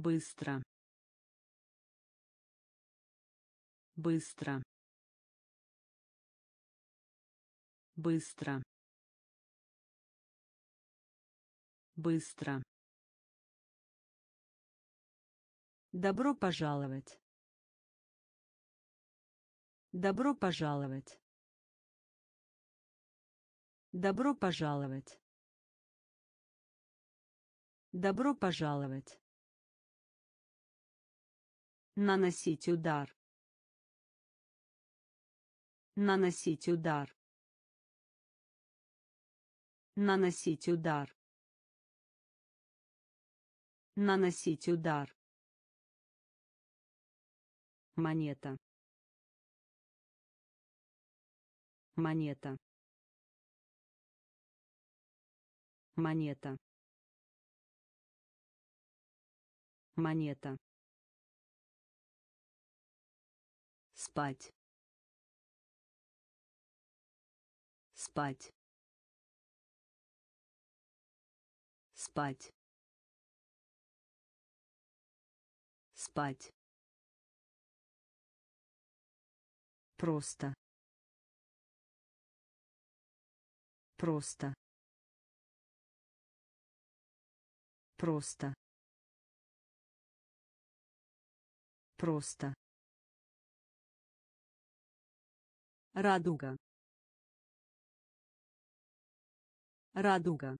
быстро. Быстро. Быстро. Быстро. Добро пожаловать. Добро пожаловать. Добро пожаловать. Добро пожаловать наносить удар. Наносить удар. Наносить удар. Наносить удар. Монета. Монета. Монета. Монета спать. Спать. Спать. Спать. Просто. Просто. Просто. Просто радуга. Радуга.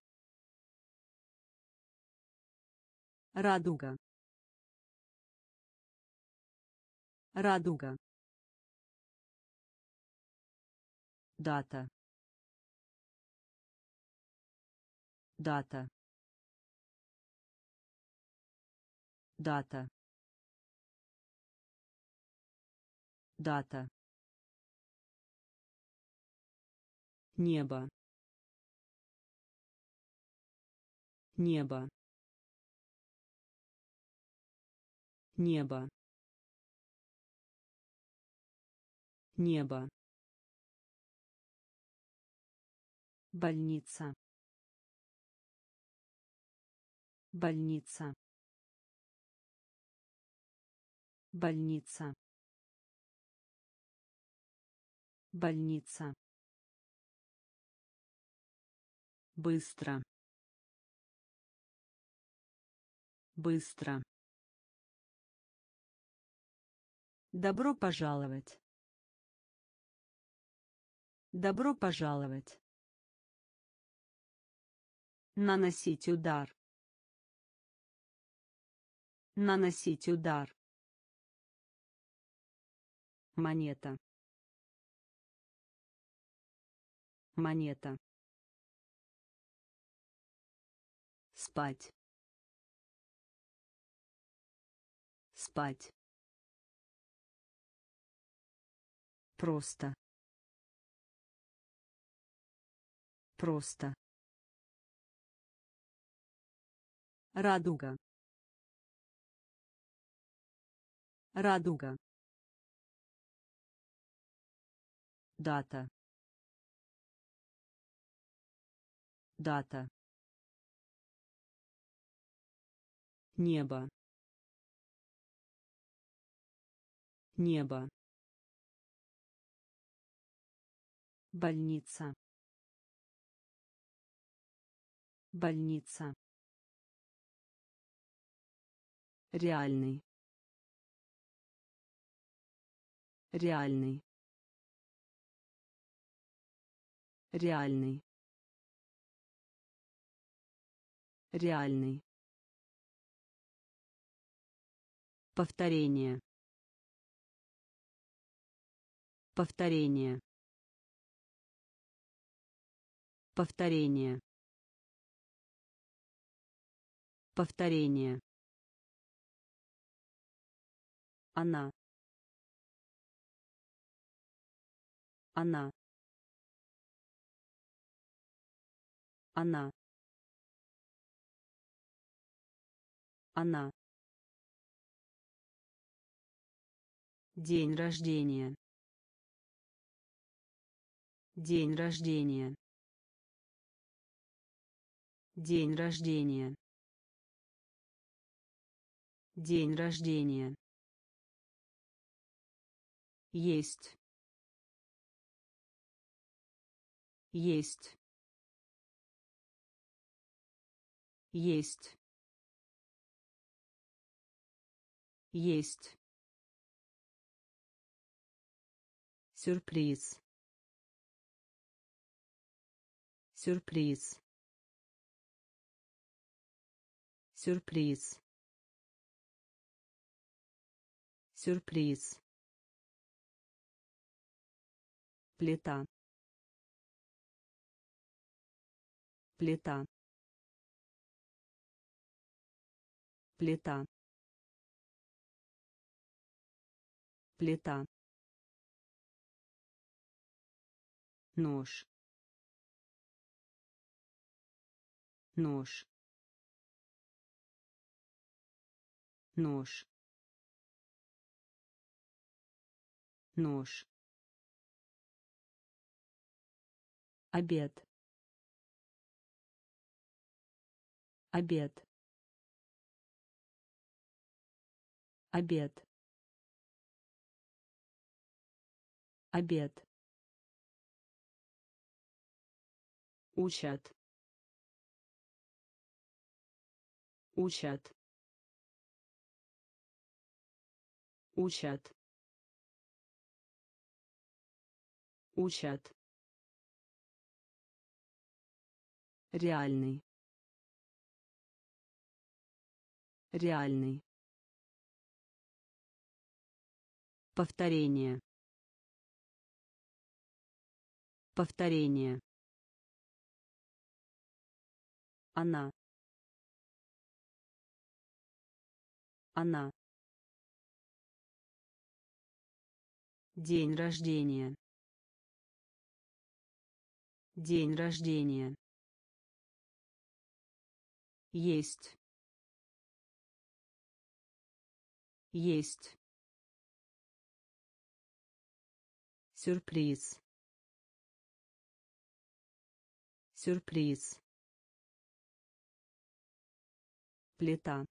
Радуга. Радуга. Дата. Дата. Дата. Дата небо. Небо. Небо. Небо. Больница. Больница. Больница. Больница быстро. Быстро. Добро пожаловать. Добро пожаловать. Наносить удар. Наносить удар. Монета. Монета спать. Спать. Просто. Просто. Радуга. Радуга. Дата. Дата небо. Небо. Больница. Больница. Реальный. Реальный. Реальный. Реальный повторение. Повторение. Повторение. Повторение. Она. Она. Она. Она день рождения день рождения день рождения День рождения. Есть. Есть. Есть. Есть. Сюрприз. Сюрприз. Сюрприз. Сюрприз. Плита. Плита. Плита. Плита. Нож нож нож нож. Обед. Обед. Обед. Обед учат. Учат. Учат. Учат. Реальный. Реальный. Повторение. Повторение она. Она. День рождения. День рождения. Есть. Есть. Сюрприз. Сюрприз плита.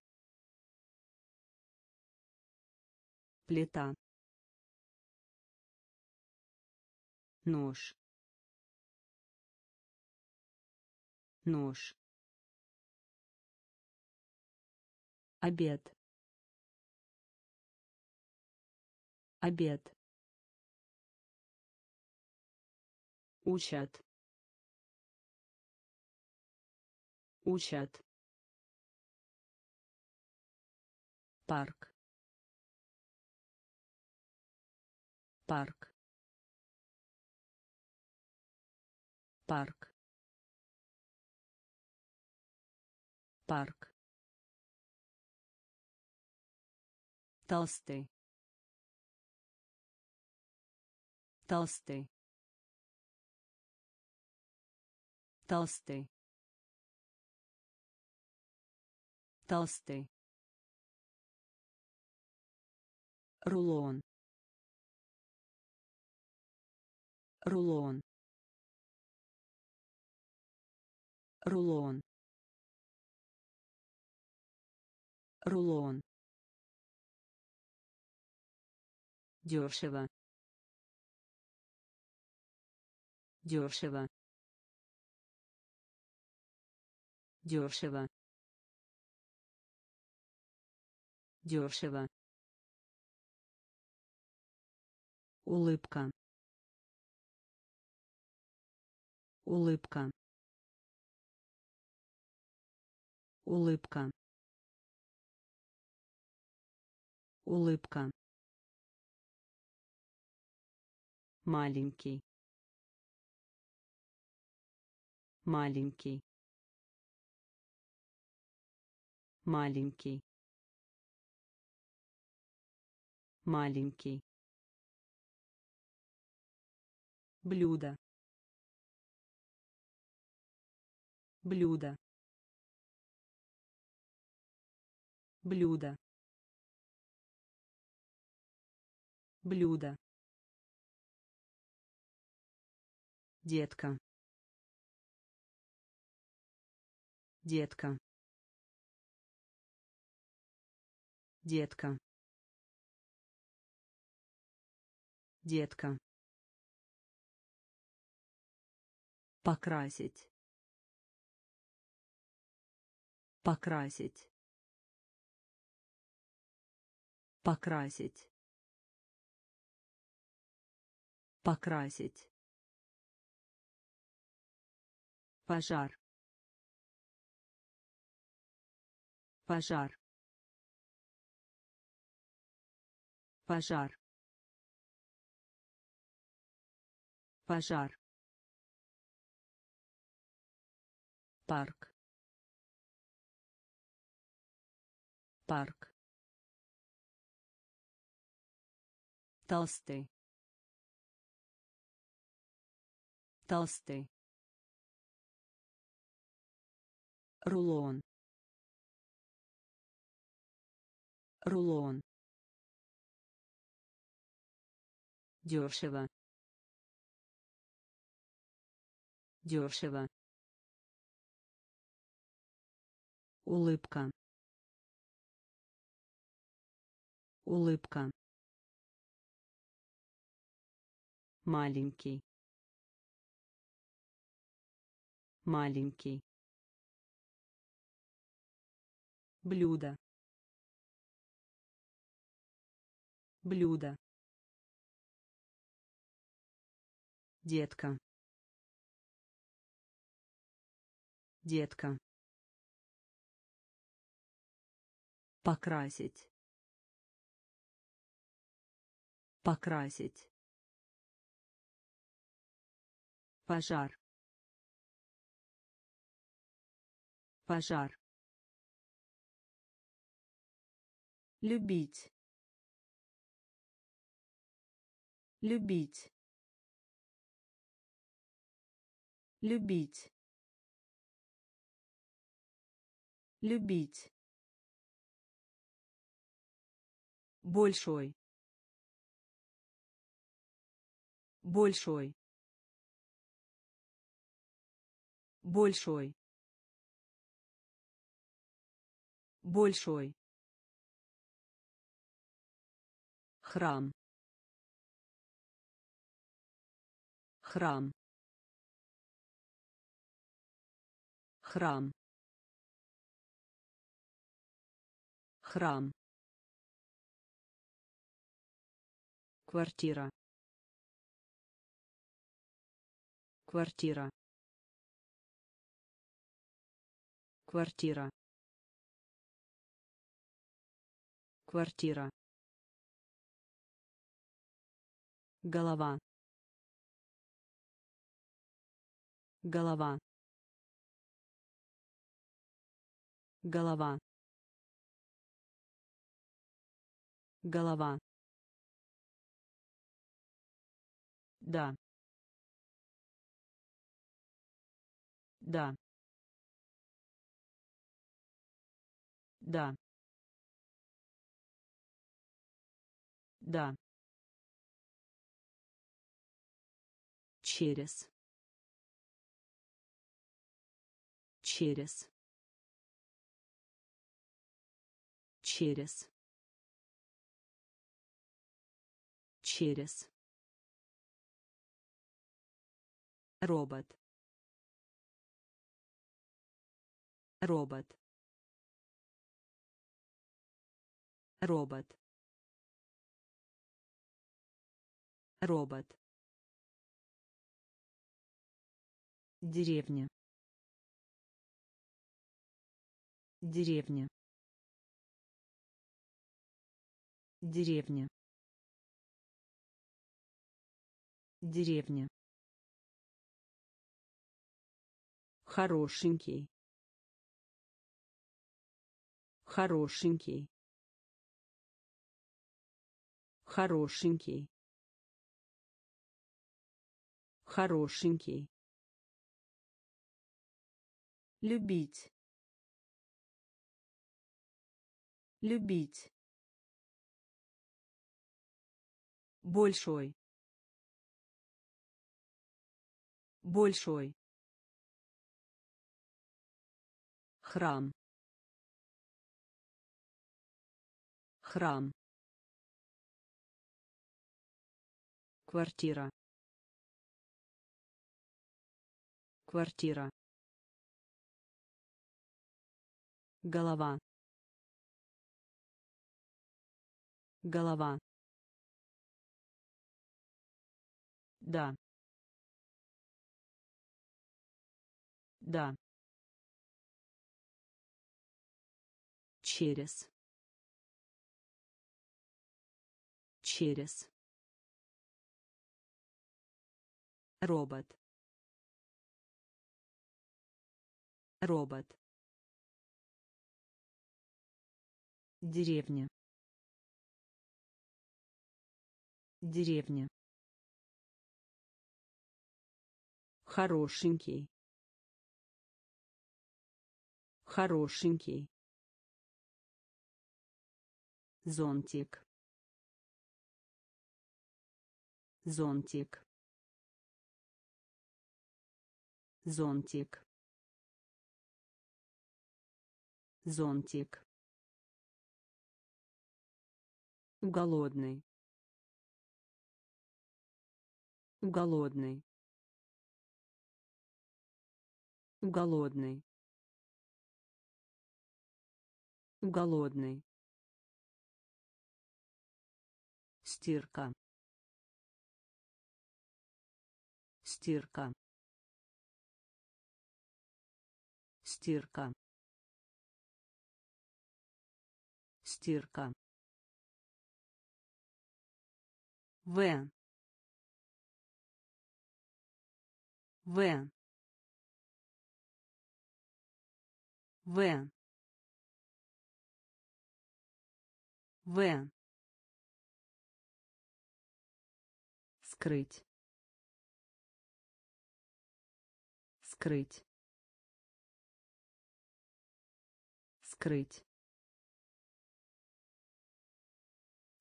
Плита. Нож. Нож. Обед. Обед. Учат. Учат парк. Парк. Парк. Парк. Толстый. Толстый. Толстый. Толстый рулон. Рулон. Рулон. Рулон. Дешево дешево дешево дешево улыбка. Улыбка. Улыбка. Улыбка. Маленький. Маленький. Маленький. Маленький блюдо. Блюдо. Блюдо. Блюдо. Детка. Детка. Детка. Детка покрасить. Покрасить. Покрасить. Покрасить. Пожар. Пожар. Пожар. Пожар парк. Парк. Толстый. Толстый. Рулон. Рулон. Дешево дешево улыбка. Улыбка. Маленький. Маленький. Блюдо. Блюдо. Детка. Детка покрасить. Покрасить. Пожар. Пожар. Любить. Любить. Любить. Любить большой. Большой. Большой. Большой. Храм. Храм. Храм. Храм квартира. Квартира. Квартира. Квартира. Голова. Голова. Голова. Голова да. Да. Да. Да. Через. Через. Через. Через робот. Робот. Робот. Робот. Деревня. Деревня. Деревня. Деревня хорошенький. Хорошенький. Хорошенький. Хорошенький. Любить. Любить. Большой. Большой храм. Храм. Квартира. Квартира. Голова. Голова. Да. Да через. Через. Робот. Робот. Деревня. Деревня. Хорошенький. Хорошенький зонтик. Зонтик. Зонтик. Зонтик. Голодный. Голодный. Голодный. Голодный стирка стирка стирка стирка В. В. В. В. скрыть. Скрыть. Скрыть.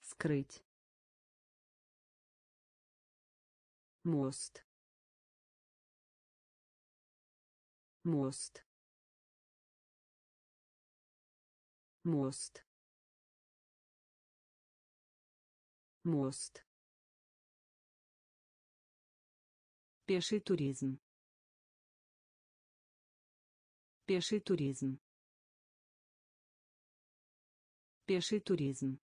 Скрыть. Мост. Мост. Мост. Мост пеший туризм. Пеший туризм. Пеший туризм.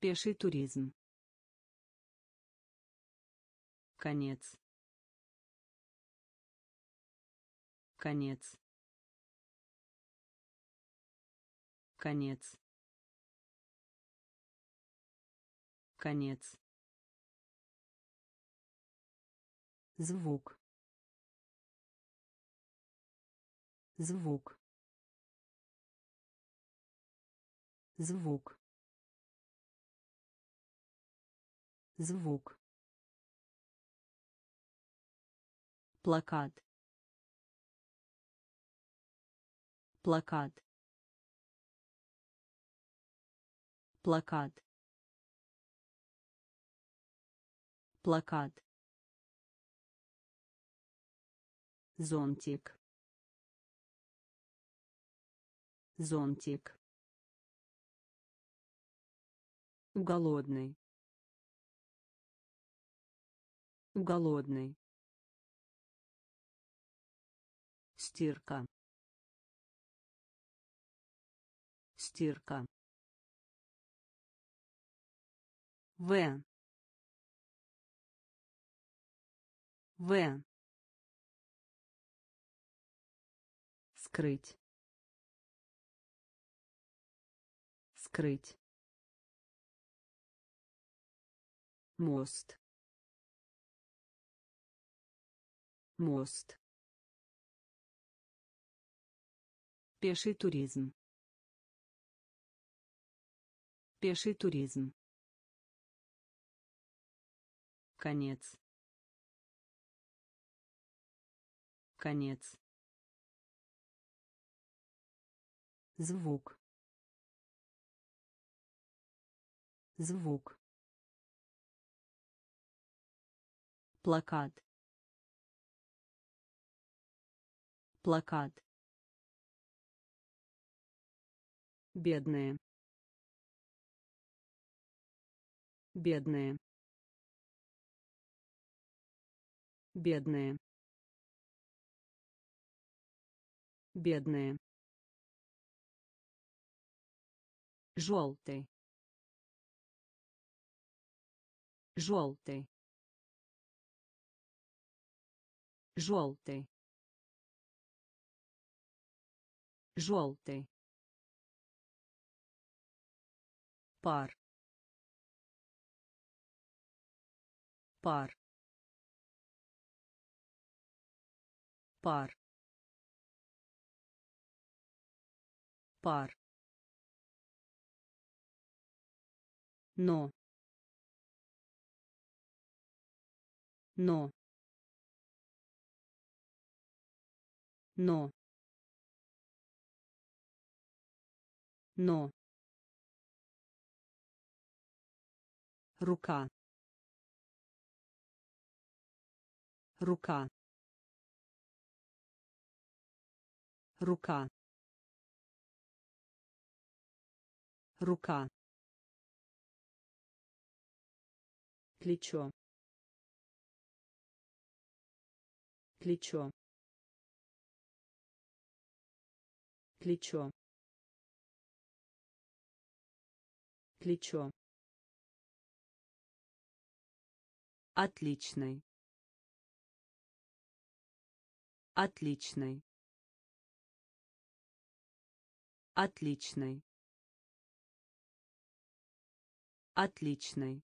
Пеший туризм. Конец. Конец. Конец. Конец звук. Звук. Звук. Звук. Плакат. Плакат. Плакат. Плакат зонтик. Зонтик. Голодный. Голодный. Стирка. Стирка. В. В. скрыть. Скрыть. Мост. Мост. Пеший туризм. Пеший туризм. Конец. Конец звук. Звук. Плакат. Плакат. Бедные. Бедные. Бедные. Бедные желтый желтый желтый желтый пар пар пар пар но. Но. Но. Но. Рука. Рука. Рука. Рука плечо. Плечо. Плечо. Плечо. Отличный. Отличный. Отличный. Отличный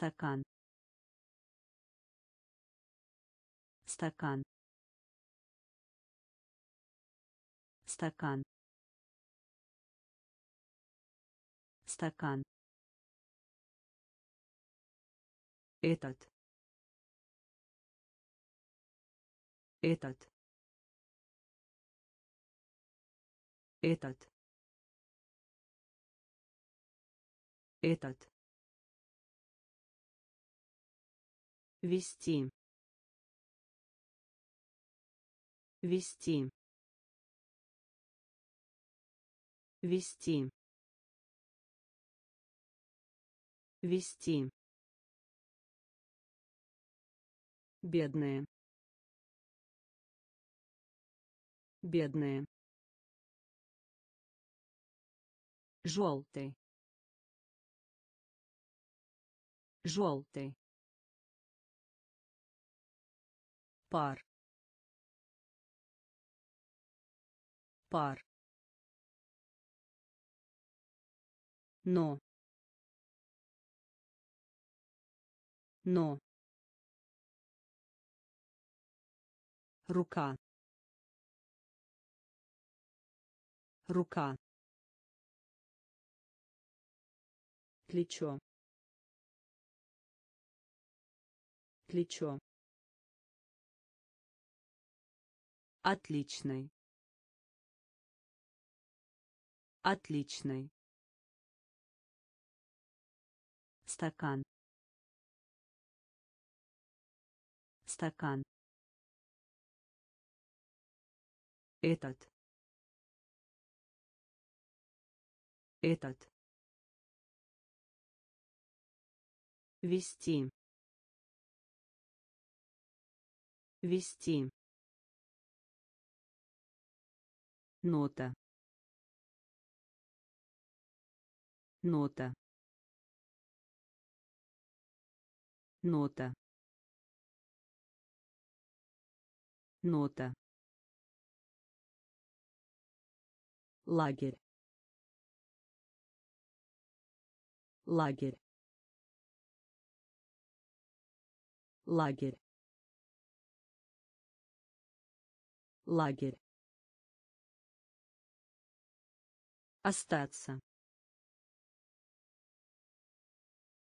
стакан. Стакан. Стакан. Стакан. Этот. Этот. Этот. Этот вести вести вести вести. Бедные бедные. Желтый желтый пар. Пар. Но. Но. Рука. Рука. Плечо. Плечо отличный. Отличный. Стакан. Стакан. Этот. Этот. Вести. Вести нота. Нота. Нота. Нота. Лагерь. Лагерь. Лагерь. Лагерь остаться.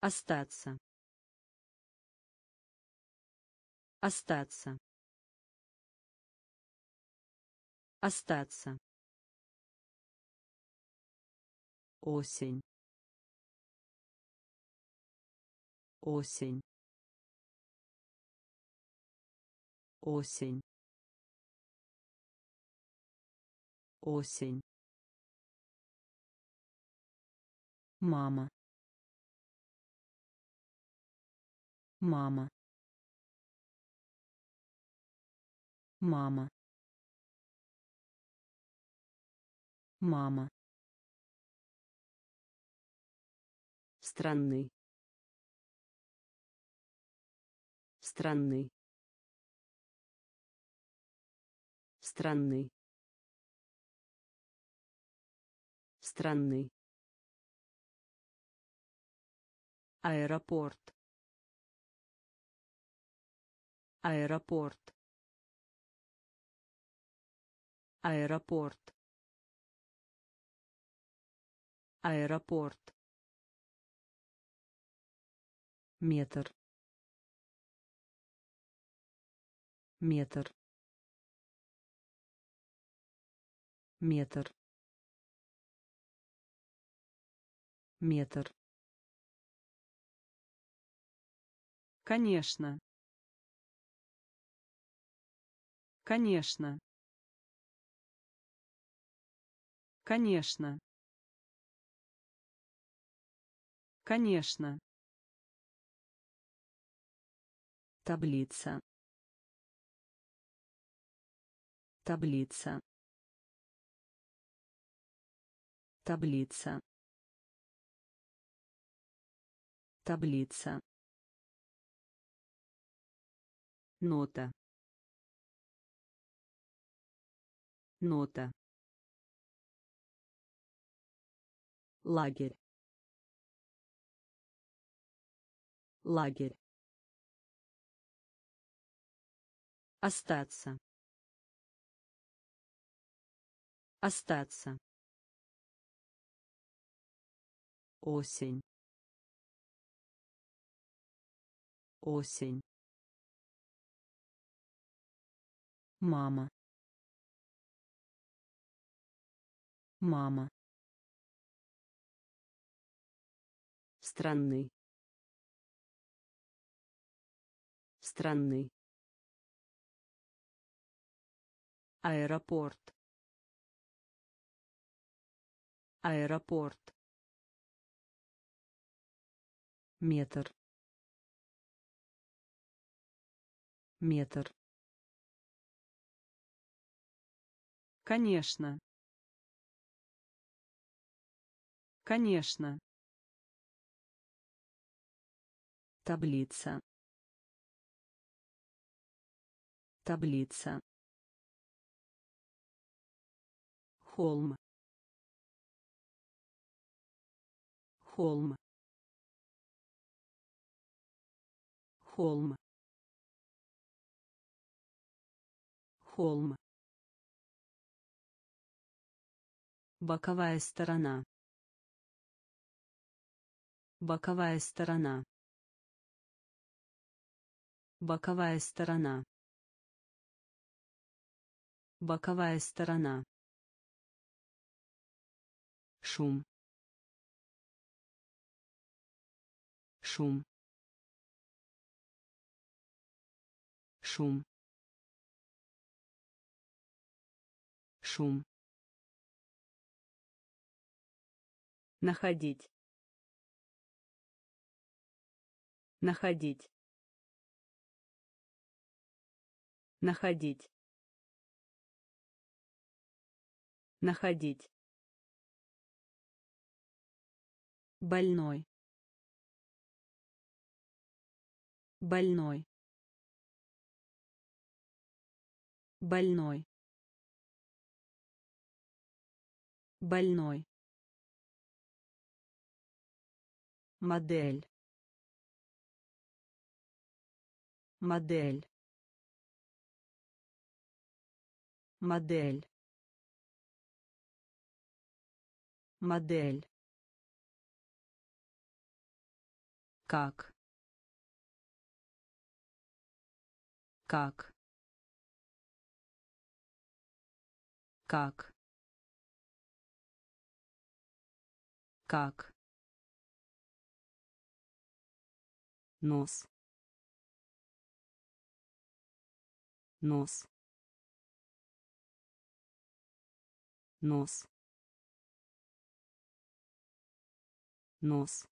Остаться. Остаться. Остаться. Осень. Осень. Осень. Осень мама. Мама. Мама. Мама. Странный. Странный. Странный. Странный аэропорт. Аэропорт. Аэропорт. Аэропорт. Метр. Метр. Метр. Метр Конечно. Конечно. Конечно. Конечно. таблица таблица таблица таблица нота. Нота. Лагерь. Лагерь. Остаться. Остаться. Осень. Осень мама. Мама. Странный. Странный. Аэропорт. Аэропорт. Метр. Метр Конечно. Конечно. таблица. Таблица. Холм. Холм. Холм. Холм боковая сторона. Боковая сторона. Боковая сторона. Боковая сторона. Шум. Шум. Шум. Шум находить. Находить. Находить. Находить. Больной. Больной. Больной. Больной модель модель модель модель. Как? Как? Как? Как нос. Нос. Нос. Нос.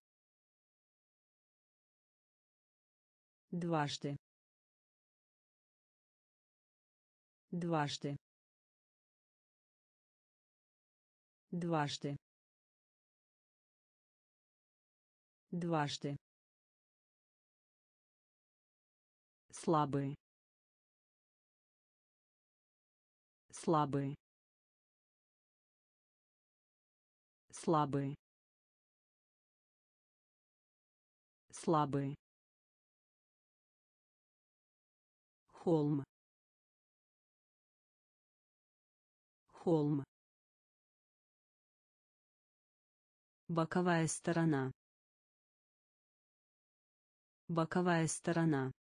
Дважды. Дважды. Дважды. Дважды слабые. Слабые. Слабые. Слабые. Холм. Холм. Боковая сторона. Боковая сторона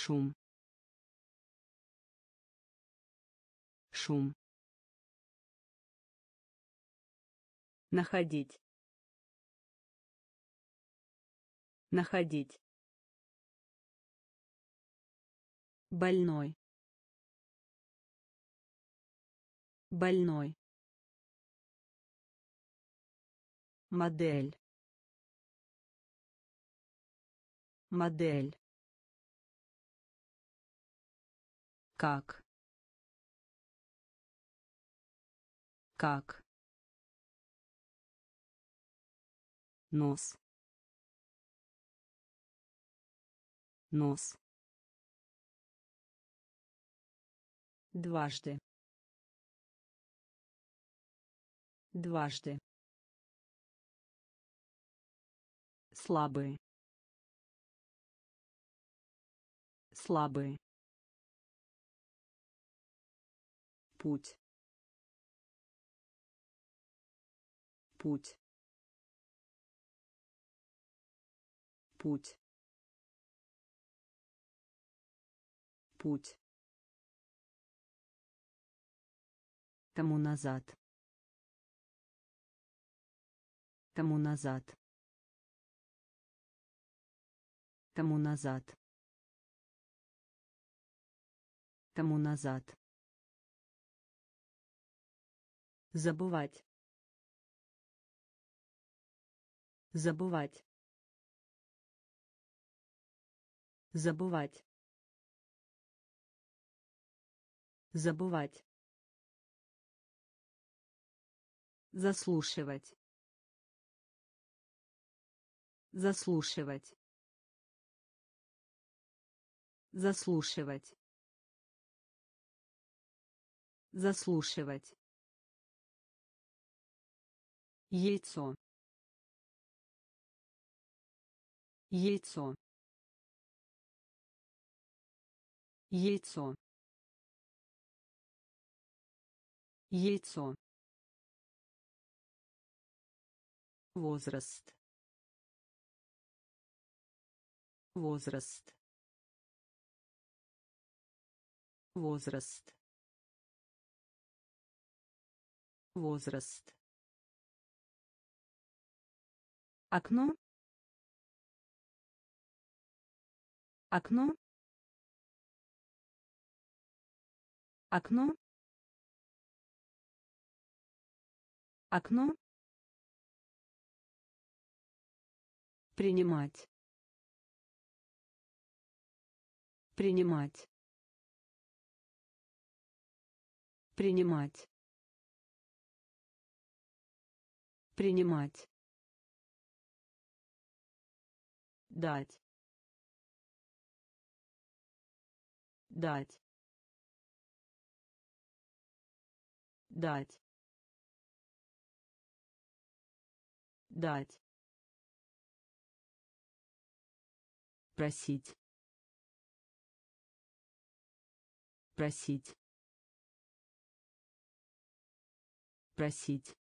шум. Шум. Находить. Находить. Больной. Больной. Модель. Модель как? Как? Нос. Нос. Дважды. Дважды. Слабые. Слабые путь. Путь. Путь. Путь. Тому назад. Тому назад. Тому назад. Тому назад забывать. Забывать. Забывать. Забывать. Заслушивать. Заслушивать. Заслушивать. Заслушивать яйцо. Яйцо. Яйцо. Яйцо. Возраст. Возраст. Возраст. Возраст окно окно окно окно. Принимать. Принимать. Принимать. Принимать дать дать дать дать. Просить просить просить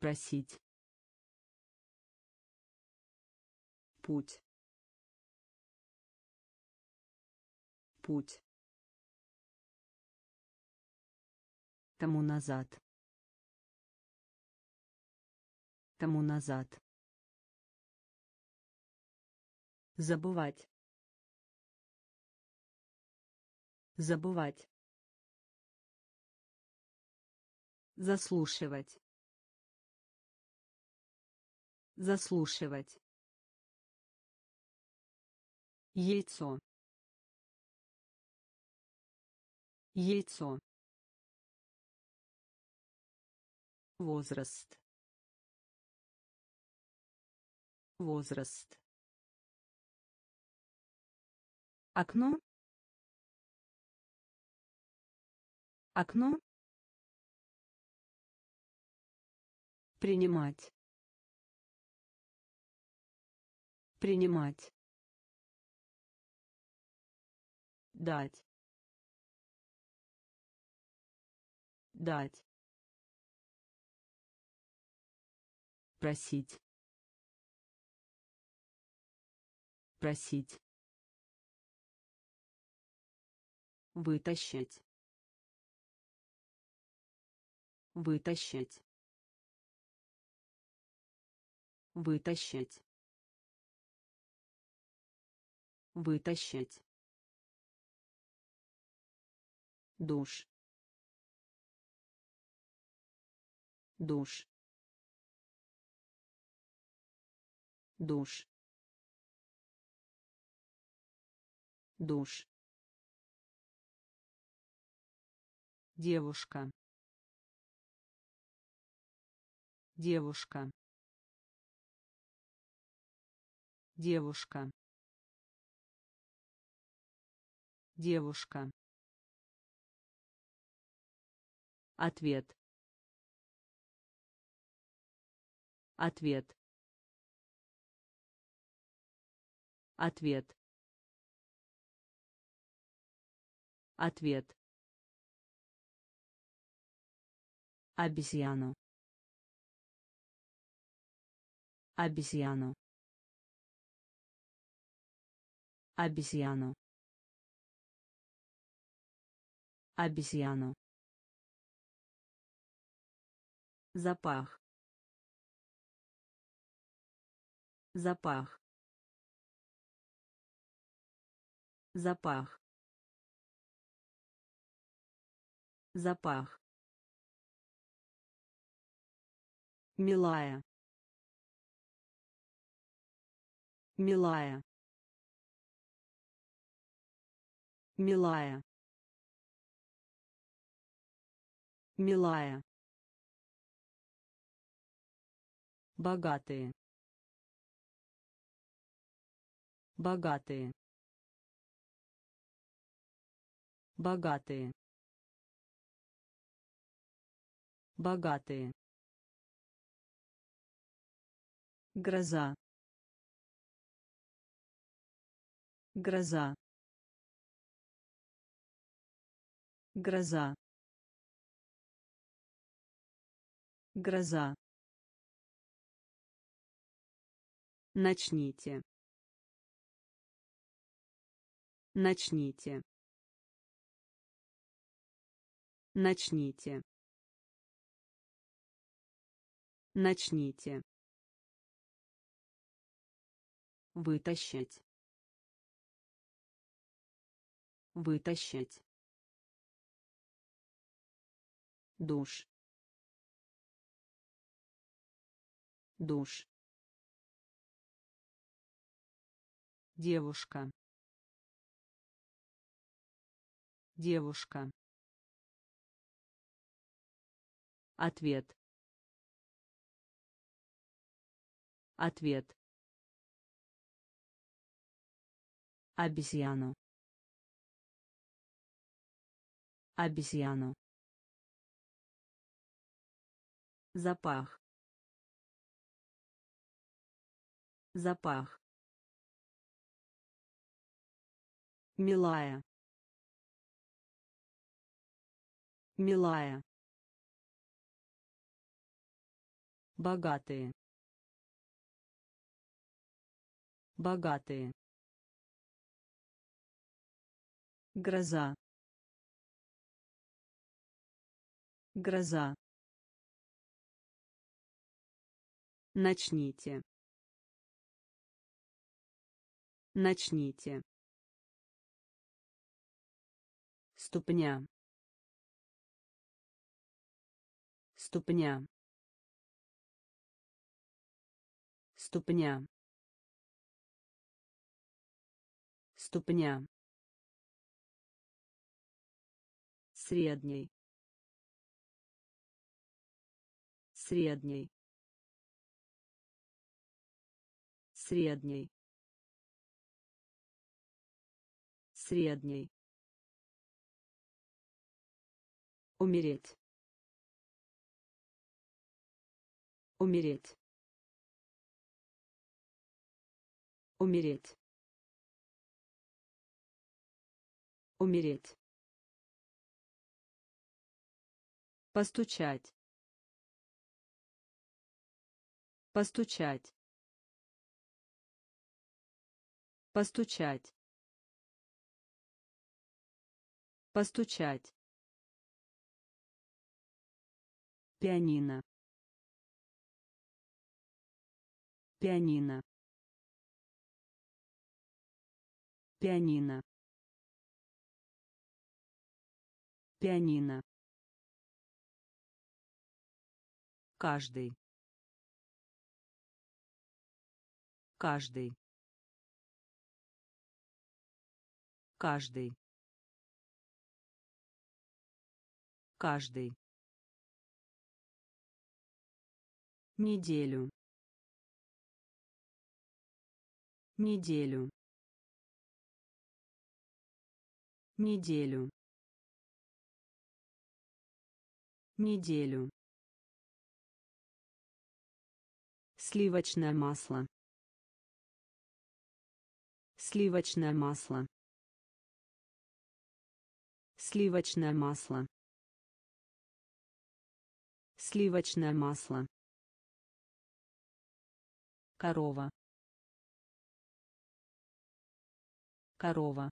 просить путь путь тому назад тому назад забывать Забывать. Заслушивать. Заслушивать. Яйцо. Яйцо. Возраст. Возраст. Окно. Окно. Принимать. Принимать. Дать. Дать. Просить. Просить. Вытащить. Вытащить. Вытащить. Вытащить. Душ. Душ. Душ. Душ. Девушка. Девушка. Девушка. Девушка ответ. Ответ. Ответ. Ответ. Обезьяну. Обезьяну. Обезьяну. Обезьяну запах. Запах. Запах. Запах. Милая. Милая. Милая. Милая богатые. Богатые. Богатые. Богатые. Гроза. Гроза. Гроза. Гроза Начните. Начните. Начните. Начните. Вытащить. Вытащить. Душ. Душ. Девушка. Девушка. Ответ. Ответ. Обезьяну. Обезьяну. Запах. Запах милая. Милая. Богатые. Богатые. Гроза. Гроза. Начните. Начните ступня. Ступня. Ступня. Ступня. Средний средний средний средний умереть. Умереть. Умереть. Умереть. Постучать. Постучать. Постучать. Постучать пианино. Пианино. Пианино. Пианино. Каждый. Каждый. Каждый. Каждый неделю. Неделю. Неделю. Неделю. Сливочное масло. Сливочное масло. Сливочное масло. Сливочное масло корова. Корова.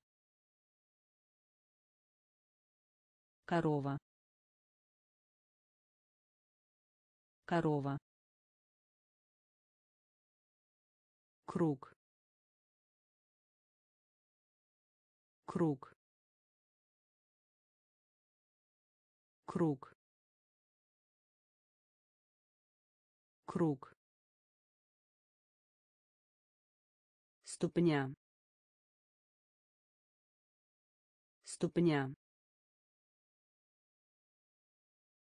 Корова. Корова. Круг. Круг. Круг. Круг ступня. Ступня.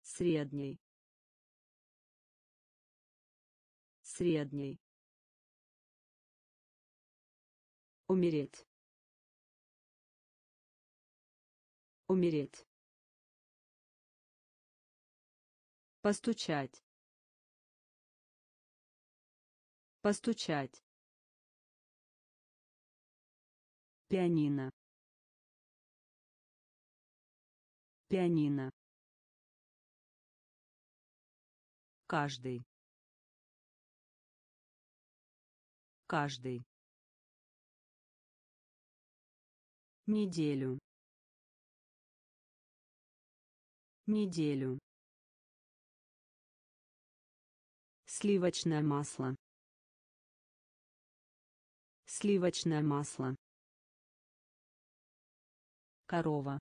Средний средний умереть. Умереть. Постучать. Постучать пианино. Пианино. Каждый. Каждый. Неделю. Неделю. Сливочное масло. Сливочное масло корова.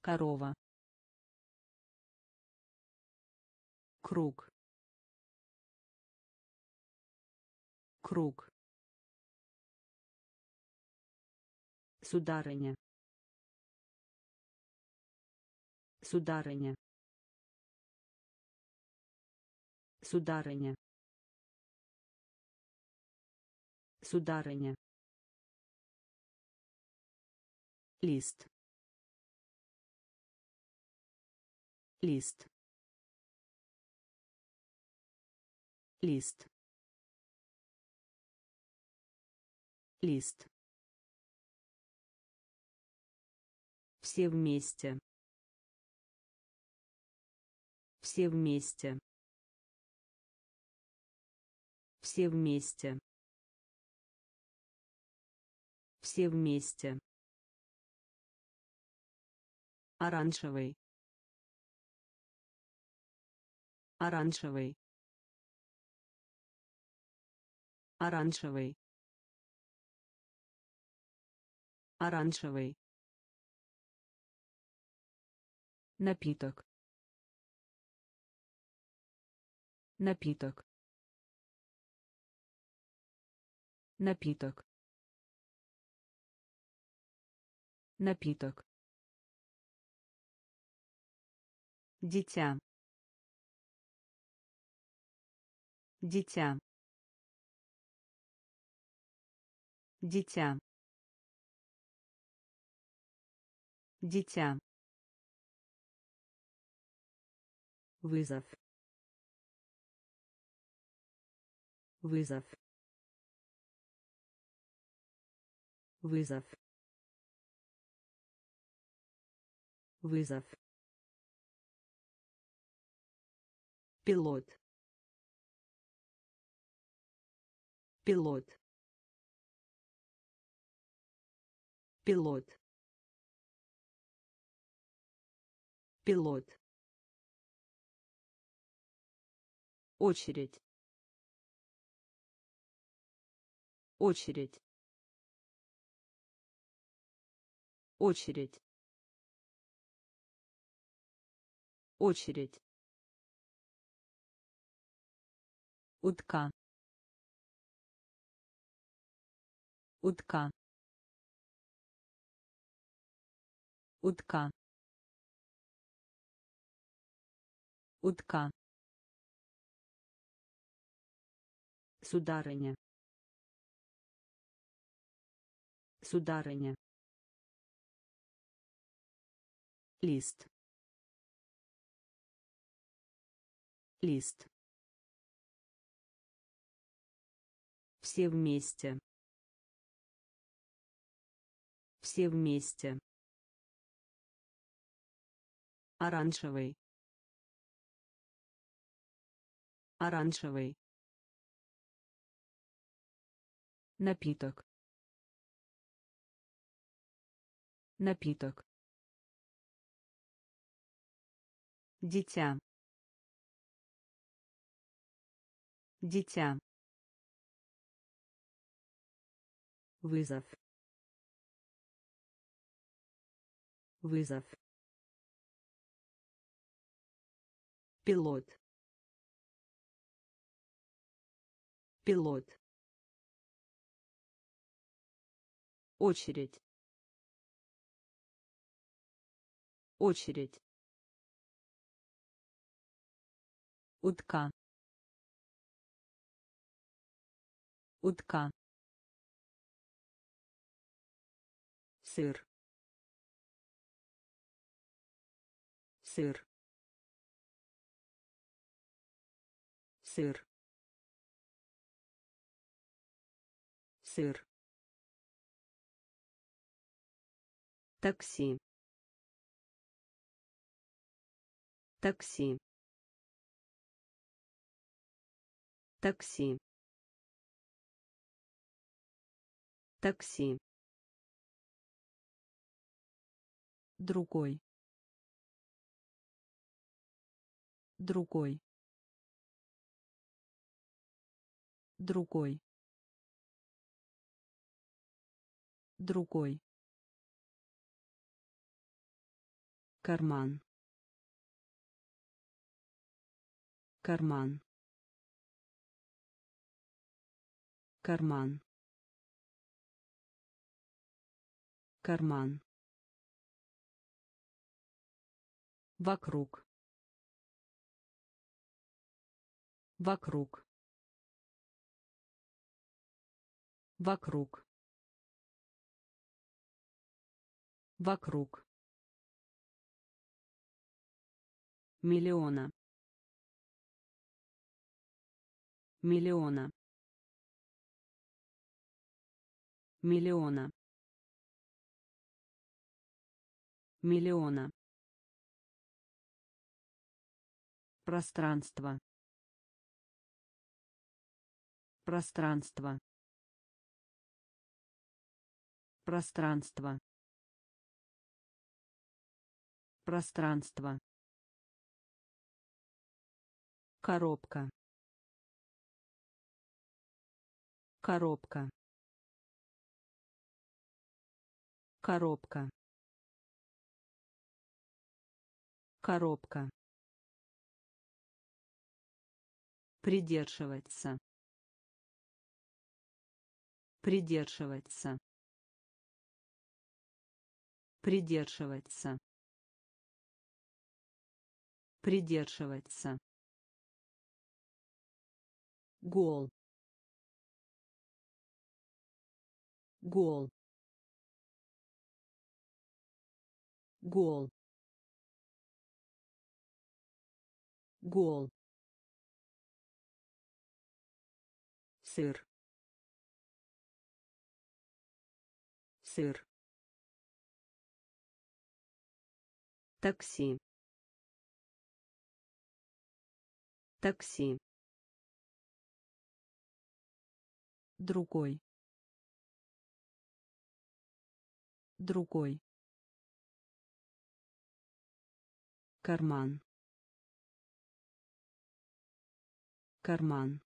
Корова. Круг. Круг. Сударыня. Сударыня. Сударыня. Сударыня лист. Лист. Лист. Лист. Все вместе. Все вместе. Все вместе. Все вместе оранжевый оранжевый оранжевый оранжевый. Напиток. Напиток. Напиток. Напиток дитя. Дитя. Дитя. Дитя. Вызов. Вызов. Вызов. Вызов пилот. Пилот. Пилот. Пилот. Очередь. Очередь. Очередь. Очередь утка. Утка. Утка. Утка. Сударыня. Сударыня. Лист. Лист все вместе. Все вместе. Оранжевый. Оранжевый. Напиток. Напиток. Дитя. Дитя вызов. Вызов. Пилот. Пилот. Очередь. Очередь. Утка. Утка сыр. Сыр. Сыр. Сыр. Такси. Такси. Такси. Такси другой. Другой. Другой. Другой. Карман. Карман. Карман. Карман вокруг. Вокруг. Вокруг. Вокруг. Миллиона. Миллиона. Миллиона. Миллиона пространство. Пространство. Пространство. Пространство. Коробка. Коробка. Коробка. Коробка придерживаться придерживаться придерживаться придерживаться гол. Гол. Гол. Гол сыр. Сыр. Такси. Такси. Другой. Другой. Карман. Карман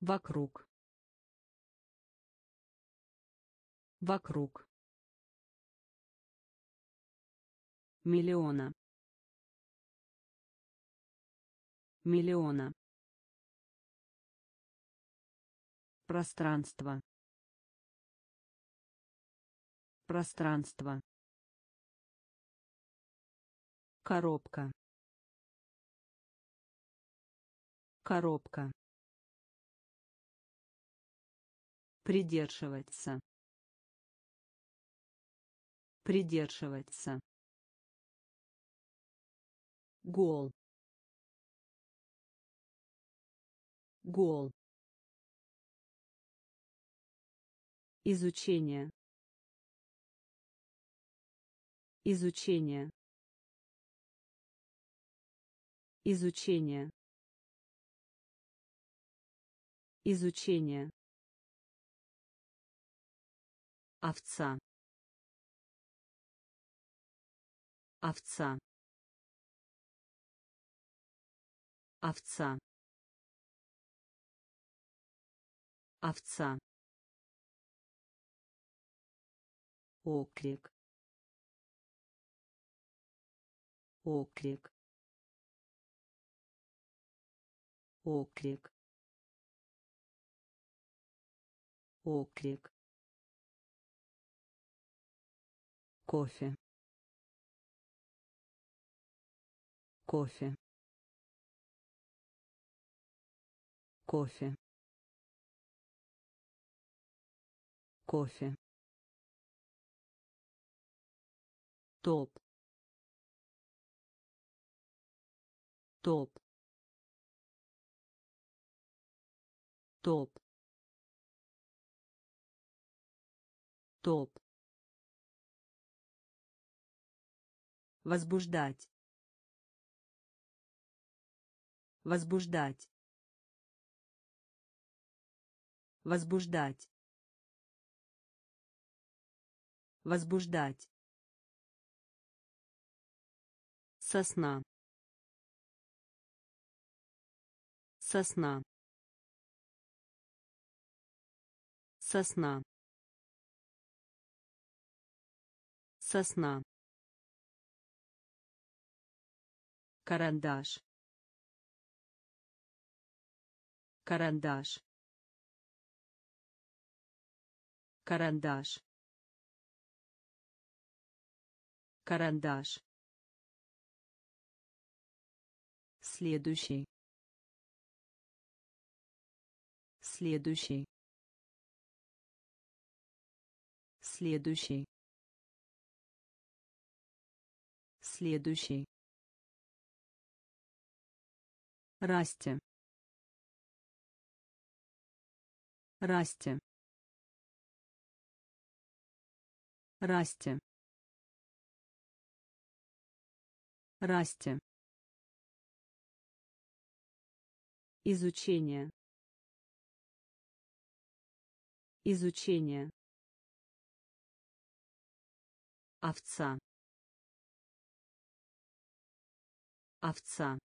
вокруг. Вокруг. Миллиона. Миллиона. Пространство. Пространство. Коробка. Коробка придерживаться придерживаться гол. Гол. Изучение. Изучение. Изучение. Изучение овца. Овца. Овца. Овца. Оклик оклик оклик оклик кофе. Кофе. Кофе. Кофе. Топ. Топ. Топ. Топ возбуждать. Возбуждать. Возбуждать. Возбуждать. Сосна. Сосна. Сосна. Сосна карандаш. Карандаш. Карандаш. Карандаш. Следующий. Следующий. Следующий. Следующий Расти. Расти. Расти. Расти. Изучение. Изучение. Овца. Овца.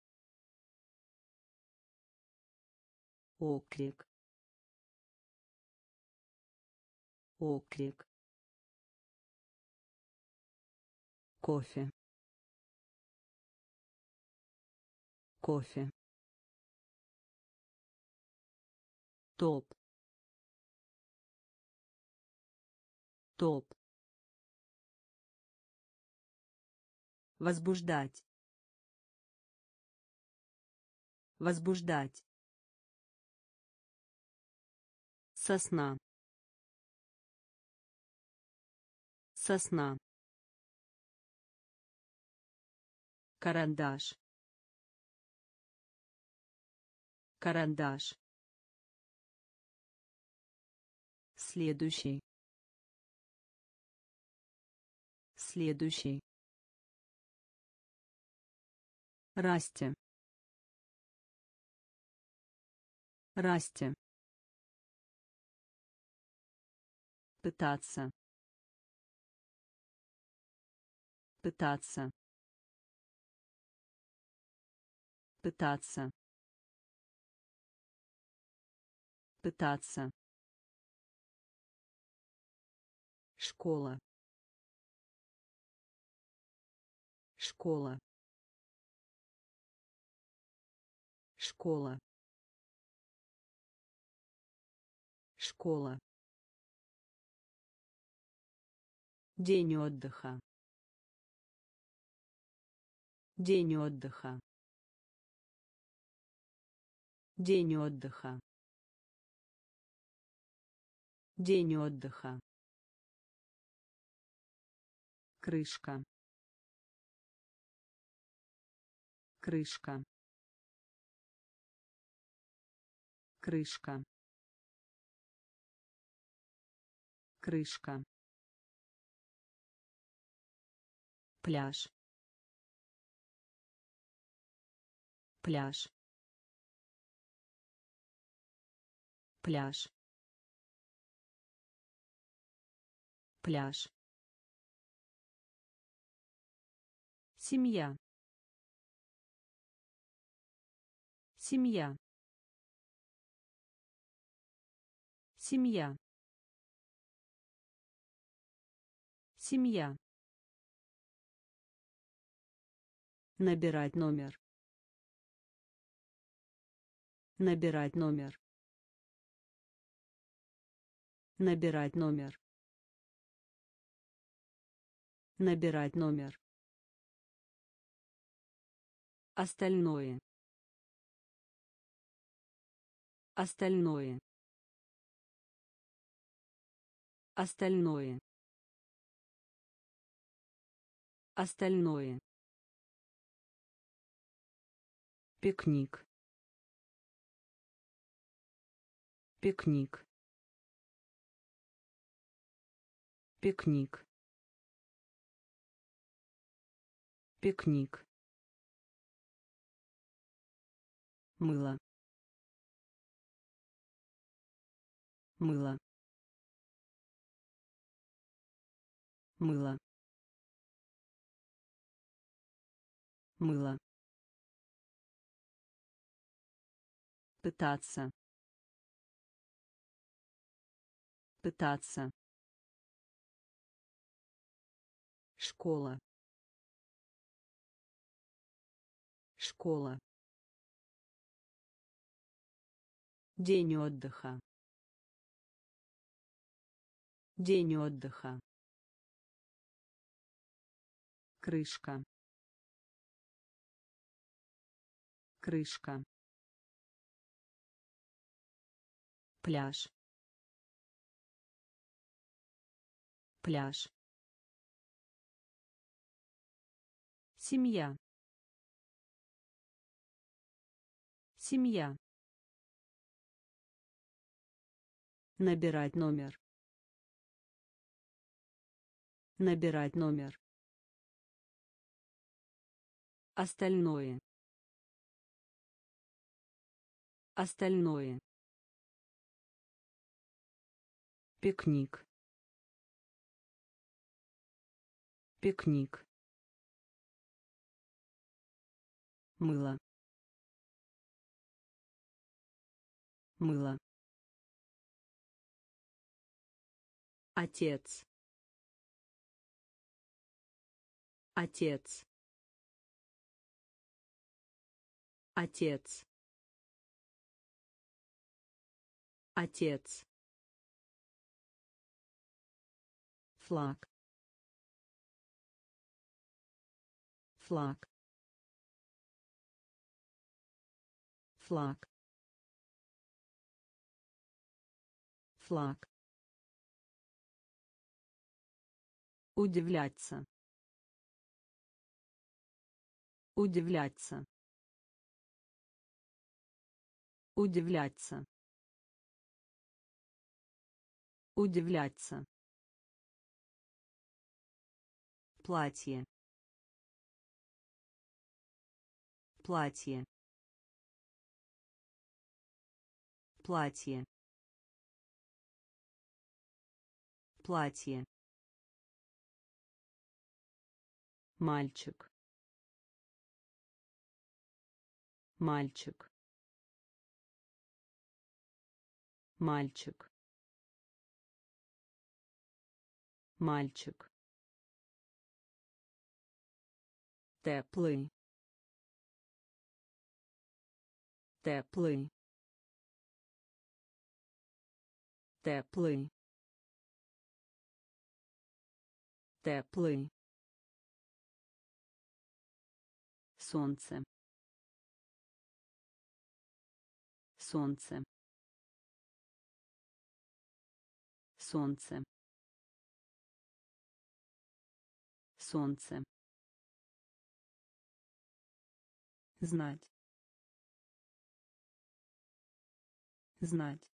Оклик оклик кофе. Кофе. Топ. Топ. Возбуждать. Возбуждать сосна сосна карандаш карандаш следующий следующий Расти. Расти. Пытаться. Пытаться. Пытаться. Пытаться. Школа. Школа. Школа. Школа. День отдыха. День отдыха. День отдыха. День отдыха. Крышка. Крышка. Крышка. Крышка. Пляж. Пляж. Пляж. Пляж. Семья. Семья. Семья. Семья. Набирать номер. Набирать номер. Набирать номер. Набирать номер. Остальное. Остальное. Остальное. Остальное. Пикник. Пикник. Пикник. Пикник. Мыло. Мыло. Мыло. Мыло. Пытаться. Пытаться. Школа. Школа. День отдыха. День отдыха. Крышка. Крышка. Пляж. Пляж. Семья. Семья. Набирать номер. Набирать номер. Остальное. Остальное. Пикник. Пикник. Мыло. Мыло. Отец. Отец. Отец. Отец. Флаг. Флаг. Флаг. Флаг. Удивляться. Удивляться. Удивляться. Удивляться платье. Платье. Платье. Платье. Мальчик. Мальчик. Мальчик. Мальчик теплый теплый теплый теплый солнце солнце солнце солнце знать. Знать.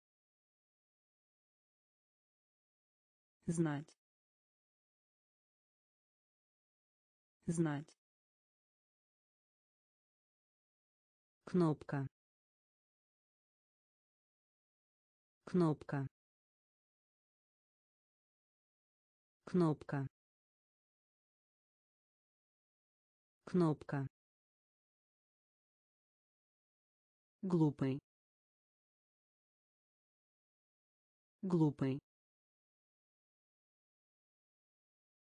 Знать. Знать. Кнопка. Кнопка. Кнопка. Кнопка глупый. Глупый.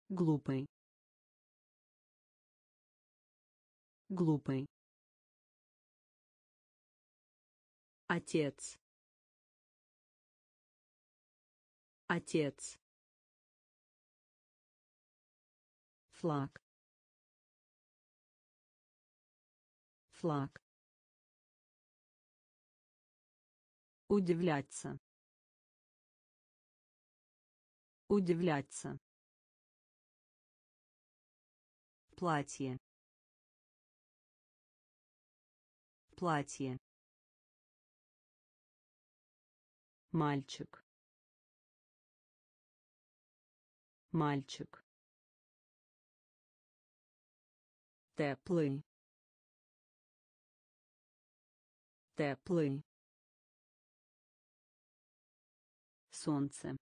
Глупый. Глупый. Отец. Отец. Флаг. Флаг удивляться. Удивляться. Платье. Платье. Мальчик. Мальчик. Теплый. Теплый солнце.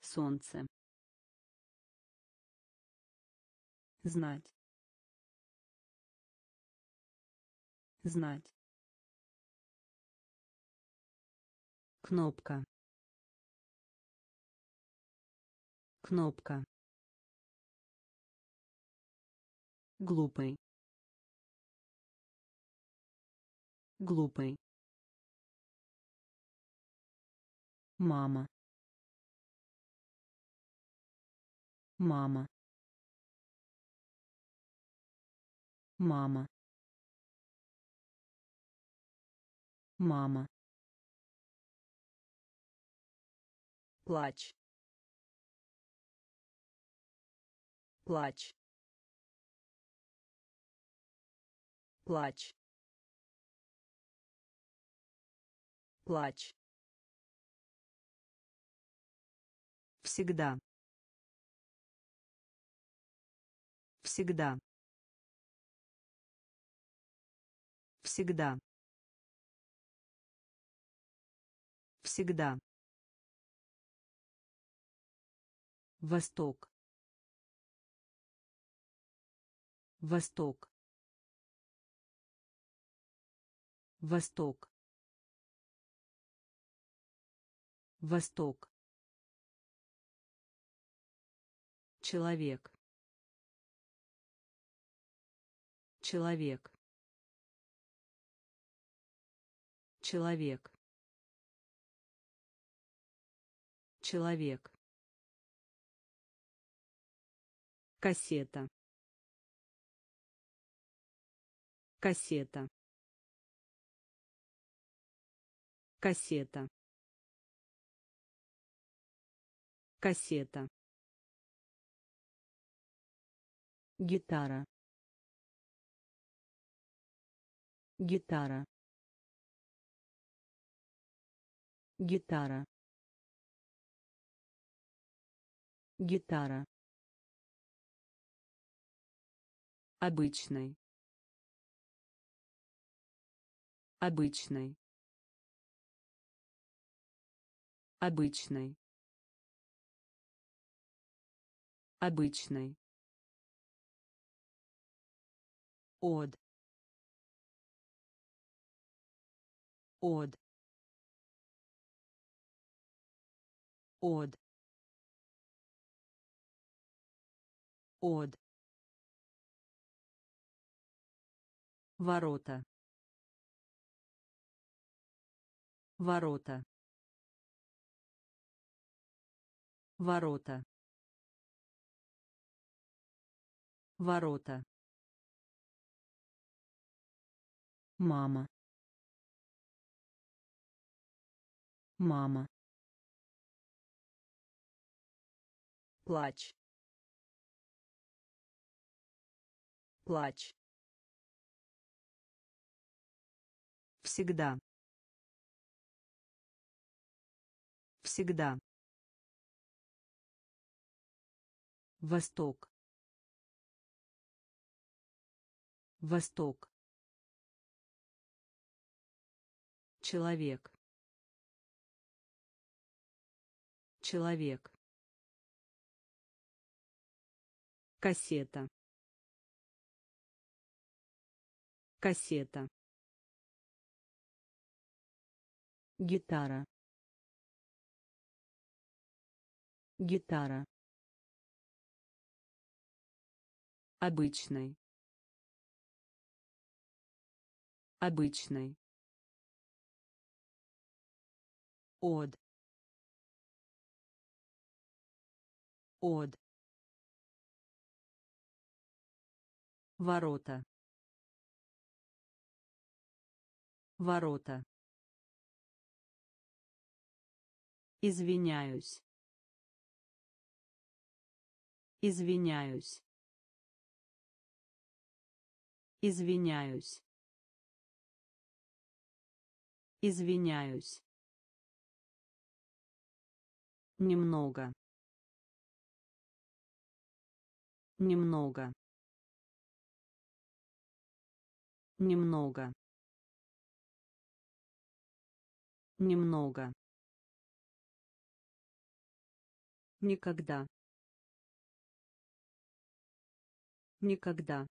Солнце. Знать. Знать. Кнопка. Кнопка. Глупый. Глупый мама. Мама. Мама. Мама. Плач. Плач. Плач. Плач всегда всегда всегда всегда Восток. Восток. Восток. Восток. Человек. Человек. Человек. Человек. Кассета. Кассета. Кассета. Кассета. Гитара. Гитара. Гитара. Гитара. Обычный. Обычный. Обычный. Обычный. Од. Од. Од. Од. Ворота. Ворота. Ворота. Ворота. Мама. Мама. Плач. Плач. Всегда. Всегда. Восток. Восток. Человек. Человек. Кассета. Кассета. Гитара. Гитара. Обычный. Обычный. Од. Од. Ворота. Ворота. Извиняюсь. Извиняюсь. Извиняюсь. Извиняюсь. Немного. Немного. Немного. Немного. Никогда. Никогда.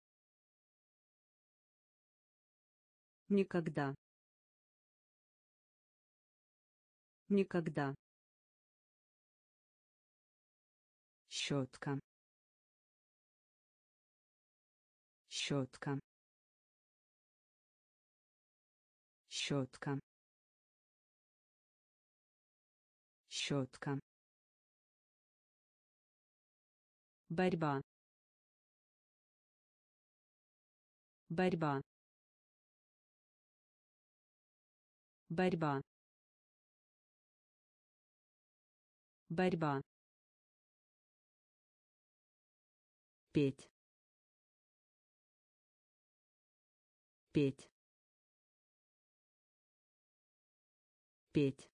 Никогда. Никогда. Щетка. Щетка. Щетка. Щетка. Борьба. Борьба. Борьба. Борьба петь. Петь. Петь.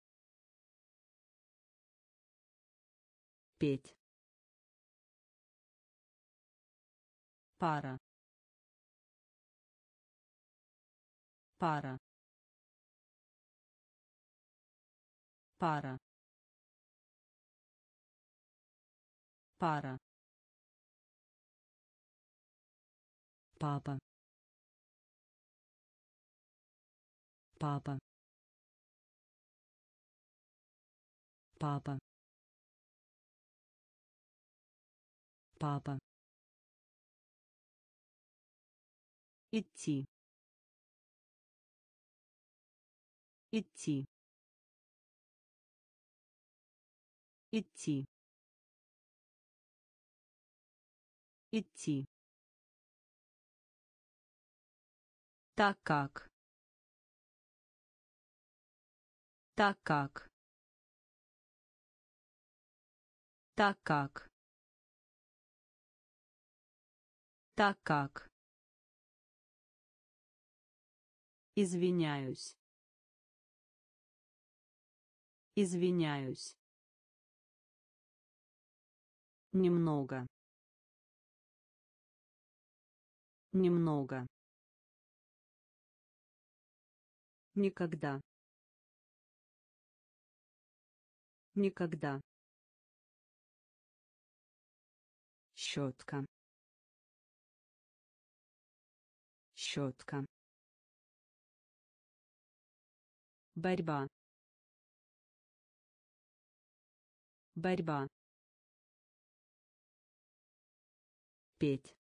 Петь. Пара. Пара. Пара. Пара папа. Папа. Папа. Папа. Идти. Идти. Идти. Идти так как. Так как. Так как. Так как. Извиняюсь. Извиняюсь. Немного. Немного никогда. Никогда. Щетка. Щетка. Борьба. Борьба. Петь.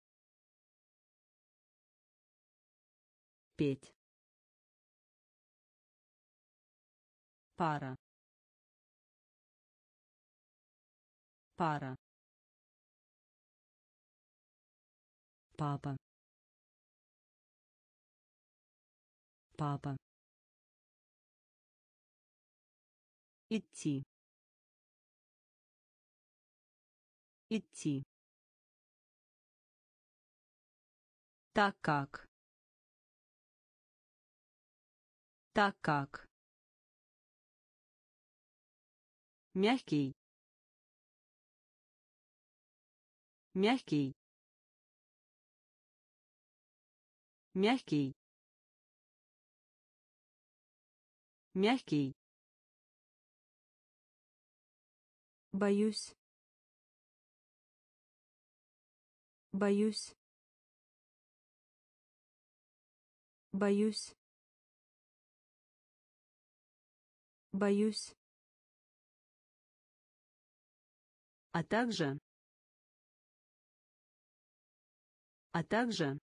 Петь пара. Пара. Папа. Папа. Идти. Идти. Так как. Так как мягкий. Мягкий. Мягкий. Мягкий. Боюсь. Боюсь. Боюсь. Боюсь а также а также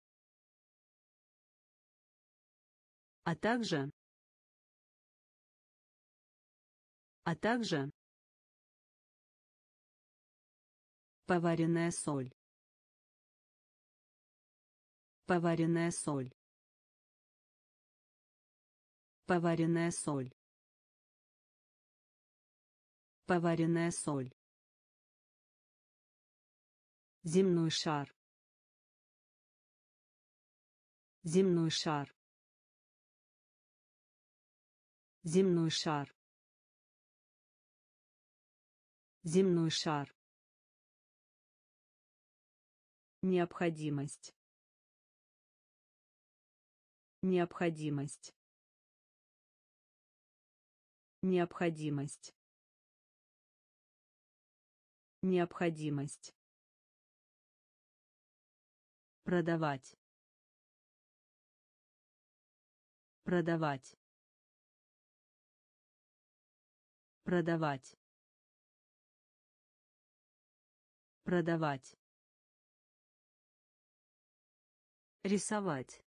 а также а также поваренная соль поваренная соль поваренная соль поваренная соль земной шар. Земной шар. Земной шар. Земной шар. Необходимость. Необходимость. Необходимость. Необходимость продавать. Продавать. Продавать. Продавать. Рисовать.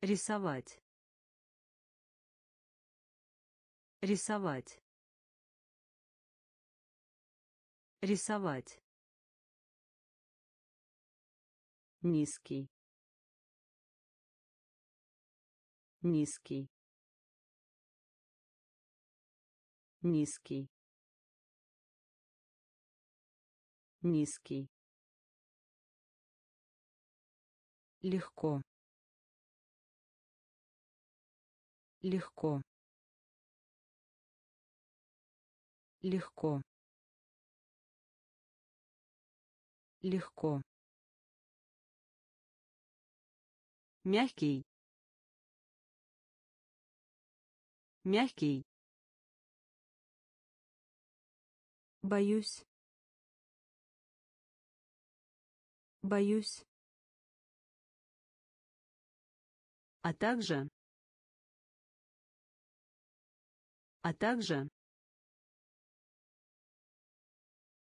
Рисовать. Рисовать. Рисовать низкий. Низкий. Низкий. Низкий. Легко. Легко. Легко. Легко мягкий. Мягкий. Боюсь. Боюсь. А также. А также.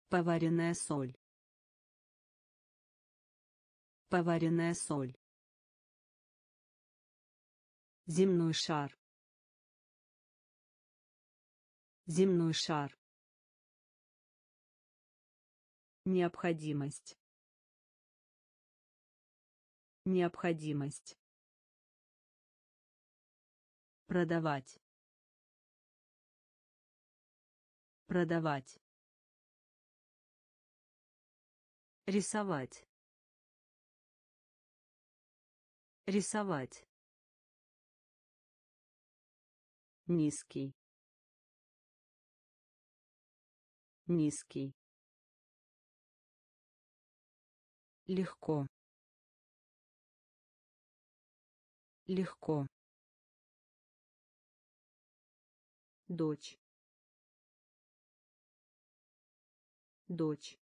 Поваренная соль. Поваренная соль земной шар. Земной шар. Необходимость. Необходимость. Продавать. Продавать. Рисовать. Рисовать низкий. Низкий. Легко. Легко. Дочь. Дочь.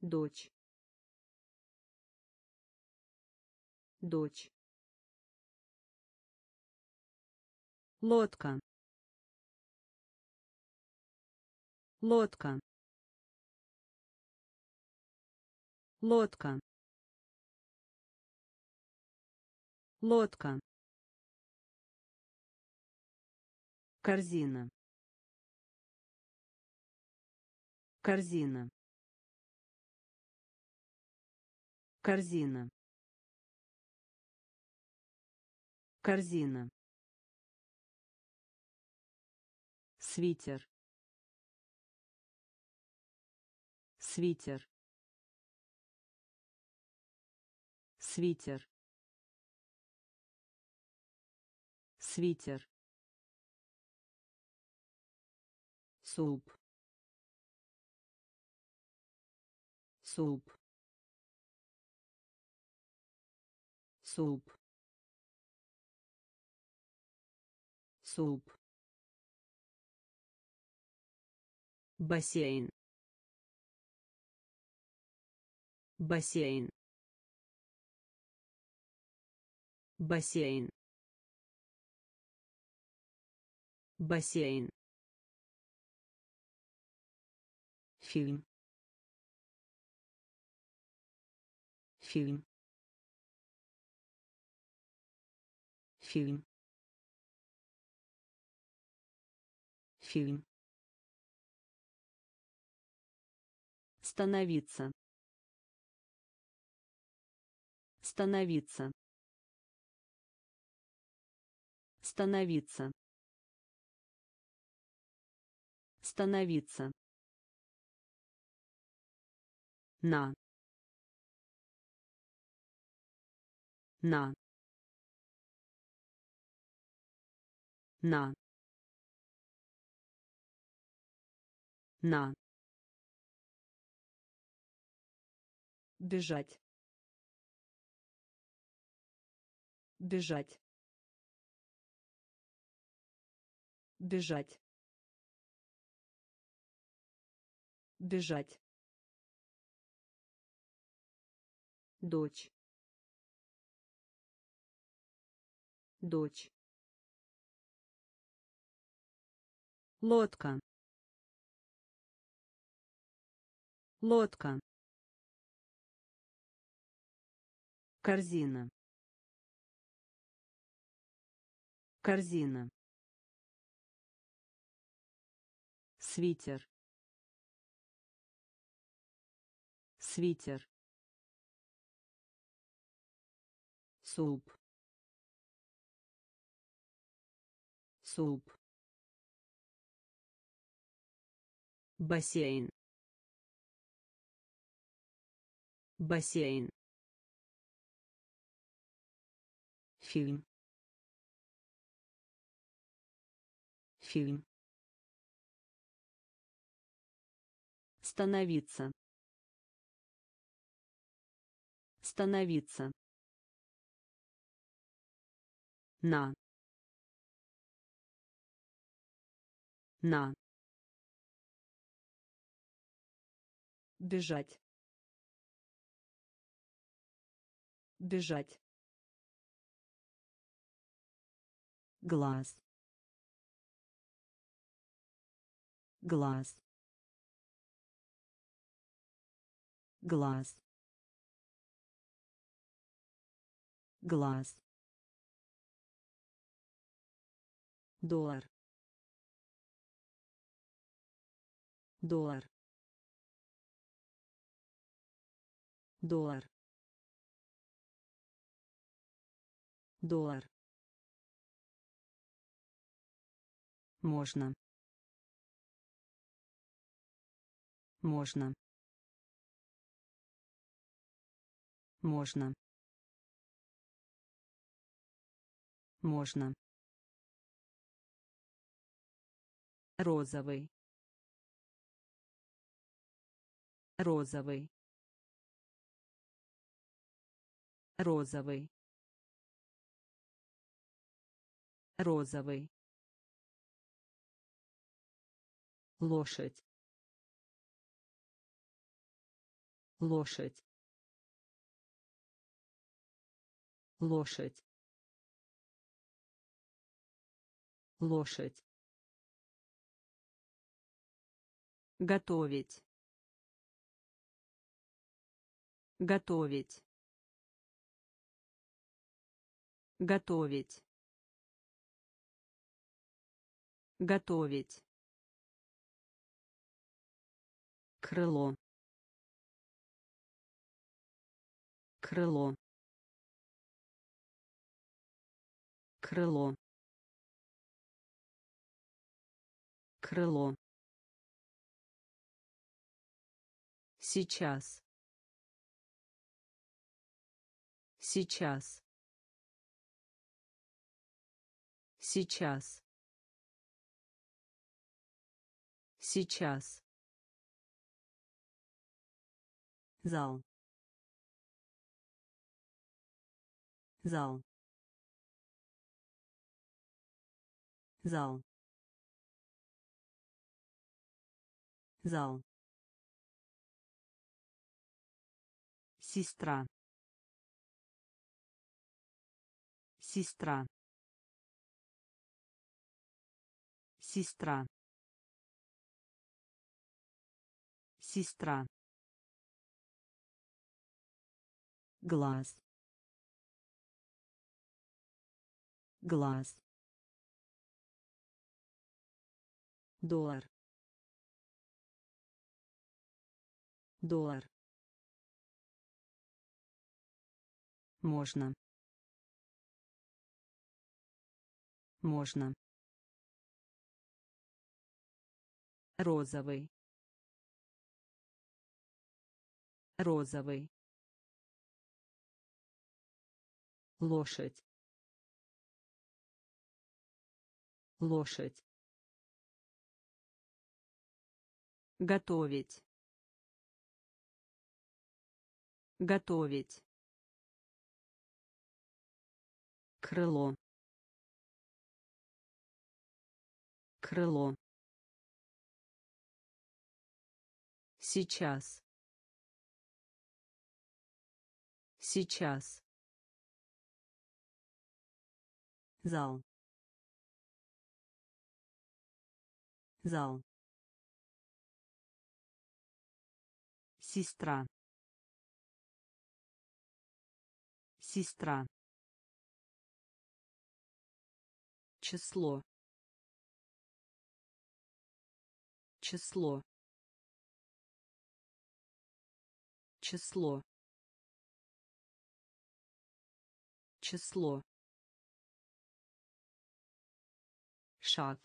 Дочь. Дочь лодка. Лодка. Лодка. Лодка. Корзина. Корзина. Корзина. Корзина свитер. Свитер. Свитер. Свитер. Суп. Суп. Суп. Суп бассейн. Бассейн. Бассейн. Бассейн. Фильм. Фильм. Фильм. Фильм становиться. Становиться. Становиться. Становиться. На. На. На. На бежать. Бежать. Бежать. Бежать. Дочь. Дочь. Лодка. Лодка корзина. Корзина. Свитер. Свитер. Суп. Суп. Бассейн. Бассейн фильм. Фильм. Становиться. Становиться. На. На. Бежать. Бежать глаз. Глаз. Глаз. Глаз. Доллар. Доллар. Доллар. Доллар можно. Можно. Можно. Можно. Розовый. Розовый. Розовый. Розовый лошадь. Лошадь. Лошадь. Лошадь. Готовить. Готовить. Готовить. Готовить крыло. Крыло. Крыло. Крыло. Сейчас. Сейчас. Сейчас. Сейчас зал. Зал. Зал. Зал. Сестра. Сестра. Сестра. Сестра глаз. Глаз. Доллар. Доллар. Можно. Можно. Розовый. Розовый лошадь. Лошадь. Готовить. Готовить. Крыло. Крыло. Сейчас. Сейчас зал. Зал. Сестра. Сестра. Число. Число. Число. Число шаг.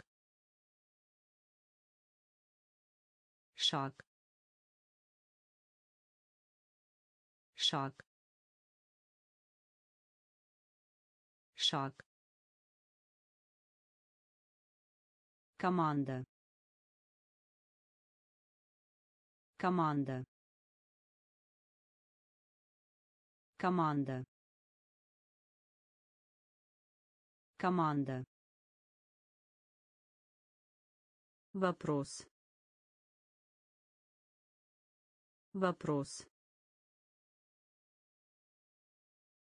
Шаг. Шаг. Шаг. Команда. Команда. Команда. Команда Вопрос. Вопрос.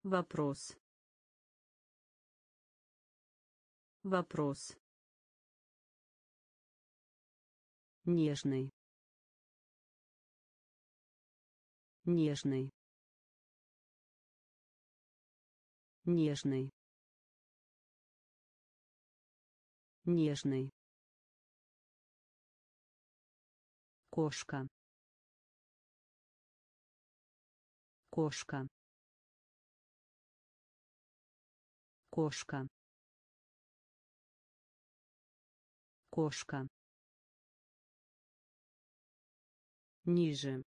Вопрос. Вопрос. Нежный. Нежный. Нежный. Нежный. Кошка. Кошка. Кошка. Кошка. ниже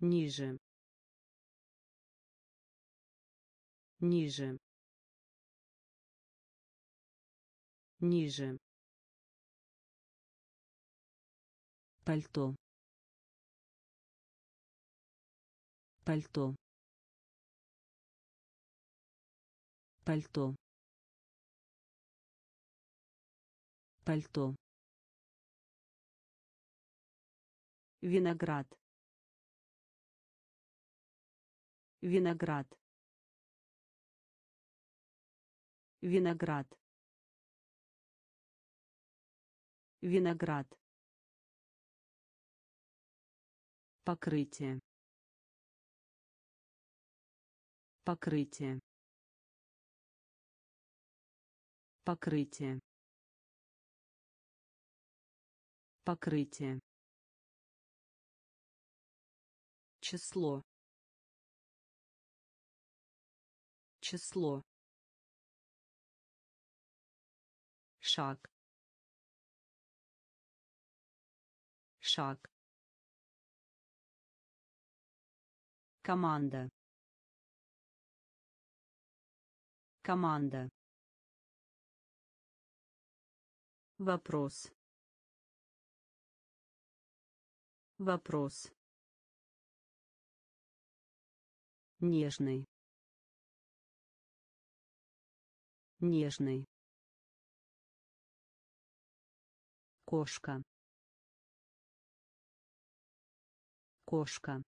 ниже ниже ниже пальто. Пальто. Пальто. Пальто. Виноград. Виноград. Виноград. Виноград покрытие. Покрытие. Покрытие. Покрытие. Число. Число. Шаг. Шаг команда. Команда. Вопрос. Вопрос. Нежный. Нежный. Кошка. Кошка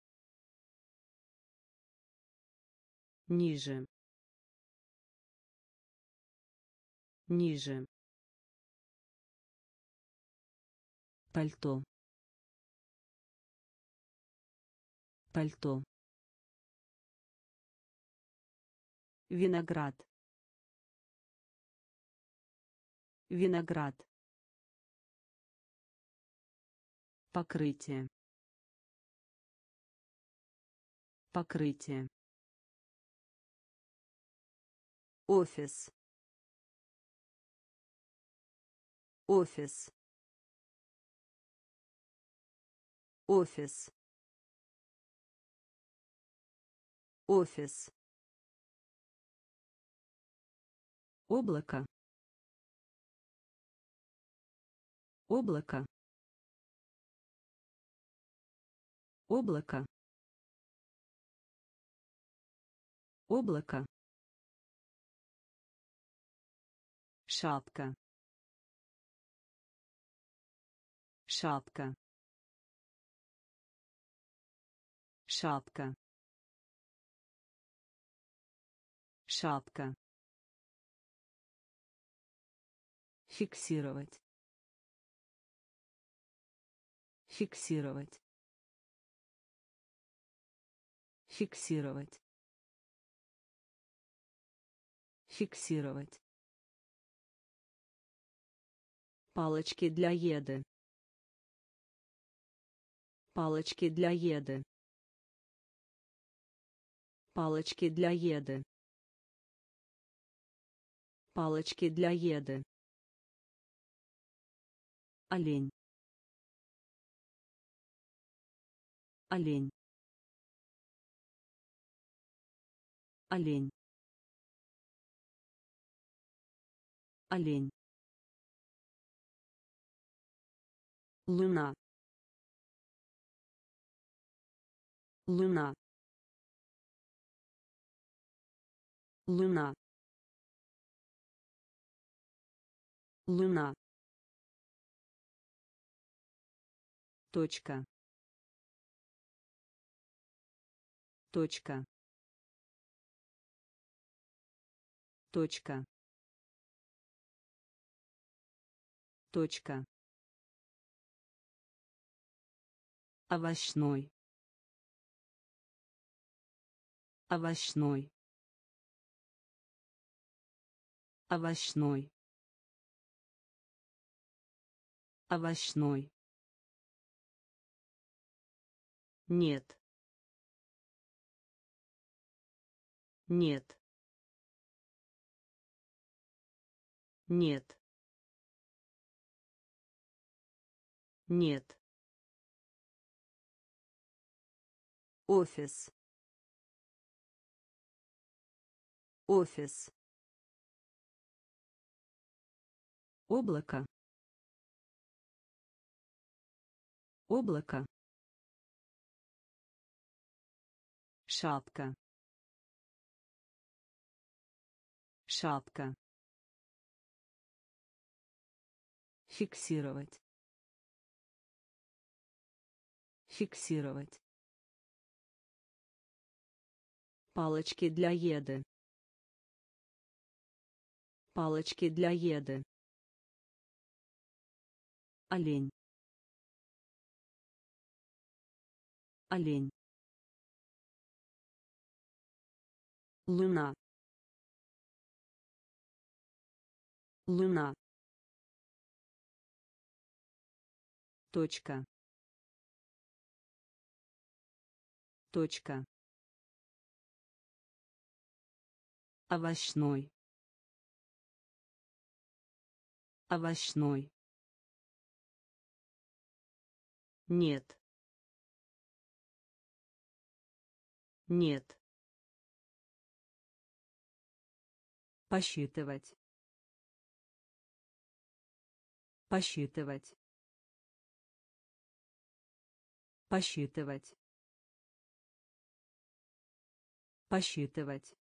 ниже. Ниже. Пальто. Пальто. Виноград. Виноград. Покрытие. Покрытие офис. Офис. Офис. Офис. Облако. Облако. Облако. Облако шапка. Шапка. Шапка. Шапка. Фиксировать. Фиксировать. Фиксировать. Фиксировать палочки для еды. Палочки для еды. Палочки для еды. Палочки для еды. Олень. Олень. Олень. Олень луна. Луна. Луна. Луна. Точка. Точка. Точка. Точка овощной. Овощной. Овощной. Овощной. Нет. Нет. Нет. Нет офис. Офис. Облако. Облако. Шапка. Шапка. Фиксировать. Фиксировать палочки для еды. Палочки для еды. Олень. Олень. Луна. Луна. Точка. Точка овощной. Овощной. Нет. Нет. Посчитывать. Посчитывать. Посчитывать. Посчитывать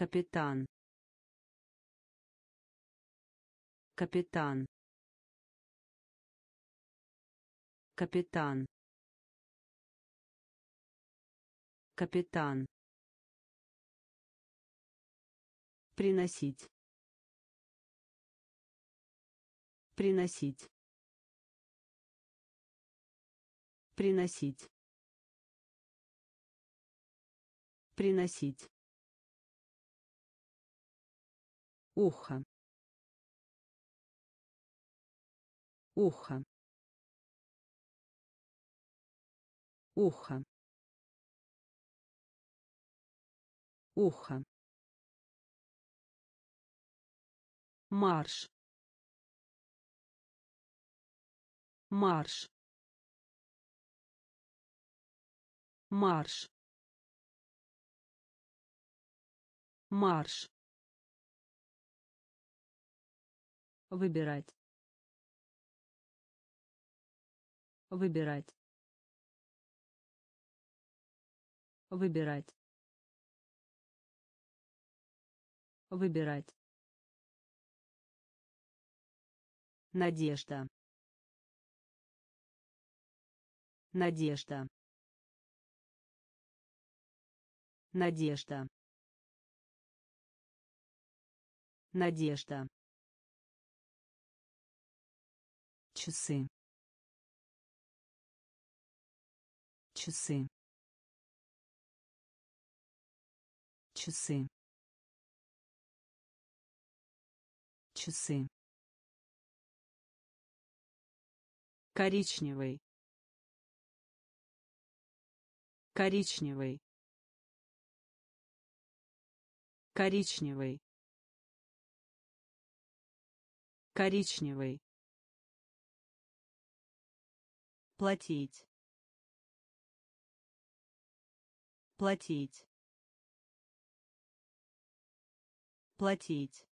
капитан. Капитан. Капитан. Капитан. Приносить. Приносить. Приносить. Приносить ухо. Ухо. Ухо. Ухо. Марш. Марш. Марш. Марш выбирать выбирать выбирать выбирать Надежда. Надежда. Надежда. Надежда. Часы. Часы. Часы. Часы. коричневый коричневый коричневый коричневый платить. Платить. Платить.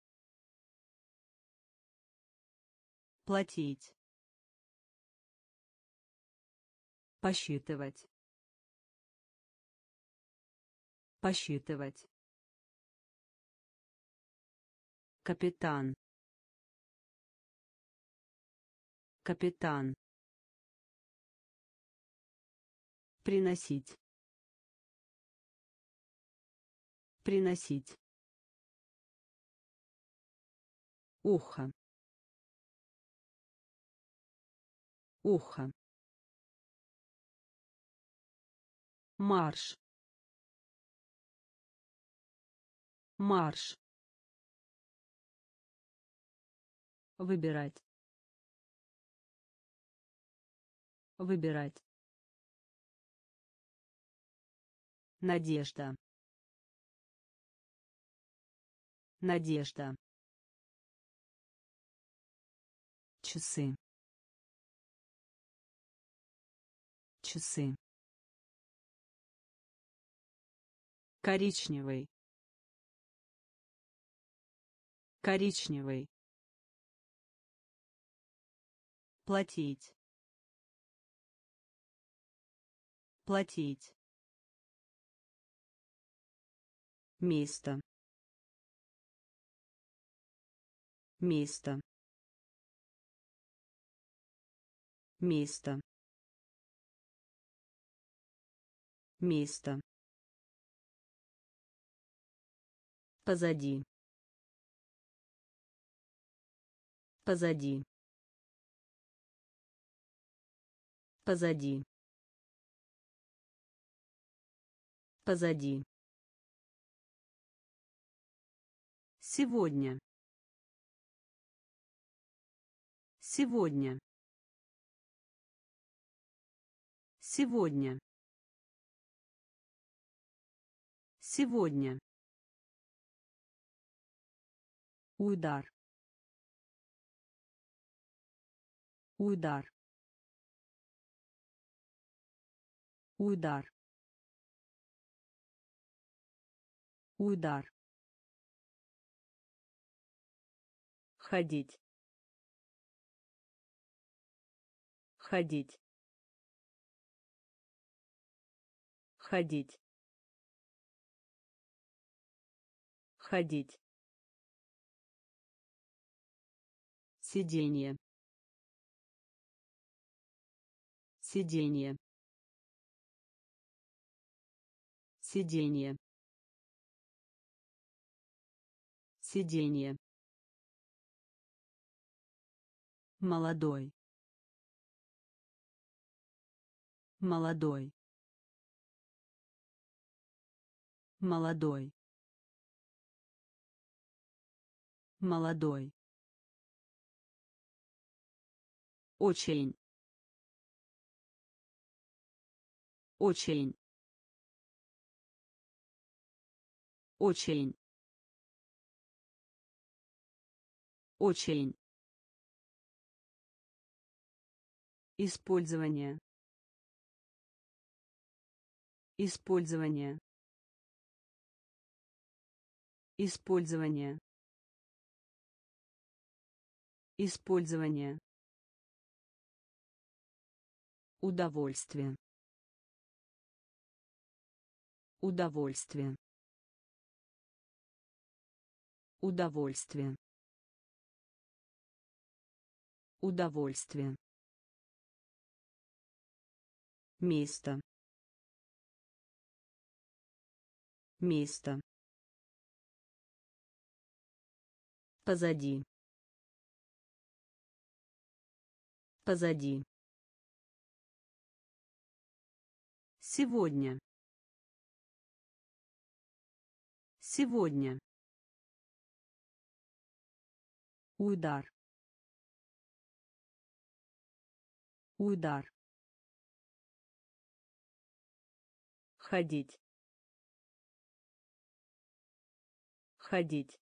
Платить. Посчитывать. Посчитывать. Капитан. Капитан приносить Приносить. Ухо. Ухо. Марш. Марш. Выбирать. Выбирать. Надежда. Надежда. Часы. Часы. Коричневый. Коричневый. Платить. Платить. Место. Место. Место. Место. Позади. Позади. Позади. Позади. Сегодня. Сегодня. Сегодня. Сегодня. Удар. Удар. Удар. Удар. Ходить. Ходить. Ходить. Ходить. Сиденье. Сиденье. Сиденье. Сиденье молодой. Молодой. Молодой. Молодой. Очень. Очень. Очень. Очень Использование. Использование. Использование. Использование. Удовольствие. Удовольствие. Удовольствие. Удовольствие. Место. Место. Позади. Позади. Сегодня. Сегодня. Удар. Удар. Ходить. Ходить.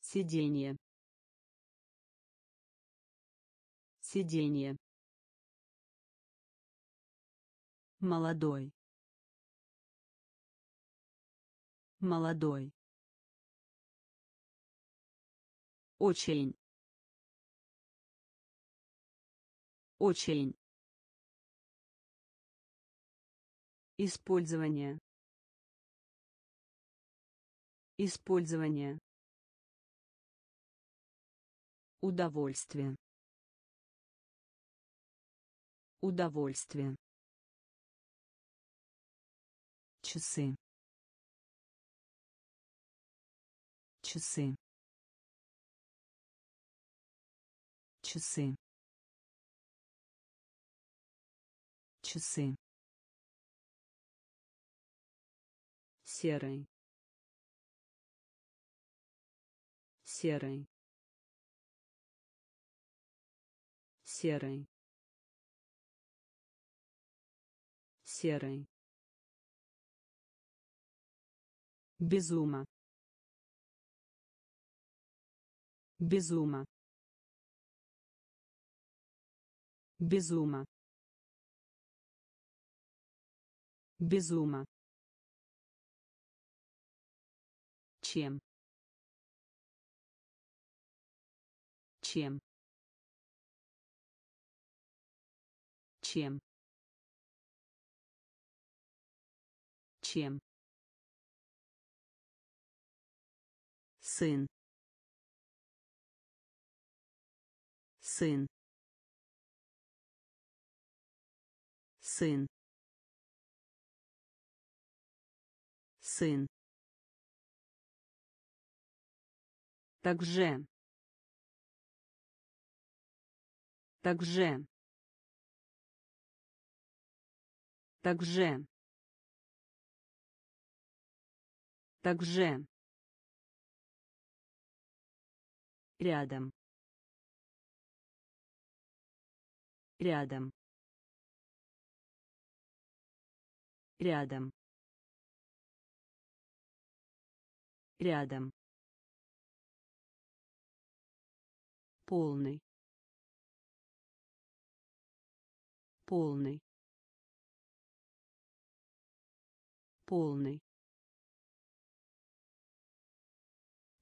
Сиденье. Сиденье. Молодой. Молодой. Очень. Очень Использование. Использование. Удовольствие. Удовольствие. часы часы часы часы серый. Серый. Серый. Серый. Безума безума безума безума чем? Чем? Чем? Чем? Сын. Сын. Сын. Сын также также также также рядом. Рядом. Рядом. Рядом полный. Полный. Полный.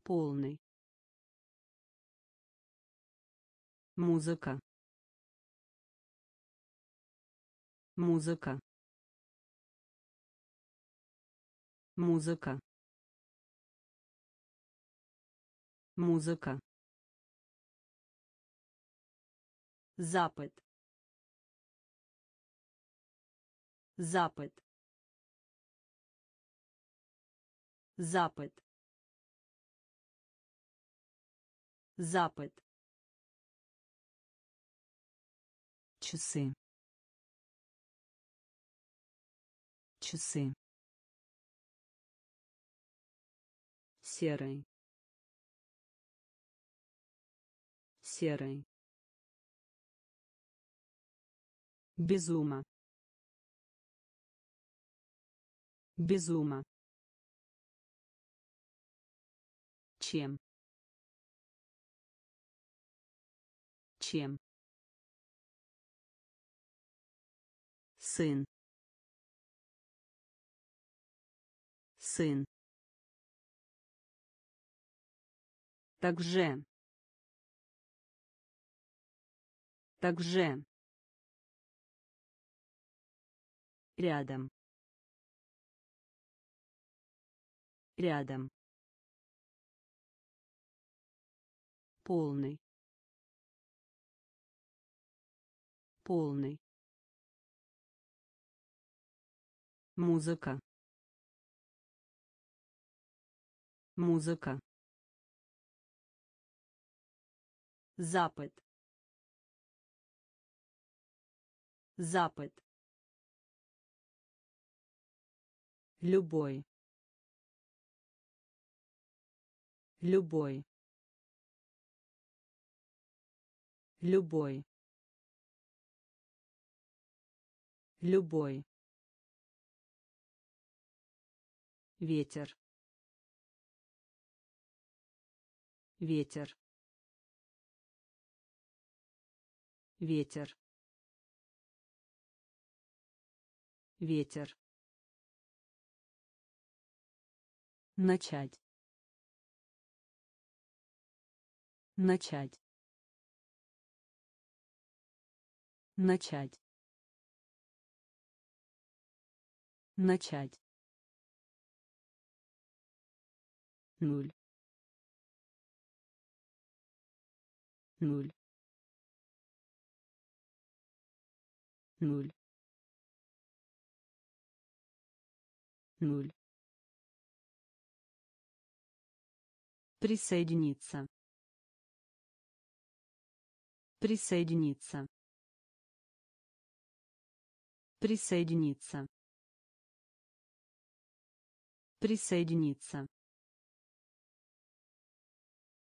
Полный. Музыка. Музыка. Музыка. Музыка запад. Запад. Запад. Запад. Часы. Часы. Серый. Серый безума безума чем? Чем? Сын. Сын. Также также рядом. Рядом. Полный. Полный. Музыка. Музыка. Запад. Запад любой. Любой. Любой. Любой. Ветер. Ветер. Ветер. Ветер начать. Начать. Начать. Начать. Нуль. Нуль. Нуль. Нуль присоединиться. Присоединиться. Присоединиться. Присоединиться.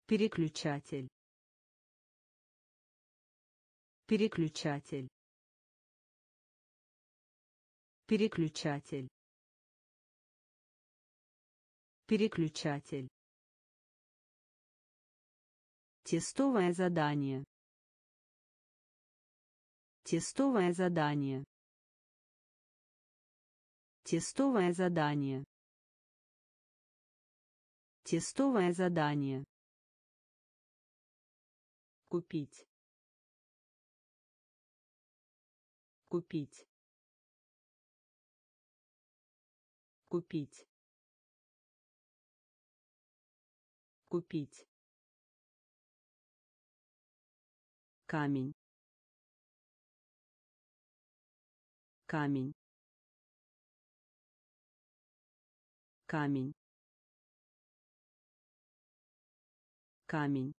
Переключатель. Переключатель. Переключатель. Переключатель Тестовое задание. Тестовое задание. Тестовое задание. Тестовое задание. Купить. Купить. Купить. Купить. Камень. Камень. Камень. Камень.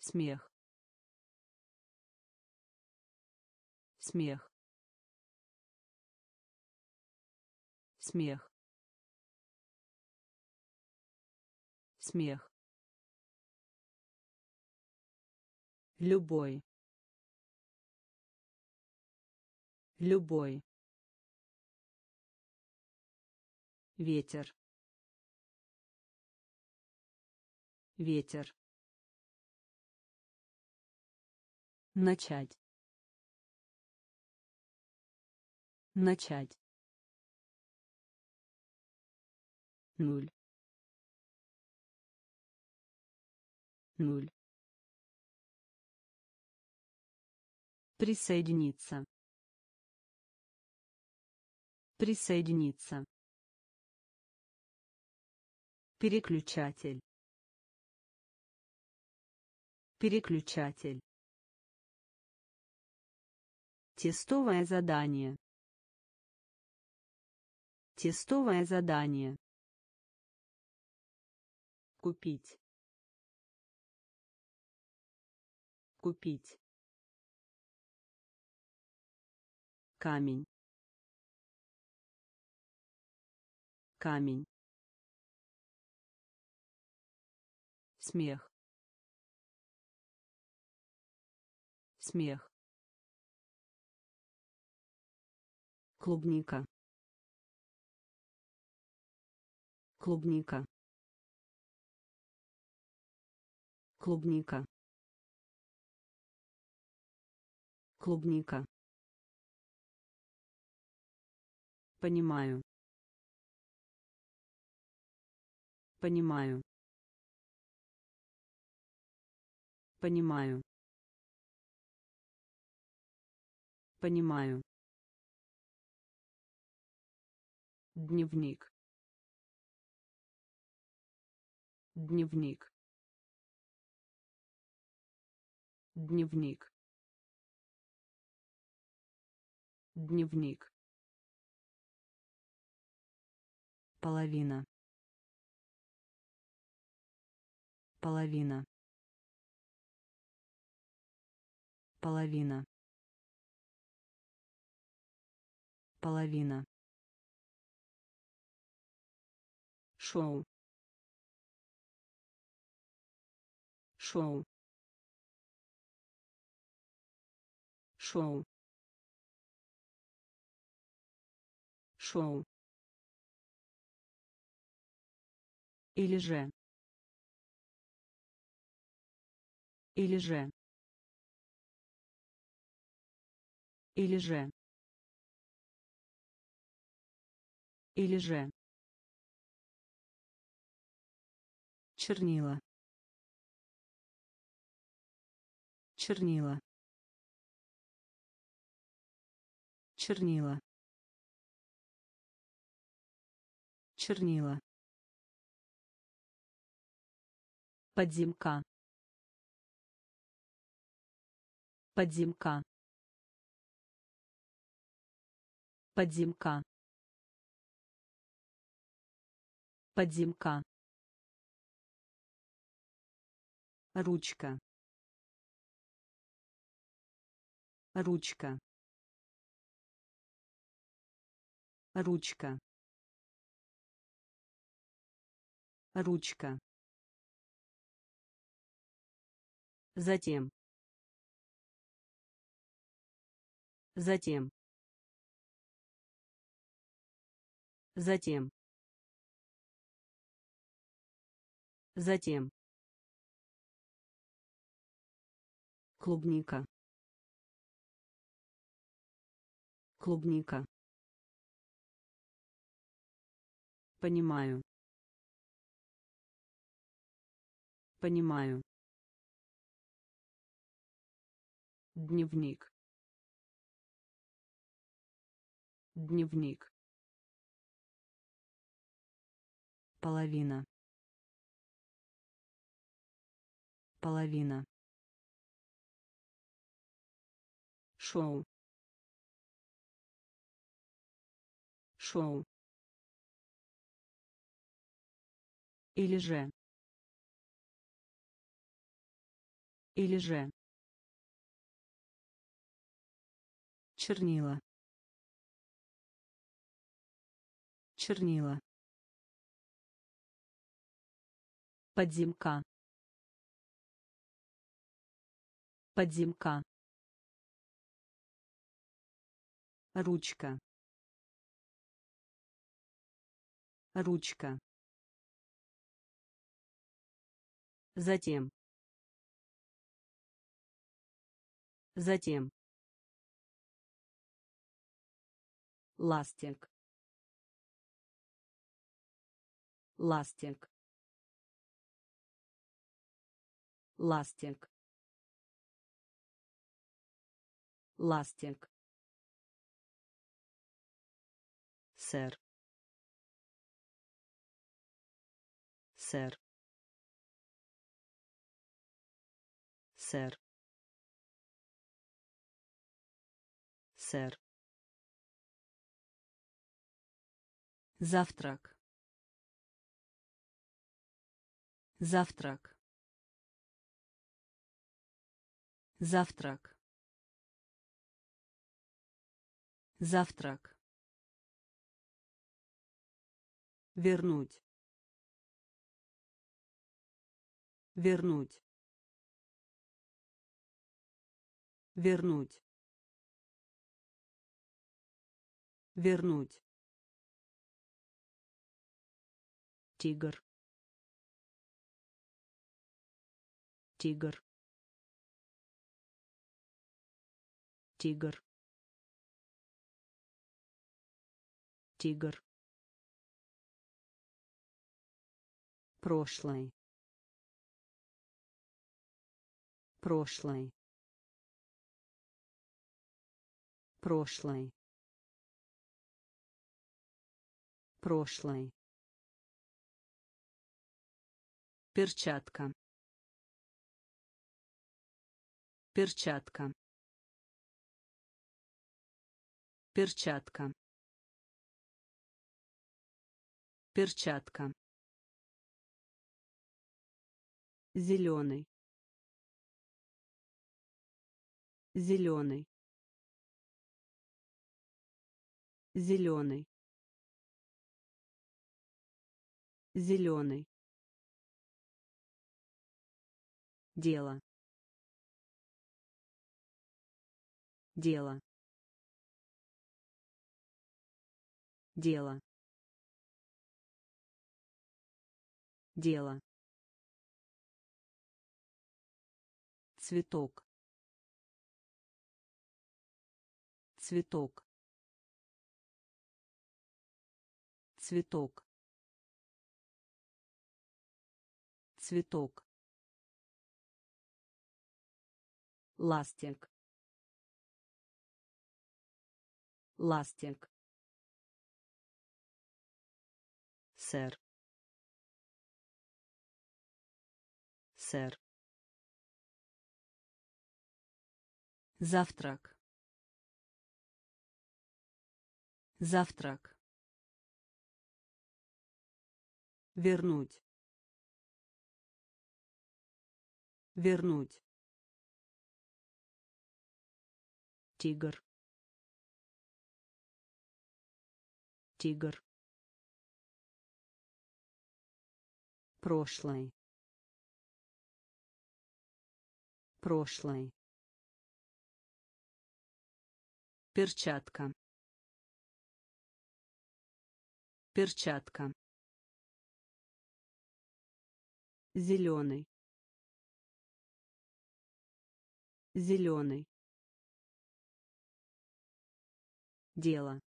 Смех. Смех. Смех. Смех любой. Любой. Ветер. Ветер. Начать. Начать. Нуль. Нуль Присоединиться. Присоединиться. Переключатель. Переключатель. Тестовое задание. Тестовое задание. Купить. Купить. Камень. Камень. Смех. Смех. Клубника. Клубника. Клубника. Клубника Понимаю. Понимаю. Понимаю. Понимаю. Дневник. Дневник. Дневник. Дневник. Половина. Половина. Половина. Половина. Шоу. Шоу. Шоу. Шоу Или же. Или же. Или же. Или же. Чернила. Чернила. Чернила. Чернила. Подземка. Подземка. Подземка. Подземка. ручка ручка ручка ручка затем. Затем. Затем. Затем. Клубника. Клубника. Понимаю. Понимаю дневник. Дневник. Половина. Половина. Шоу. Шоу. Или же. Или же чернила. Чернила. Подземка. Подземка. ручка. Ручка. Затем. Затем ластик ластик ластик ластик сэр. Сэр. Сэр. Сэр завтрак. Завтрак. Завтрак. Завтрак. Вернуть. Вернуть. Вернуть. Вернуть тигр. Тигр. Тигр. Тигр. Прошлый. Прошлый. Прошлый. Прошлый перчатка. Перчатка. Перчатка. Перчатка. Зеленый. Зеленый. Зеленый. Зеленый дело. Дело. Дело. Дело. Цветок. Цветок. Цветок. Цветок ластик ластик сэр сэр завтрак Завтрак. Вернуть. Вернуть. Тигр. Тигр. Прошлый. Прошлый. Перчатка. Перчатка. Зеленый. Зеленый. Дело.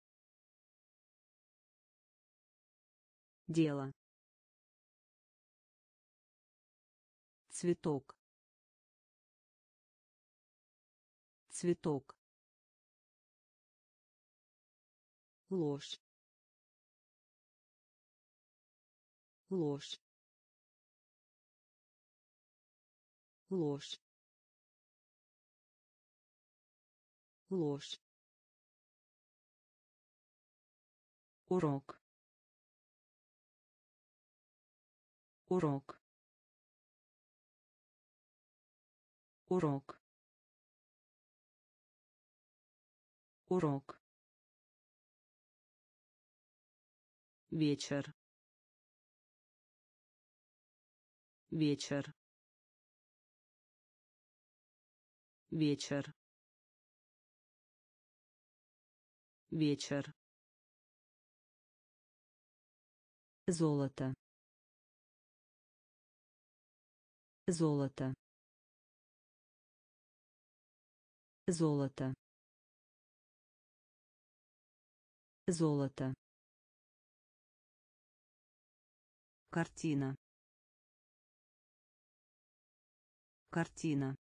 Дело. Цветок. Цветок. ложь ложь ложь ложь урок. Урок. Урок. Урок. Вечер. Вечер. Вечер. Вечер золото золото золото золото. Картина. Картина.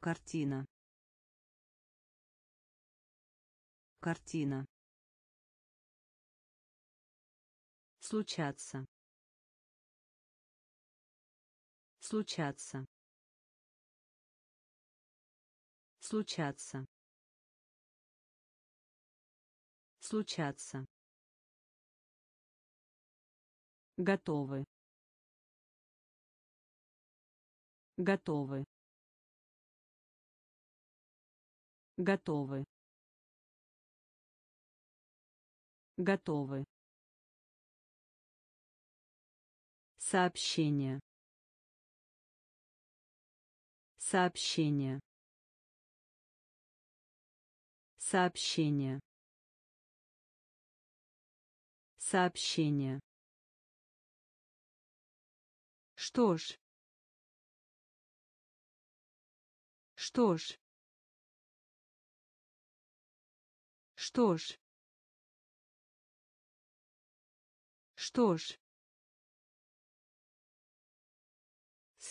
Картина. Картина случаться. Случаться. Случаться. Случаться. Готовы. Готовы. Готовы. Готовы сообщение. Сообщение. Сообщение. Сообщение. Что ж? Что ж? Что ж? Что ж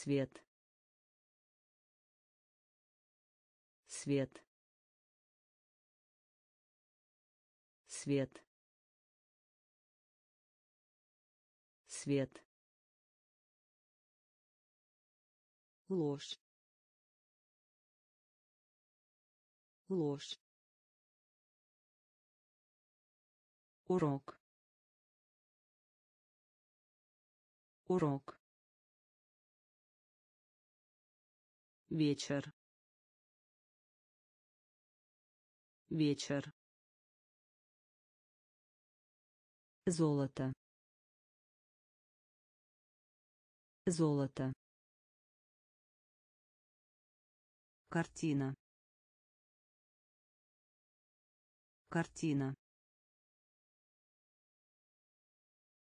свет. Свет. Свет. Свет. Ложь. Ложь. Урок. Урок вечер. Вечер. Золото. Золото. Картина. Картина.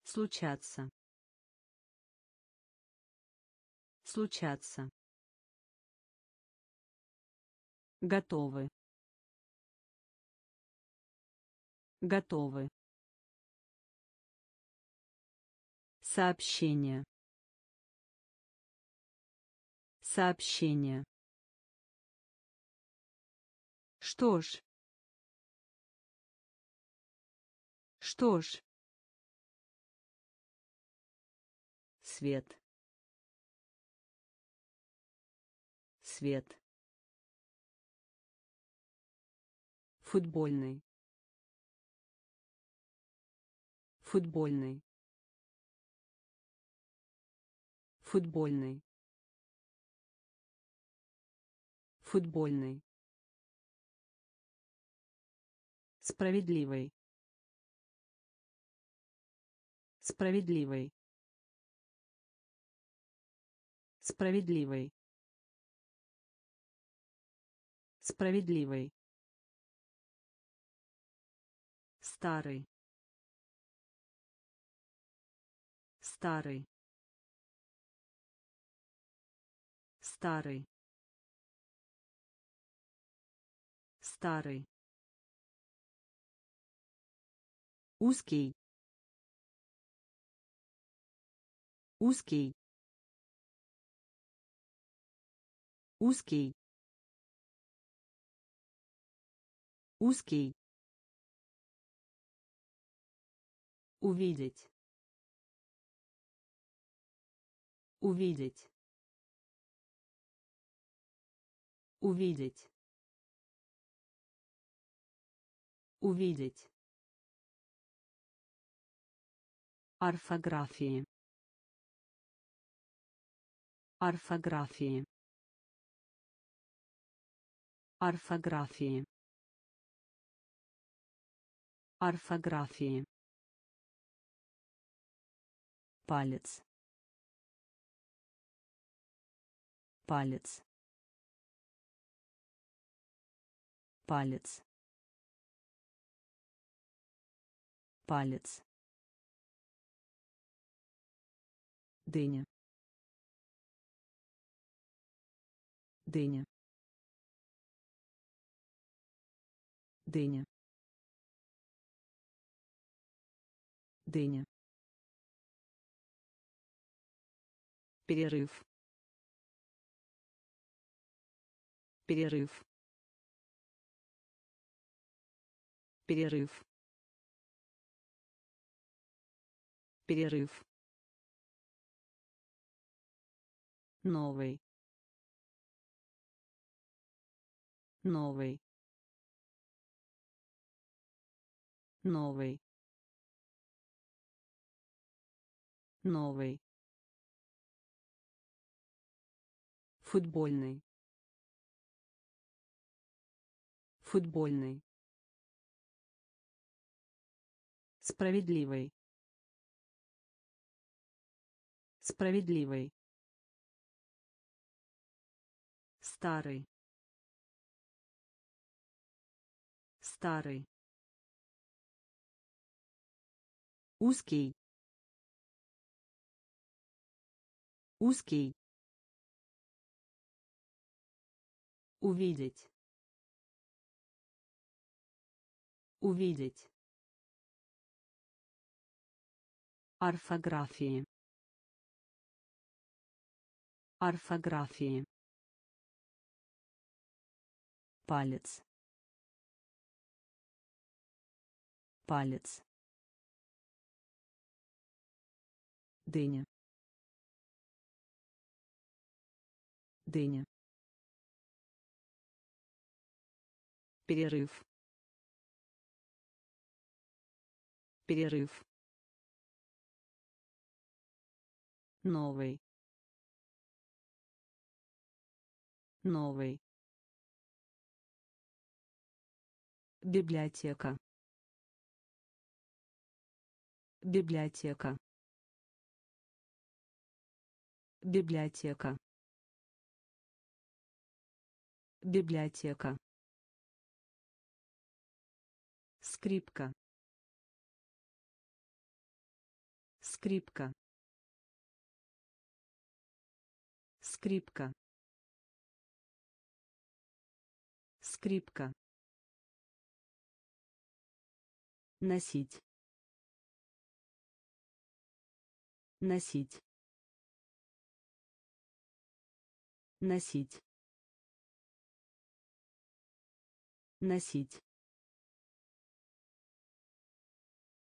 Случаться. Случаться готовы. Готовы. Сообщение. Сообщение. Что ж? Что ж? Свет. Свет футбольный. Футбольный. Футбольный. Футбольный. Справедливый. Справедливый. Справедливый. Справедливый старый. Старый. Старый. Старый. Узкий. Узкий. Узкий. Узкий увидеть. Увидеть. Увидеть. Увидеть. Орфографии. Орфографии. Орфографии. Орфографии палец. Палец. Палец. Палец. Дыня. Дыня. Дыня. Дыня перерыв. Перерыв. Перерыв. Перерыв. Новый. Новый. Новый. Новый футбольный. Футбольный. Справедливый. Справедливый. Старый. Старый. Узкий. Узкий увидеть. Увидеть. Орфографии. Орфографии. Палец. Палец. Дыня. Дыня перерыв. Перерыв. Новый. Новый. Библиотека. Библиотека. Библиотека. Библиотека скрипка. Скрипка. Скрипка. Скрипка. Носить. Носить. Носить. Носить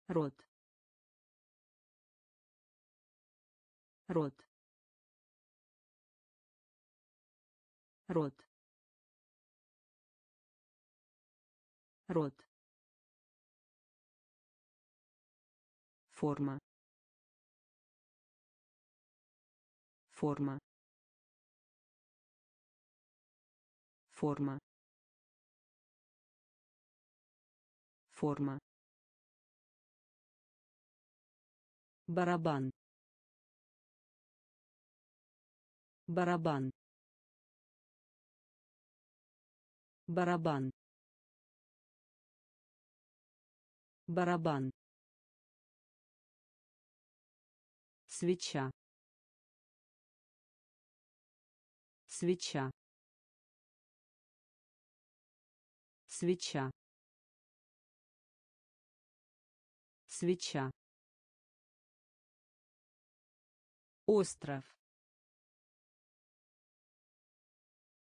рот. Рот. Рот. Рот. Форма. Форма. Форма. Форма барабан барабан барабан барабан. Свеча свеча свеча. Свеча остров.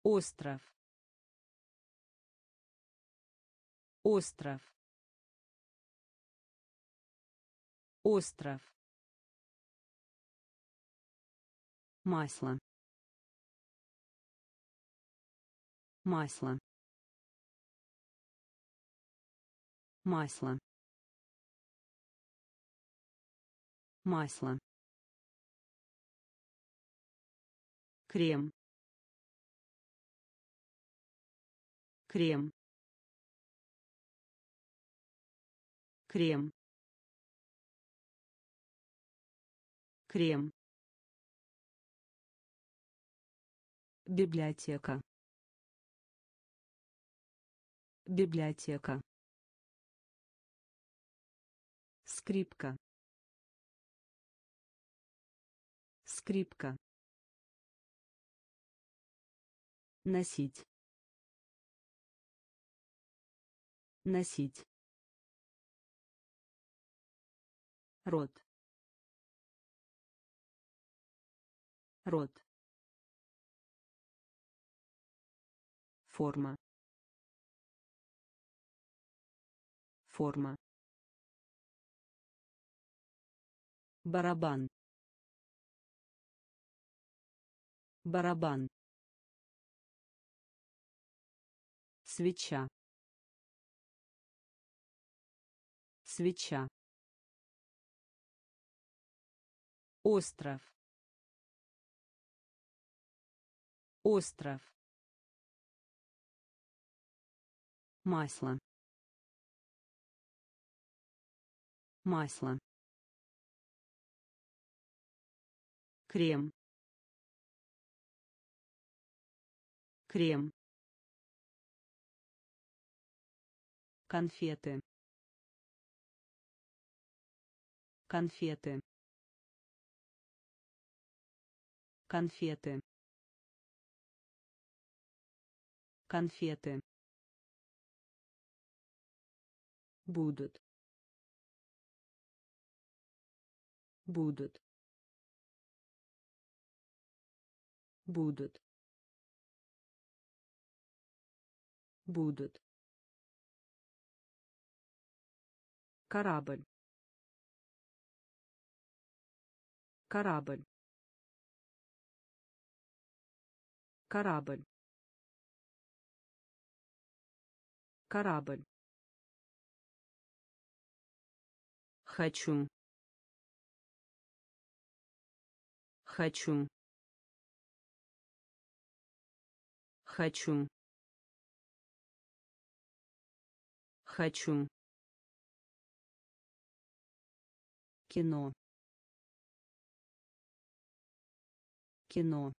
Остров. Остров. Остров. Масло. Масло. Масло. Масло крем. Крем. Крем. Крем. Библиотека. Библиотека. Скрипка. Скрипка носить носить рот рот форма форма барабан барабан свеча. Свеча. Остров. Остров. Масло. Масло. Крем. Крем конфеты. Конфеты. Конфеты. Конфеты. Будут. Будут. Будут. Будут корабль. Корабль. Корабль. Корабль. Хочу. Хочу. Хочу. Хочу кино. Кино.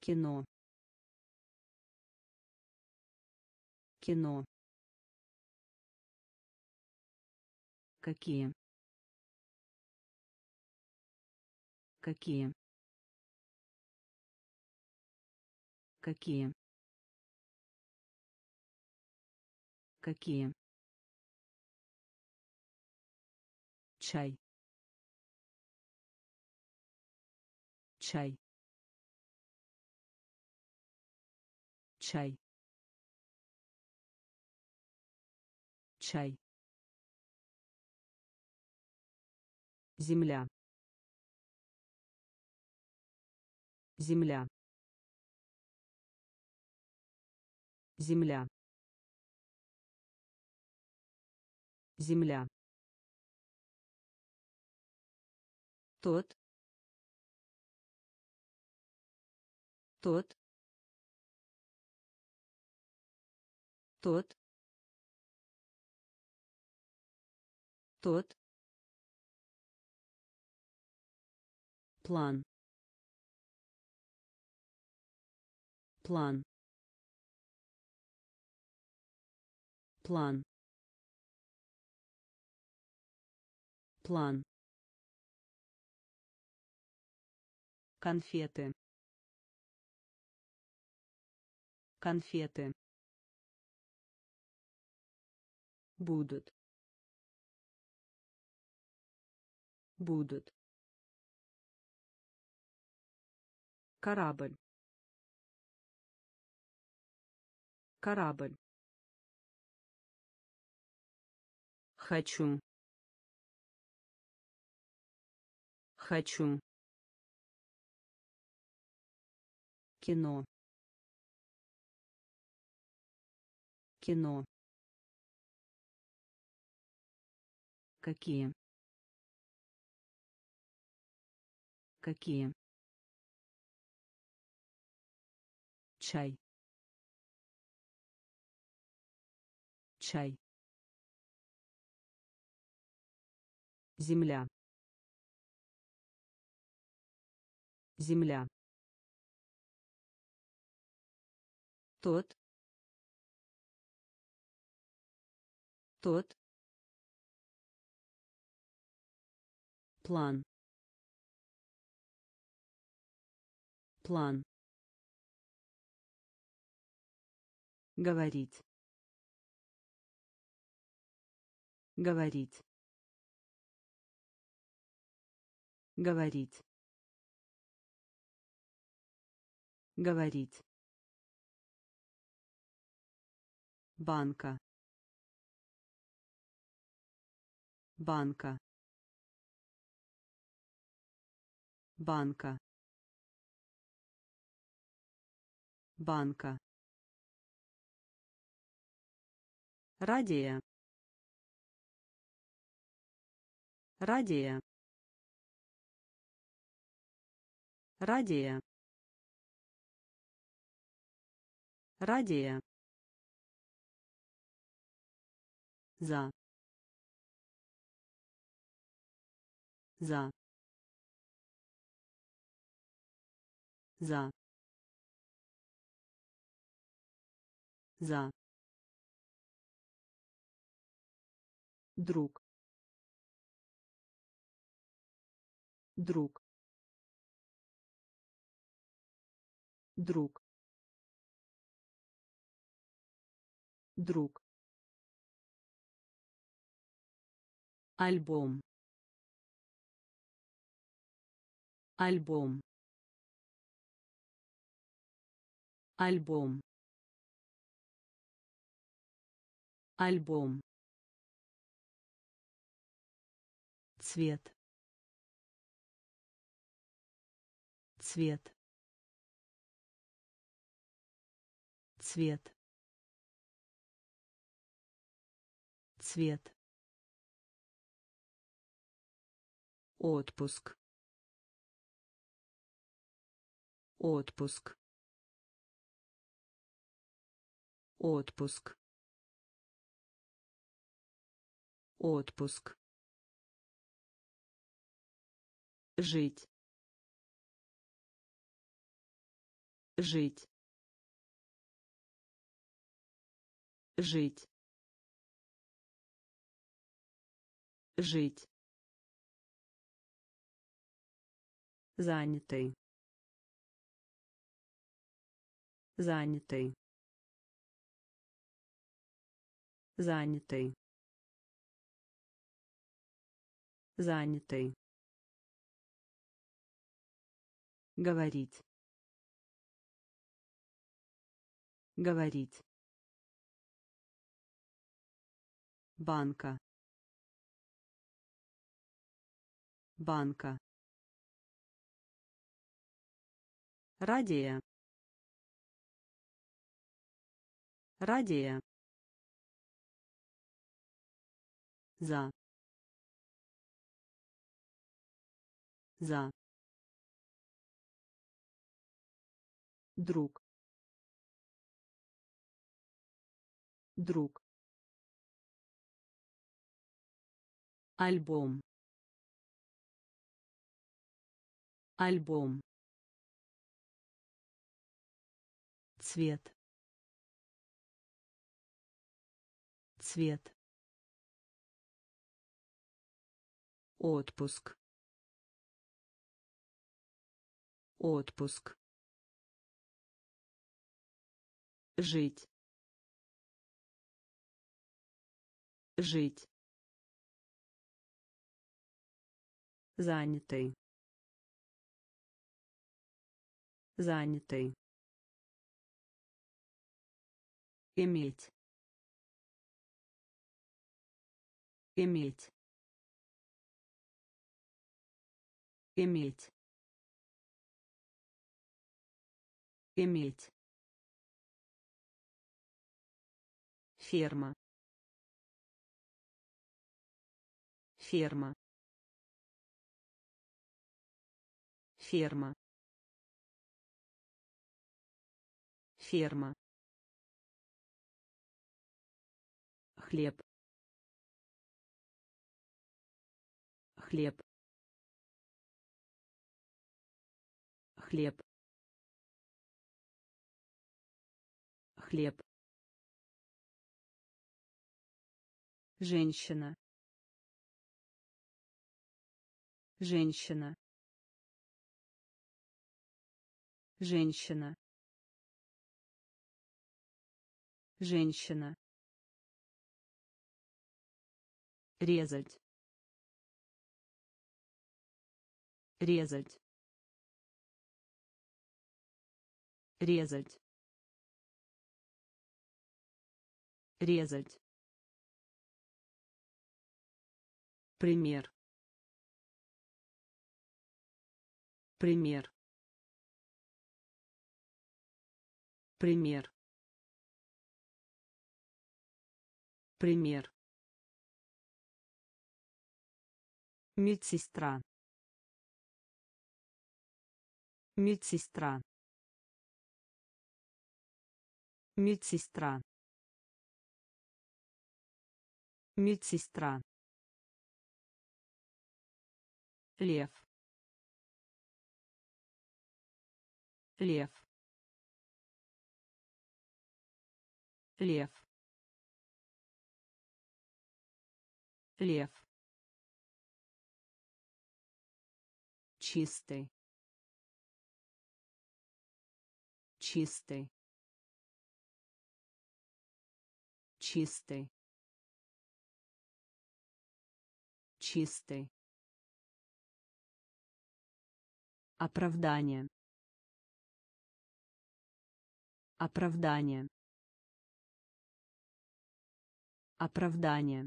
Кино. Кино. Какие? Какие? Какие? Какие чай. Чай. Чай. Чай. Земля. Земля. Земля. Земля тот. Тот. Тот. Тот. План. План. План. План конфеты. Конфеты. Будут. Будут. Корабль. Корабль. Хочу. Хочу кино. Кино. Какие? Какие? Чай. Чай. Земля. Земля тот. Тот. План. План. Говорить. Говорить. Говорить. Говорить банка. Банка. Банка. Банка. Радия. Радия. Радия. Радия за. За. За. За. Друг. Друг. Друг. Друг альбом. Альбом. Альбом. Альбом. Цвет. Цвет. Цвет. Цвет отпуск. Отпуск. Отпуск. Отпуск. Жить. Жить. Жить. Жить занятый занятый занятый занятый говорить. Говорить. Банка. Банка радия. Радия. За. За. Друг. Друг. Альбом. Альбом цвет. Цвет. Отпуск. Отпуск. Жить. Жить. Занятый. Занятый иметь. Иметь. Иметь. Иметь. Ферма. Ферма. Ферма. Ферма хлеб. Хлеб. Хлеб. Хлеб. Женщина. Женщина. Женщина. Женщина резать. Резать. Резать. Резать. Пример. Пример. Пример. Пример медсестра. Медсестра. Медсестра. Медсестра. Лев. Лев. Лев. Лев чистый чистый чистый чистый Оправдание. Оправдание. Оправдание.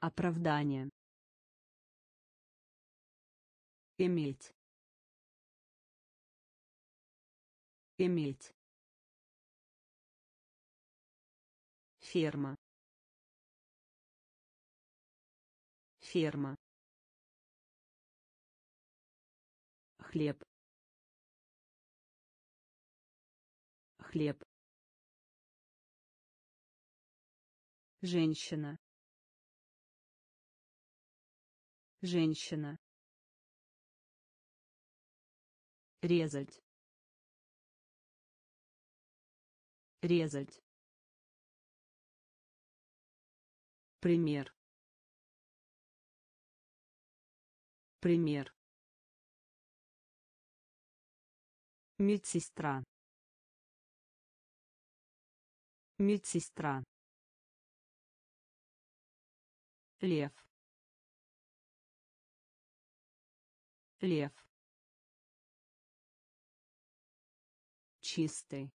Оправдание. Иметь. Иметь. Ферма. Ферма. хлеб хлеб женщина женщина резать. Резать. Пример. Пример. Медсестра. Медсестра. Лев. Лев чистый.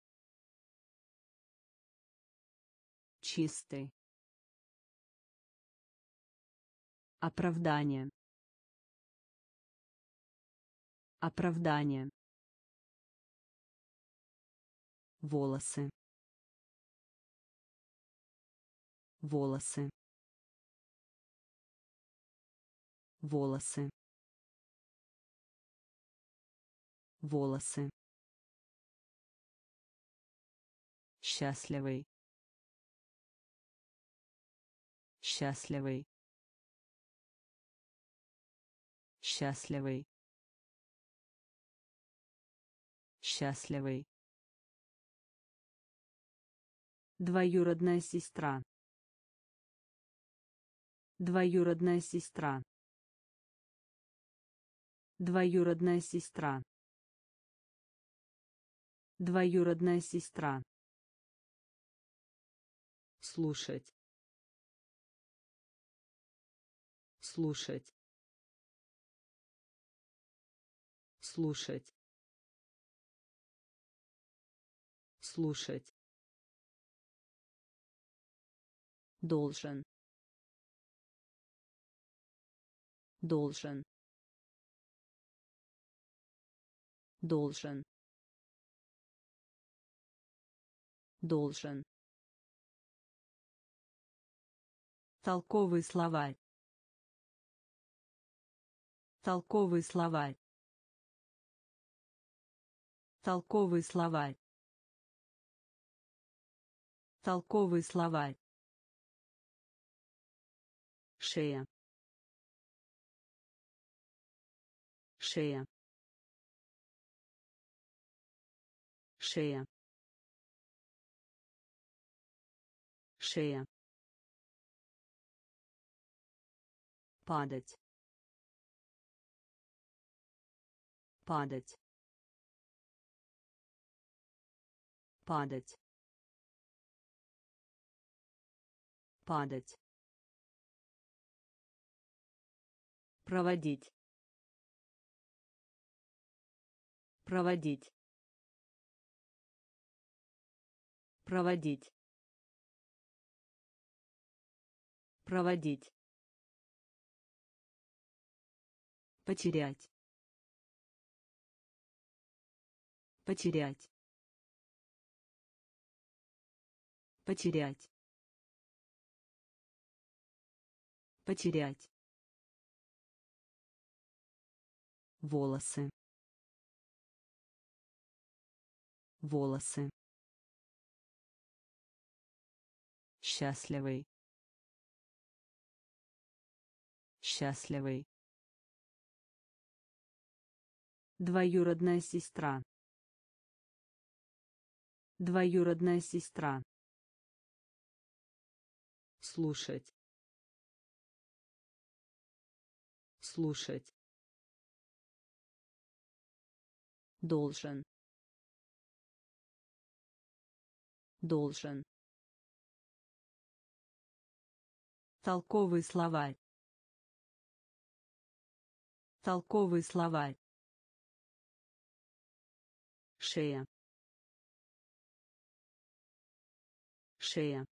Чистый. Оправдание. Оправдание. Волосы. Волосы. Волосы. Волосы счастливый. Счастливый. Счастливый. Счастливый. Двоюродная сестра. Двоюродная сестра. Двоюродная сестра. Двоюродная сестра слушать. Слушать. Слушать. Слушать. Должен. Должен. Должен. Должен толковый словарь. Толковый словарь. Толковый словарь. Толковый словарь. Шея. Шея. Шея. Шея падать. Падать. Падать. Падать. Проводить. Проводить. Проводить. Проводить потерять. Потерять. Потерять. Потерять. Волосы. Волосы. Счастливый. Счастливый двоюродная сестра. Двоюродная сестра. Слушать. Слушать. Должен. Должен. Толковый словарь. Толковый словарь шея. Шея.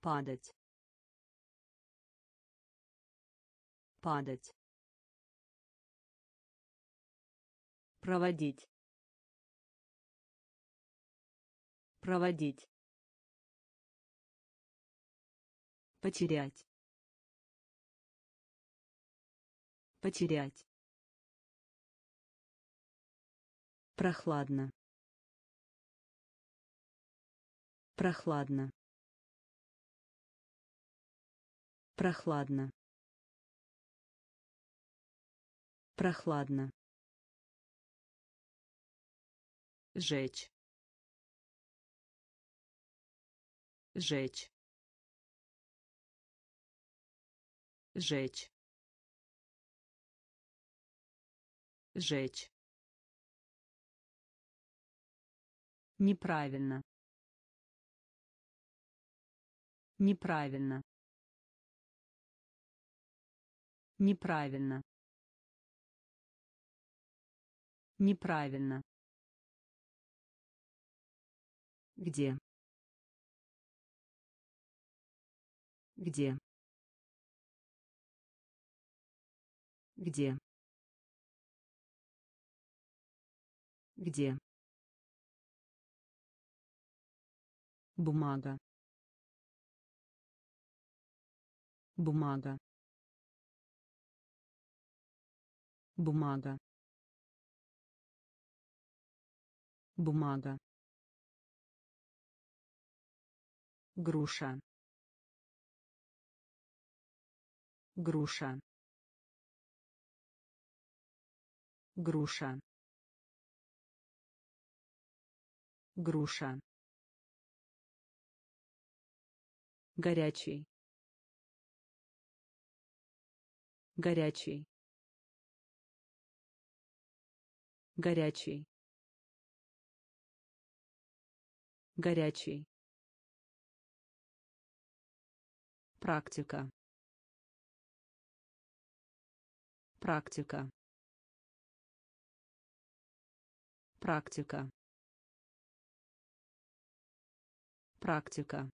Падать. Падать. Проводить. Проводить. Потерять. Потерять прохладно. Прохладно. Прохладно. Прохладно. Жечь. Жечь. Жечь. Жечь неправильно. Неправильно. Неправильно. Неправильно. Где? Где? Где? Где? Бумага. Бумага. Бумага. Бумага. Груша. Груша. Груша. Груша горячий. Горячий. Горячий. Горячий. Практика. Практика. Практика. Практика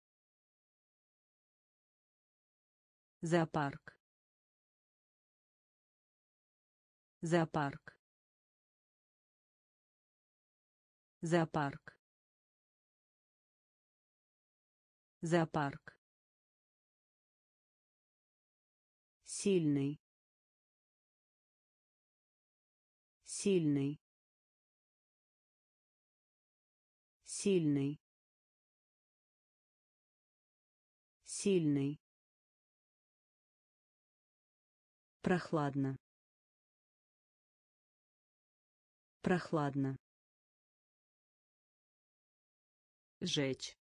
зоопарк. Зоопарк. Зоопарк. Зоопарк. Сильный. Сильный. Сильный. Сильный прохладно. Прохладно. Жечь.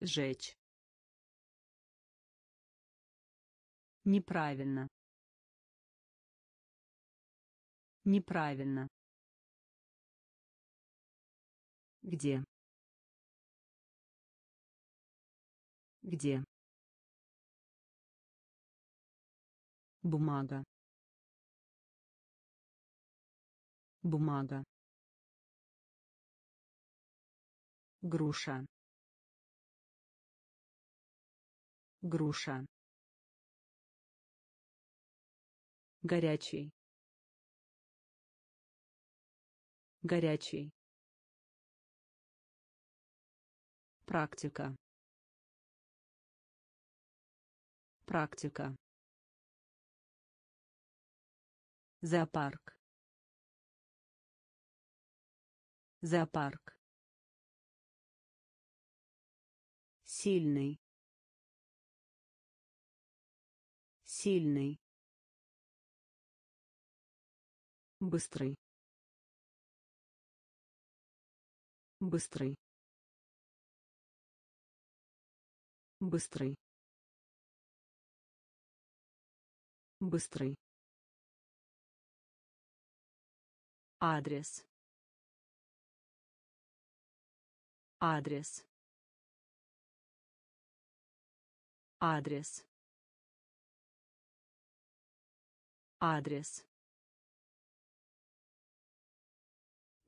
Жечь. Неправильно. Неправильно. Где? Где бумага. Бумага. Груша. Груша. Горячий. Горячий. Практика. Практика зоопарк. Зоопарк. Сильный. Сильный. Быстрый. Быстрый. Быстрый. Быстрый адрес. Адрес. Адрес. Адрес.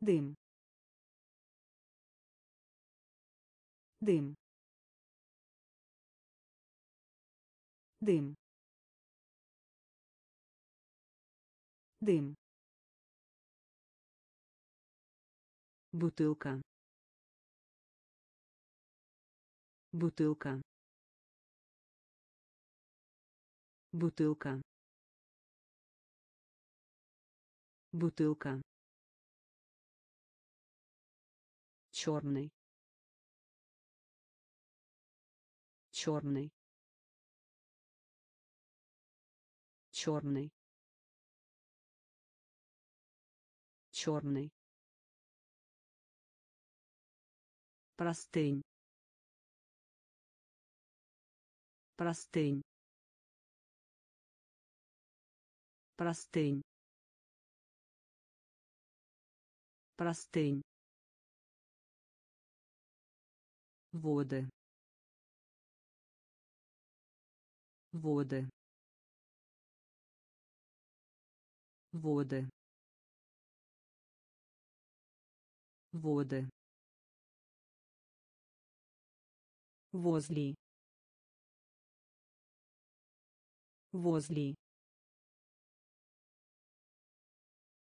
Дым. Дым. Дым. Дым бутылка. Бутылка. Бутылка. Бутылка. Черный. Черный. Черный. Черный простынь. Простынь. Простынь. Простынь. Воды. Воды. Воды. Воды возле возле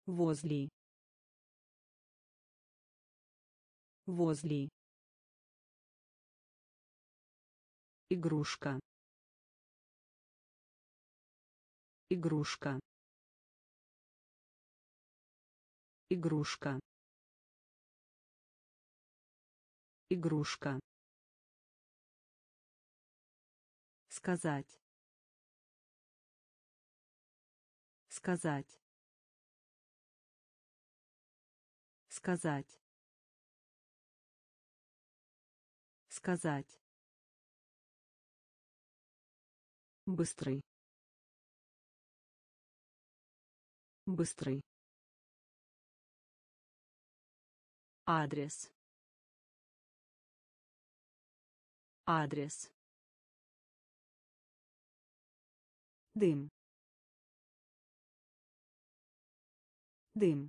возле возле. Игрушка игрушка игрушка игрушка сказать. Сказать. Сказать. Сказать. Быстрый. Быстрый. Адрес. Адрес дым. Дым.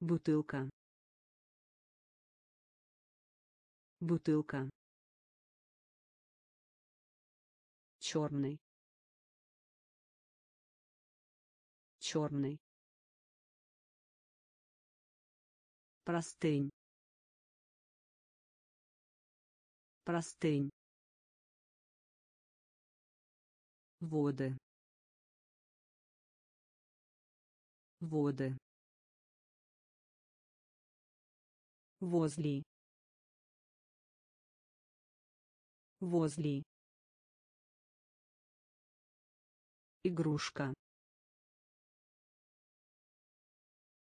Бутылка. Бутылка. Черный. Черный. Простынь. Простынь воды. Воды. Возле. Возле. Игрушка.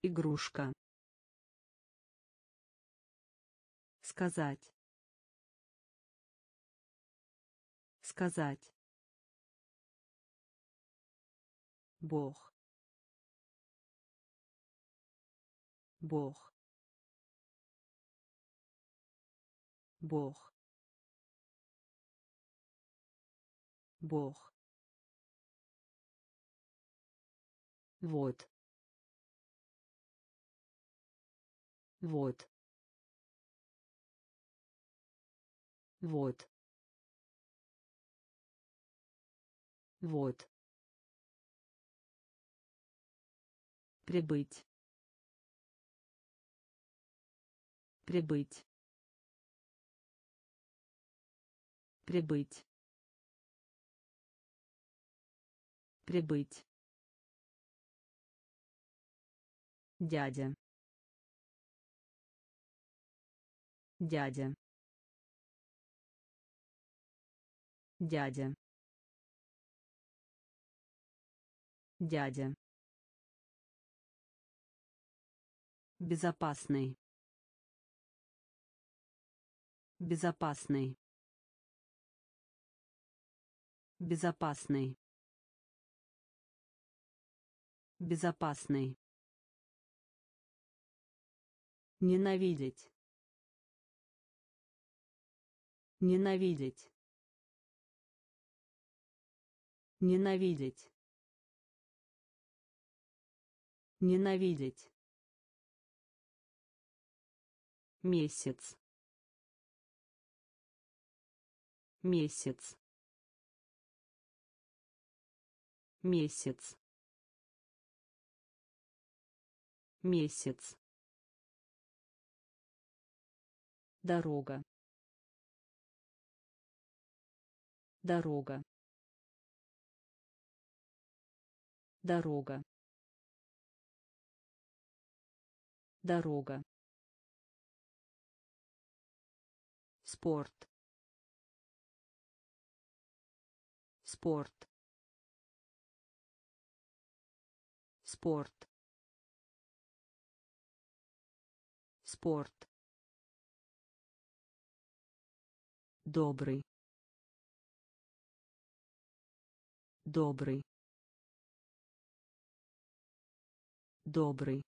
Игрушка. Сказать. Сказать Бог Бог Бог Бог Вот. Вот. Вот. Вот. Прибыть. Прибыть. Прибыть. Прибыть. Дядя. Дядя. Дядя. Дядя. Безопасный. Безопасный. Безопасный. Безопасный. Ненавидеть. Ненавидеть. Ненавидеть. Ненавидеть. Месяц. Месяц. Месяц. Месяц. Дорога. Дорога. Дорога. Дорога. Спорт. Спорт. Спорт. Спорт. Добрый. Добрый. Добрый.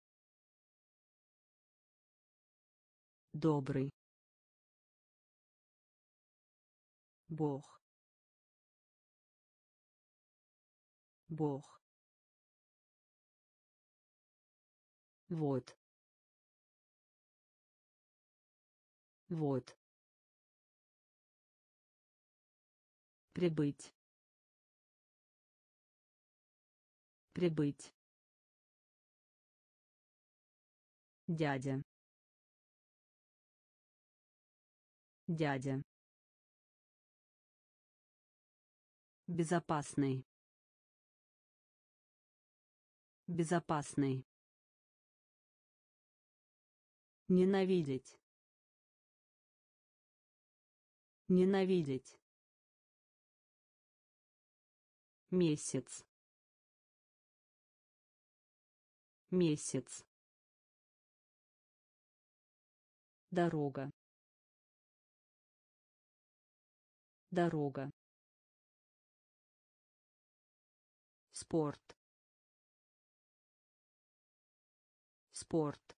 Добрый. Бог. Бог. Вот. Вот. Прибыть. Прибыть. Дядя. Дядя. Безопасный. Безопасный. Ненавидеть. Ненавидеть. Месяц. Месяц. Дорога. Дорога. Спорт. Спорт.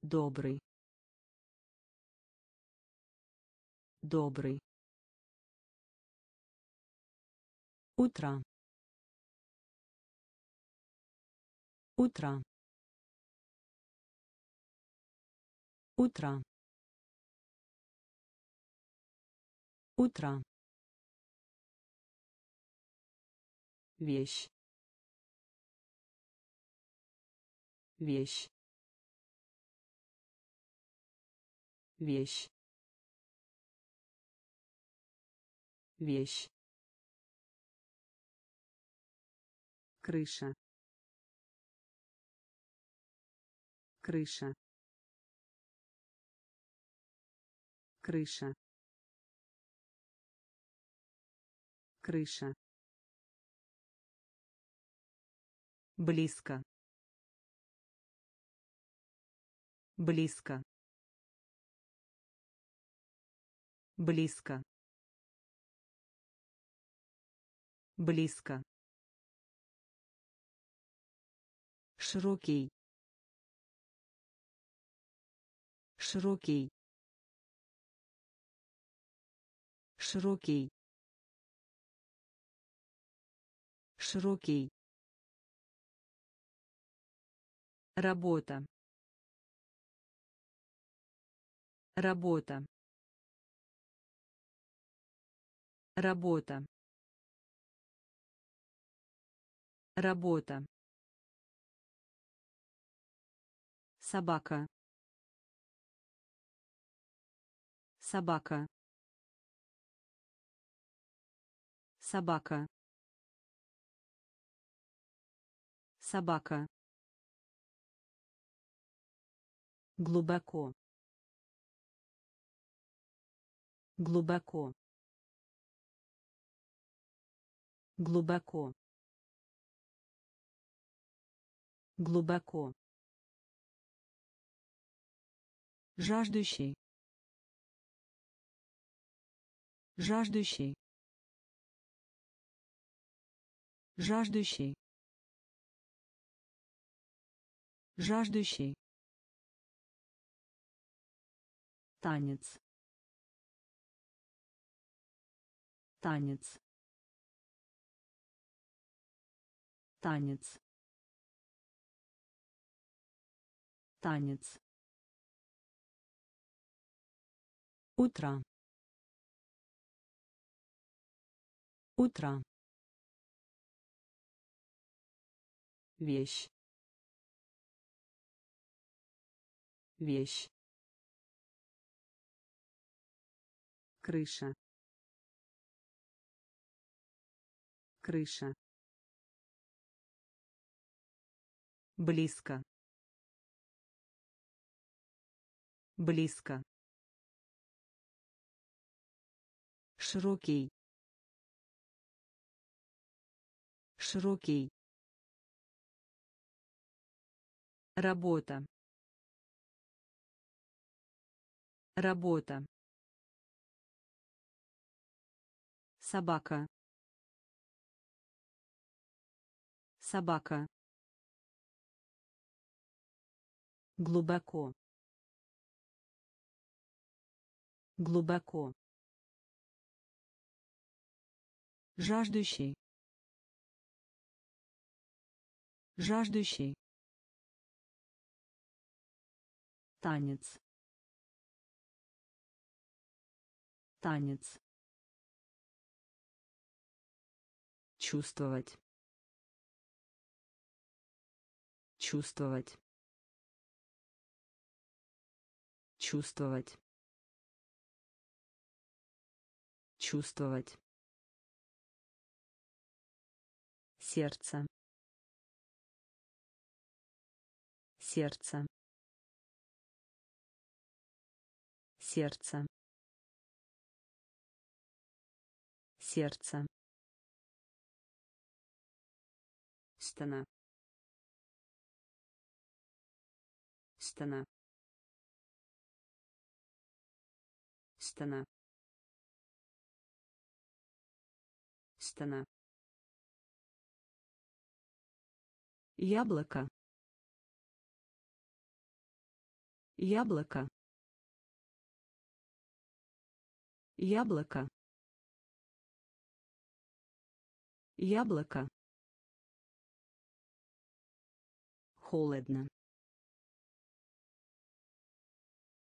Добрый. Добрый. Утро. Утро. Утро. Утро. Вещь. Вещь. Вещь. Вещь. крыша крыша крыша крыша близко. Близко. Близко. Близко. Широкий. Широкий. Широкий. Широкий работа. Работа. Работа. Работа. Собака. Собака. Собака. Собака глубоко. Глубоко. Глубоко. Глубоко. Жаждущий. Жаждущий. Жаждущий. Жаждущий танец танец танец танец Утро. Утро. Вещь. Вещь. Крыша. Крыша. Близко. Близко. широкий широкий работа работа собака. Собака. Глубоко. Глубоко. Жаждущий. Жаждущий. Танец. Танец чувствовать. Чувствовать. Чувствовать. Чувствовать. Сердце. Сердце. Сердце. Сердце стена. Стена. Стена. Стена. Яблоко. Яблоко. Яблоко. Яблоко холодно.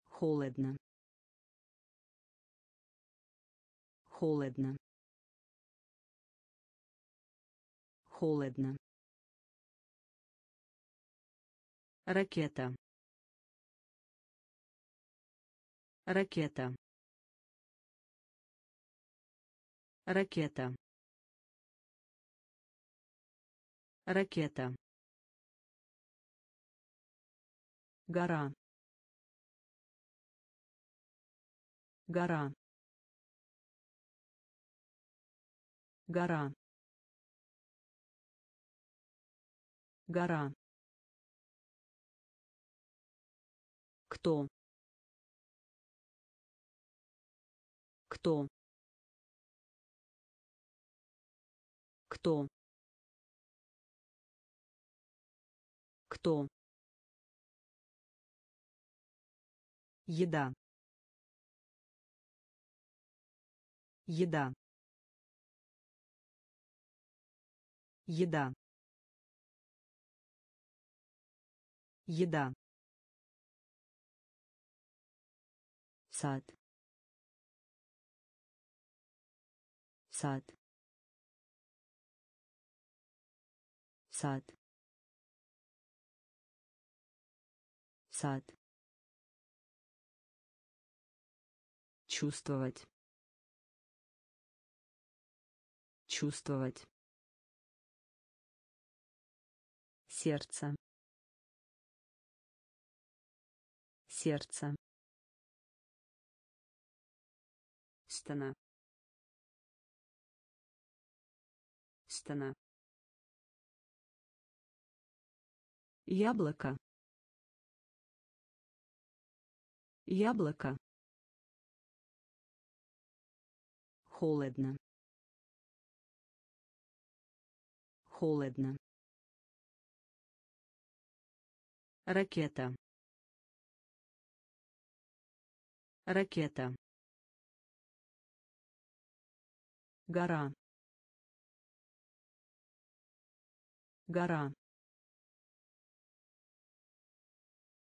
Холодно. Холодно. Холодно. Ракета. Ракета. Ракета. Ракета гора. Гора. Гора. Гора. Кто? Кто? Кто? Кто еда. Еда. Еда. Еда. Сад. Сад. Сад. Сад чувствовать. Чувствовать. Сердце. Сердце. Стена. Стена. Яблоко. Яблоко холодно. Холодно. Ракета. Ракета. Гора. Гора.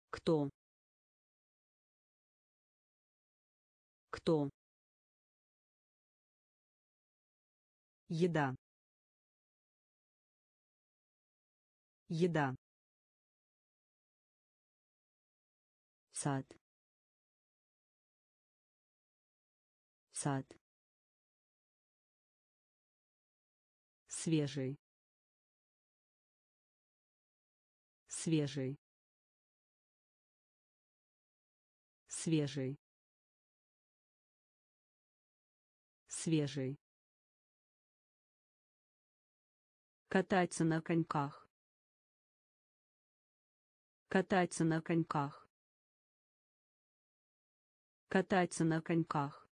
Кто? Кто еда. Еда. Сад. Сад. Свежий. Свежий. Свежий. Свежий кататься на коньках. Кататься на коньках. Кататься на коньках.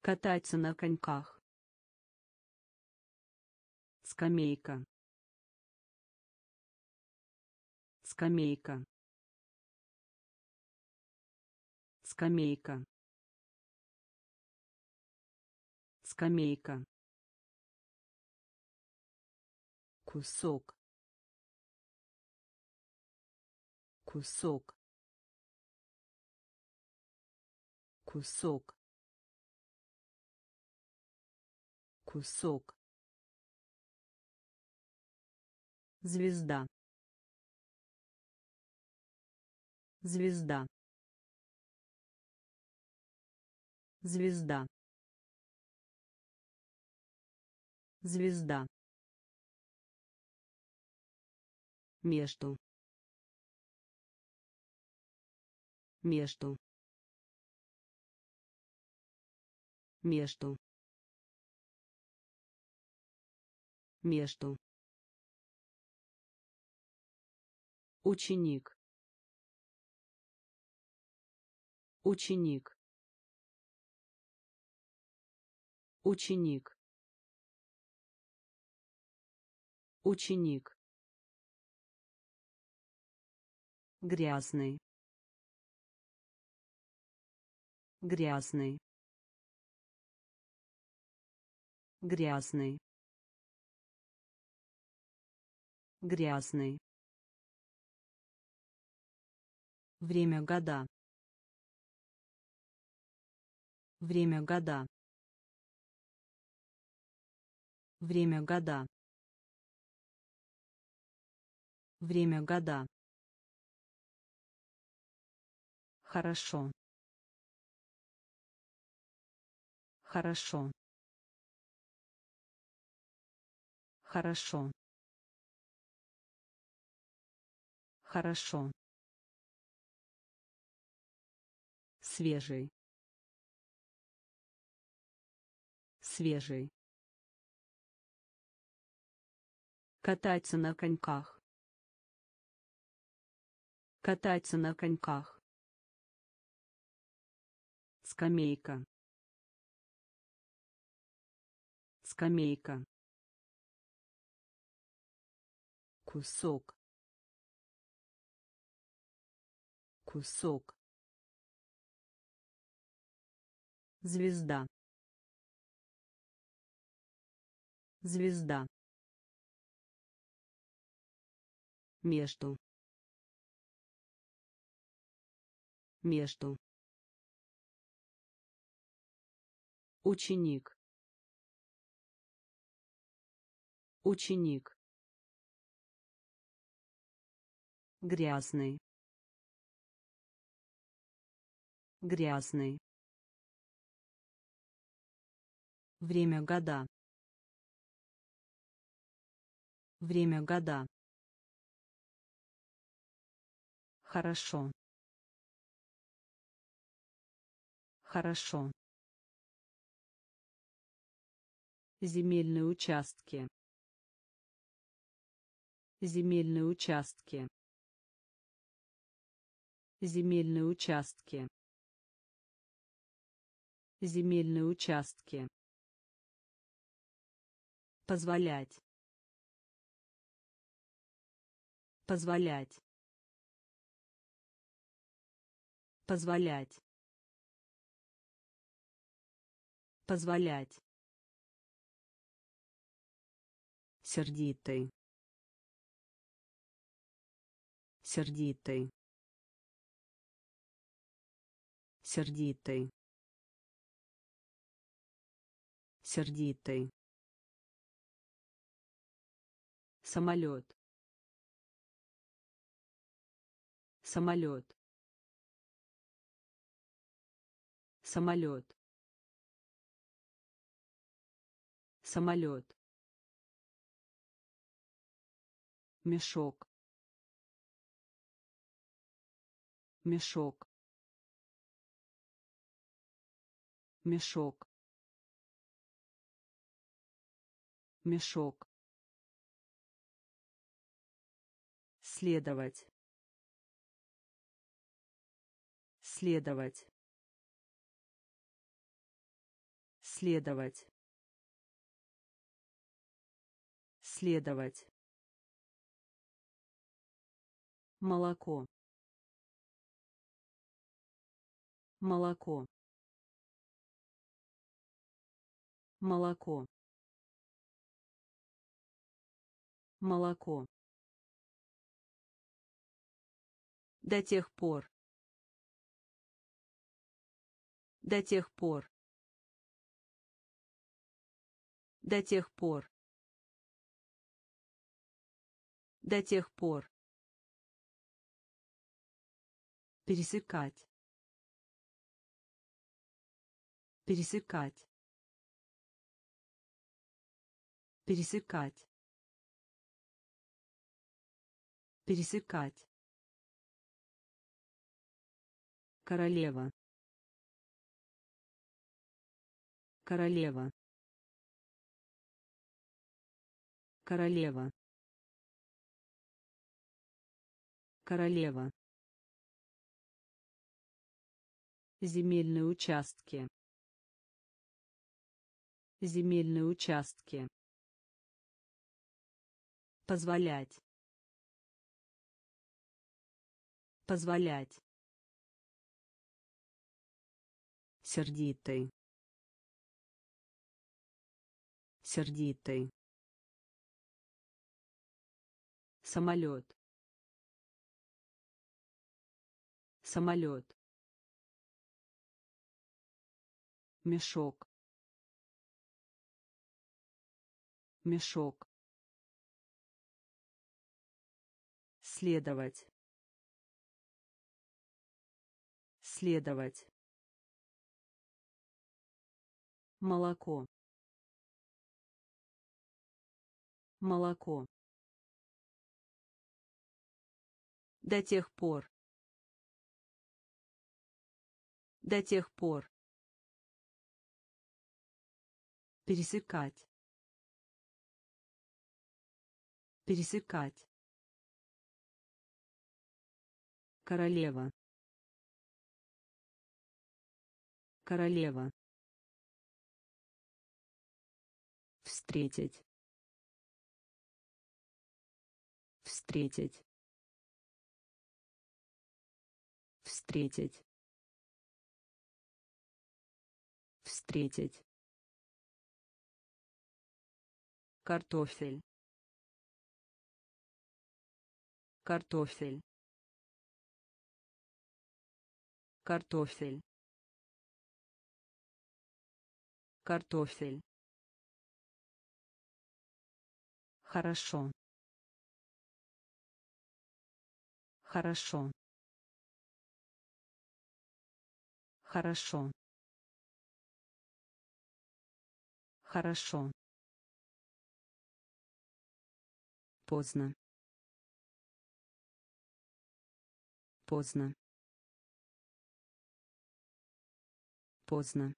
Кататься на коньках. Скамейка. Скамейка. Скамейка. Скамейка кусок. Кусок. Кусок. Кусок. Звезда. Звезда. Звезда. Звезда между между между между. Ученик. Ученик. Ученик. Ученик грязный грязный грязный грязный. Время года. Время года. Время года. Время года хорошо. Хорошо. Хорошо. Хорошо. Свежий. Свежий. Кататься на коньках. Кататься на коньках скамейка. Скамейка. Кусок. Кусок. Звезда. Звезда. Между. Между ученик. Ученик. Грязный. Грязный. Время года. Время года. Хорошо. Хорошо земельные участки. Земельные участки. Земельные участки. Земельные участки. Позволять. Позволять. Позволять. Позволять сердитый. Сердитый. Сердитый. Сердитый. Самолет. Самолет. Самолет. Самолет мешок. Мешок. Мешок. Мешок. Следовать. Следовать. Следовать. Следовать молоко. Молоко. Молоко. Молоко. До тех пор. До тех пор. До тех пор. До тех пор. Пересекать. Пересекать. Пересекать. Пересекать. Королева. Королева. Королева. Королева. Земельные участки. Земельные участки. Позволять. Позволять. Сердитый. Сердитый. Самолет. Самолет. Мешок. Мешок. Следовать. Следовать. Молоко. Молоко. До тех пор. До тех пор. Пересекать. Пересекать. Королева. Королева. Встретить. Встретить. Встретить. Встретить. Картофель. Картофель. Картофель. Картофель. Хорошо. Хорошо. Хорошо. Хорошо. Поздно. Поздно. Поздно.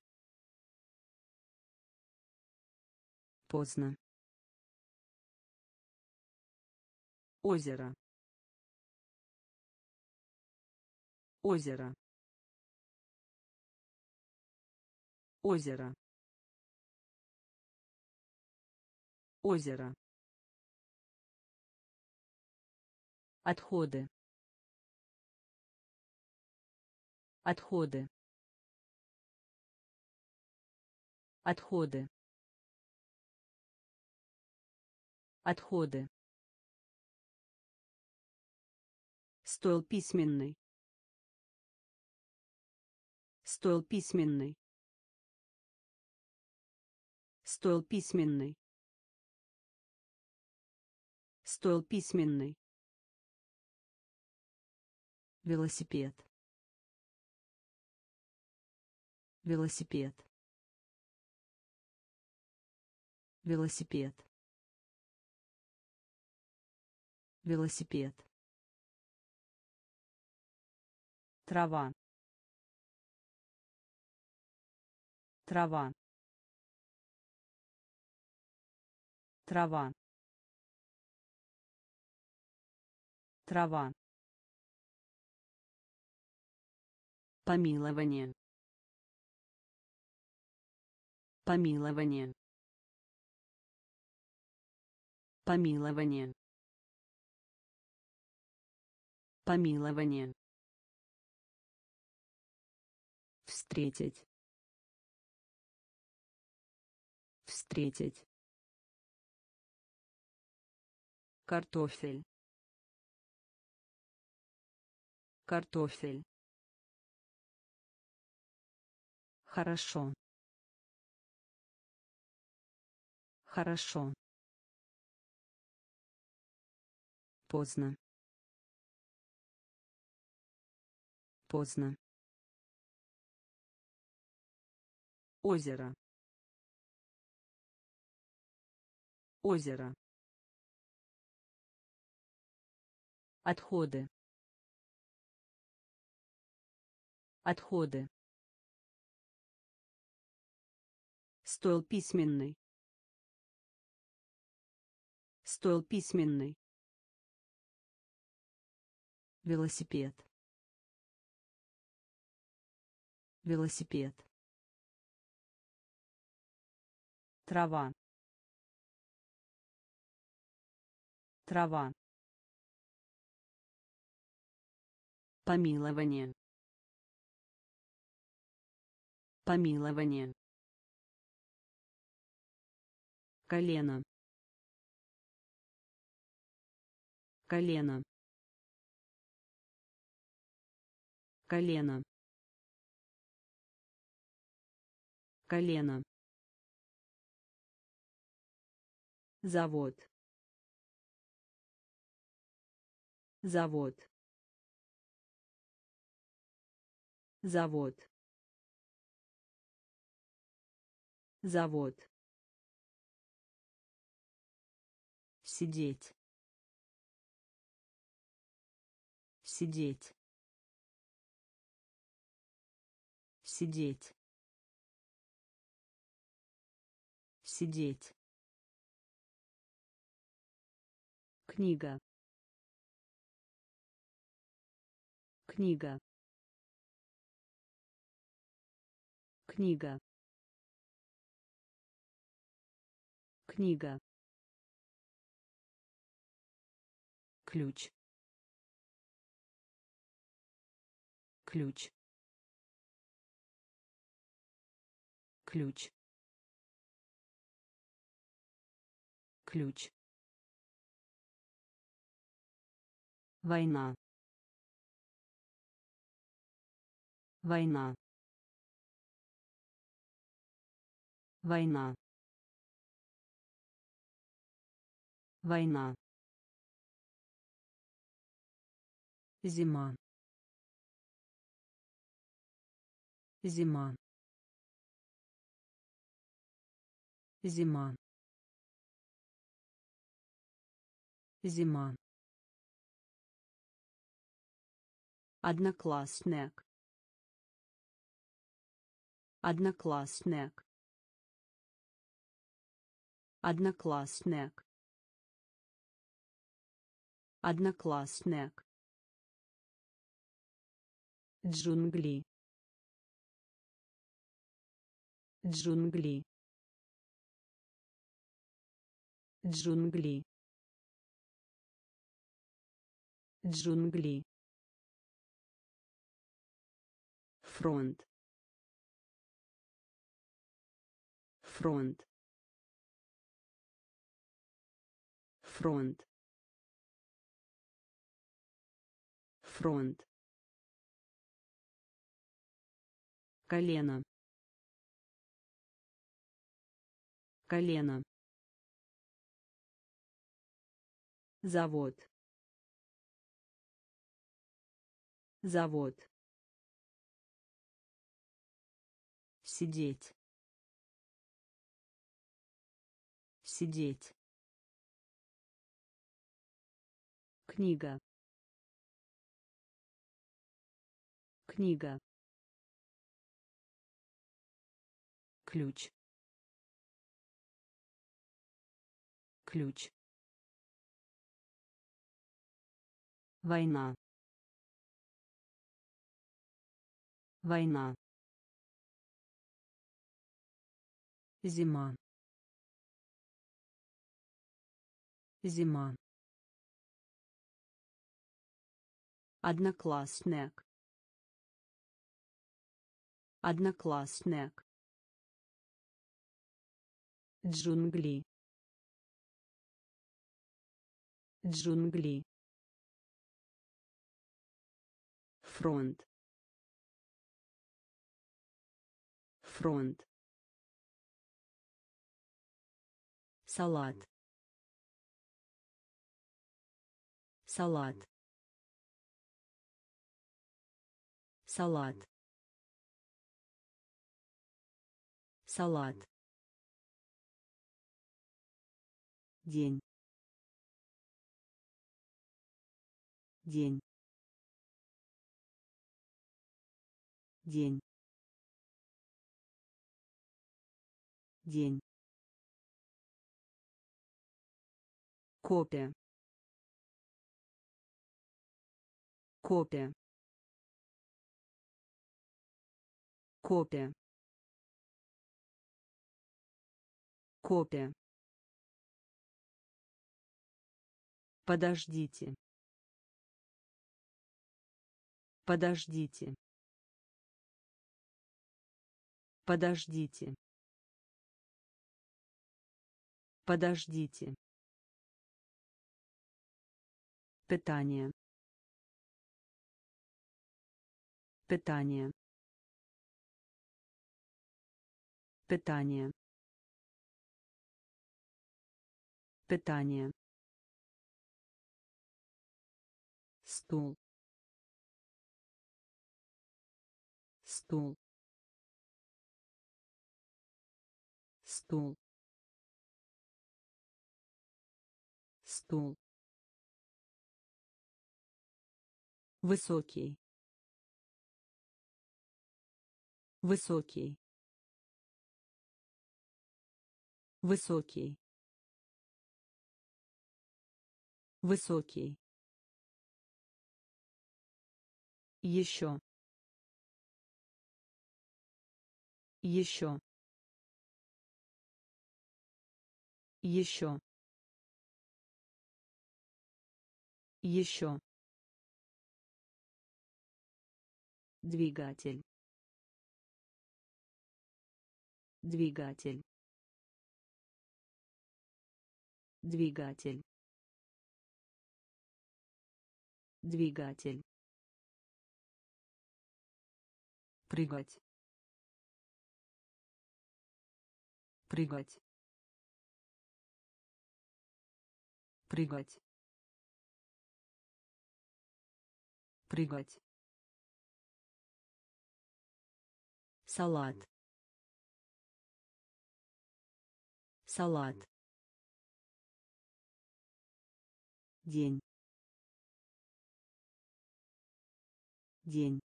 Поздно. Озеро. Озеро. Озеро. Озеро. Отходы. Отходы. Отходы. Отходы. Стоил письменный. Стоил письменный. Стоил письменный. Стоил письменный. Велосипед. Велосипед. Велосипед. Велосипед. Трава. Трава. Трава. Трава. Помилование. Помилование. Помилование. Помилование. Встретить. Встретить. Картофель. Картофель. Хорошо. Хорошо. Поздно. Поздно. Озеро. Озеро. Отходы. Отходы. Стоил письменный. Стоил письменный. Велосипед. Велосипед. Трава. Трава. Помилование. Помилование. Колено. Колено. Колено. Колено. Завод. Завод. Завод. Завод. Сидеть. Сидеть. Сидеть. Сидеть. Книга. Книга. Книга. Книга. Ключ. Ключ. Ключ. Ключ. Война. Война. Война. Война. Зима. Зима. Зима. Зима. Одноклассник. Одноклассник. Одноклассник. Одноклассник. Джунгли. Джунгли. Джунгли. Джунгли. Фронт. Фронт. Фронт. Фронт. Колено. Колено. Завод. Завод. Сидеть. Сидеть. Книга. Книга. Ключ. Ключ. Война. Война. Зима. Зима. Одноклассник. Одноклассник. Джунгли. Джунгли. Фронт. Фронт. салат салат салат салат день. День. День. День. Копия. Копия. Копия. Копия Подождите. Подождите. Подождите. Подождите. Питание. Питание. Питание. Питание. Стул. Стул. Стул. Стул. Высокий. Высокий. Высокий. Высокий еще еще еще еще двигатель. Двигатель. Двигатель. Двигатель прыгать. Прыгать. Прыгать. Прыгать. Салат. Салат. День. День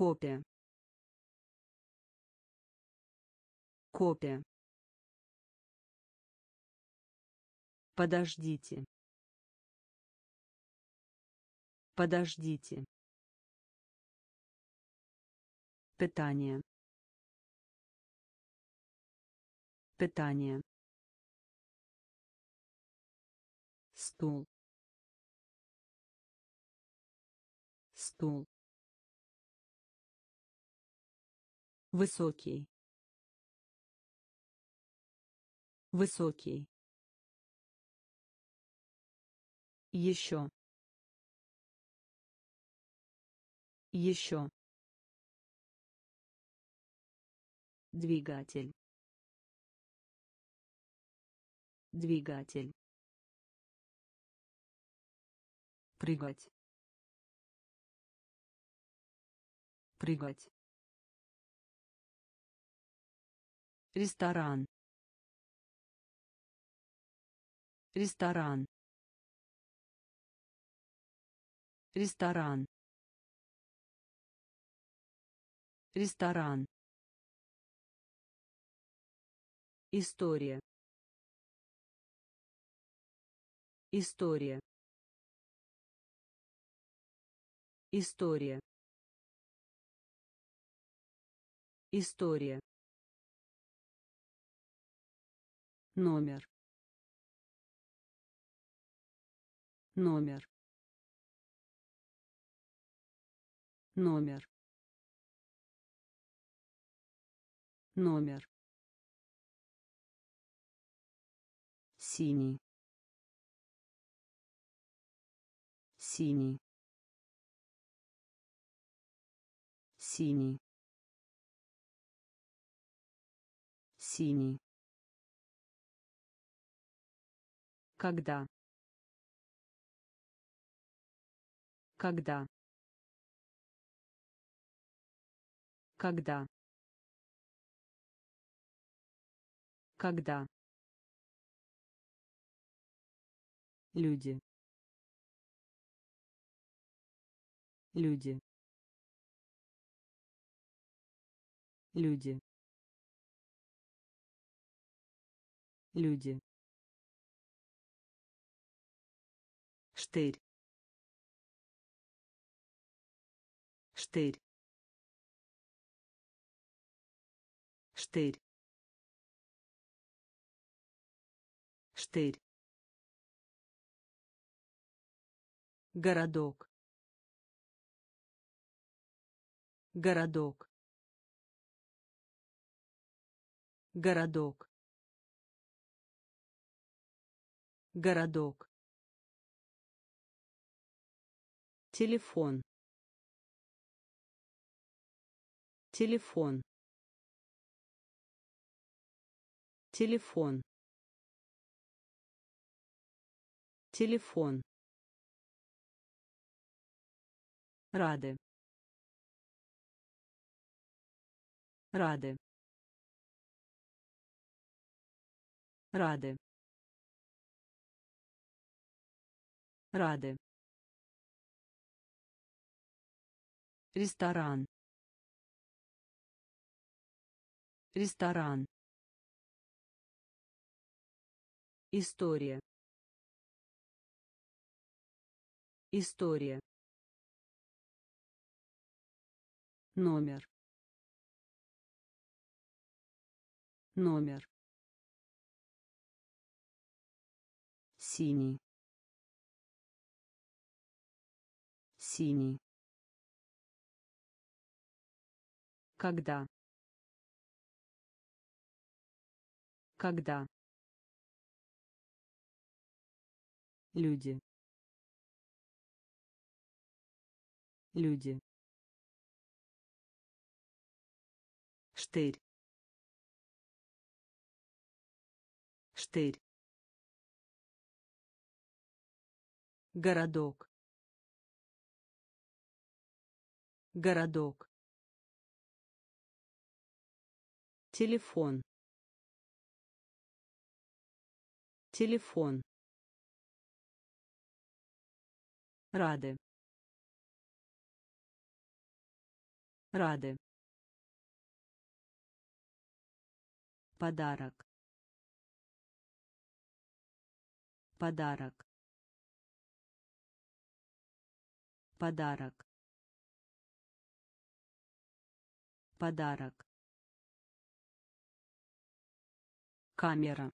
копия копия Подождите. Подождите. Питание. Питание. Стул. Стул. Высокий. Высокий. Еще. Еще. Двигатель. Двигатель. Прыгать. Прыгать. Ресторан. Ресторан. Ресторан. Ресторан. История. История. История. История. Номер. Номер. Номер. Номер. Синий. Синий. Синий. Синий когда? Когда? Когда? Когда? Люди. Люди. Люди. Люди штырь. Штырь. Штырь. Штырь. Городок. Городок. Городок. Городок телефон. Телефон. Телефон. Телефон. Рады. Рады. Рады. Рады ресторан. Ресторан. История. История. Номер. Номер. Синий. Синий когда? Когда? Люди. Люди. Штырь. Штырь. Городок. Городок телефон. Телефон. Рады. Рады. Подарок. Подарок. Подарок. Подарок камера.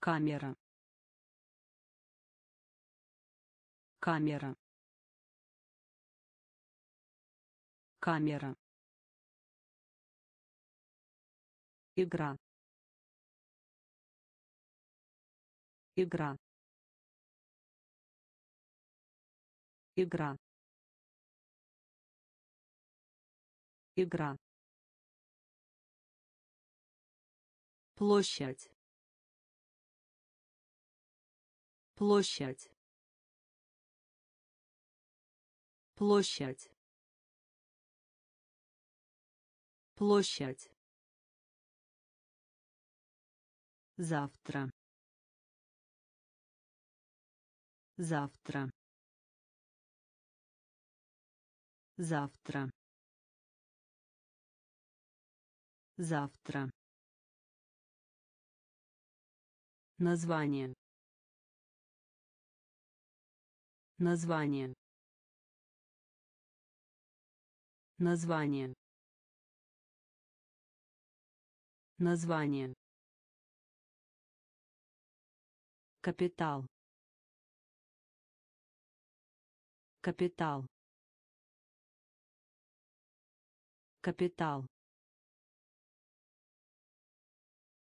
Камера. Камера. Камера. Игра. Игра. Игра. Игра площадь. Площадь. Площадь. Площадь. Завтра. Завтра. Завтра. Завтра название. Название. Название. Название. Капитал. Капитал. Капитал.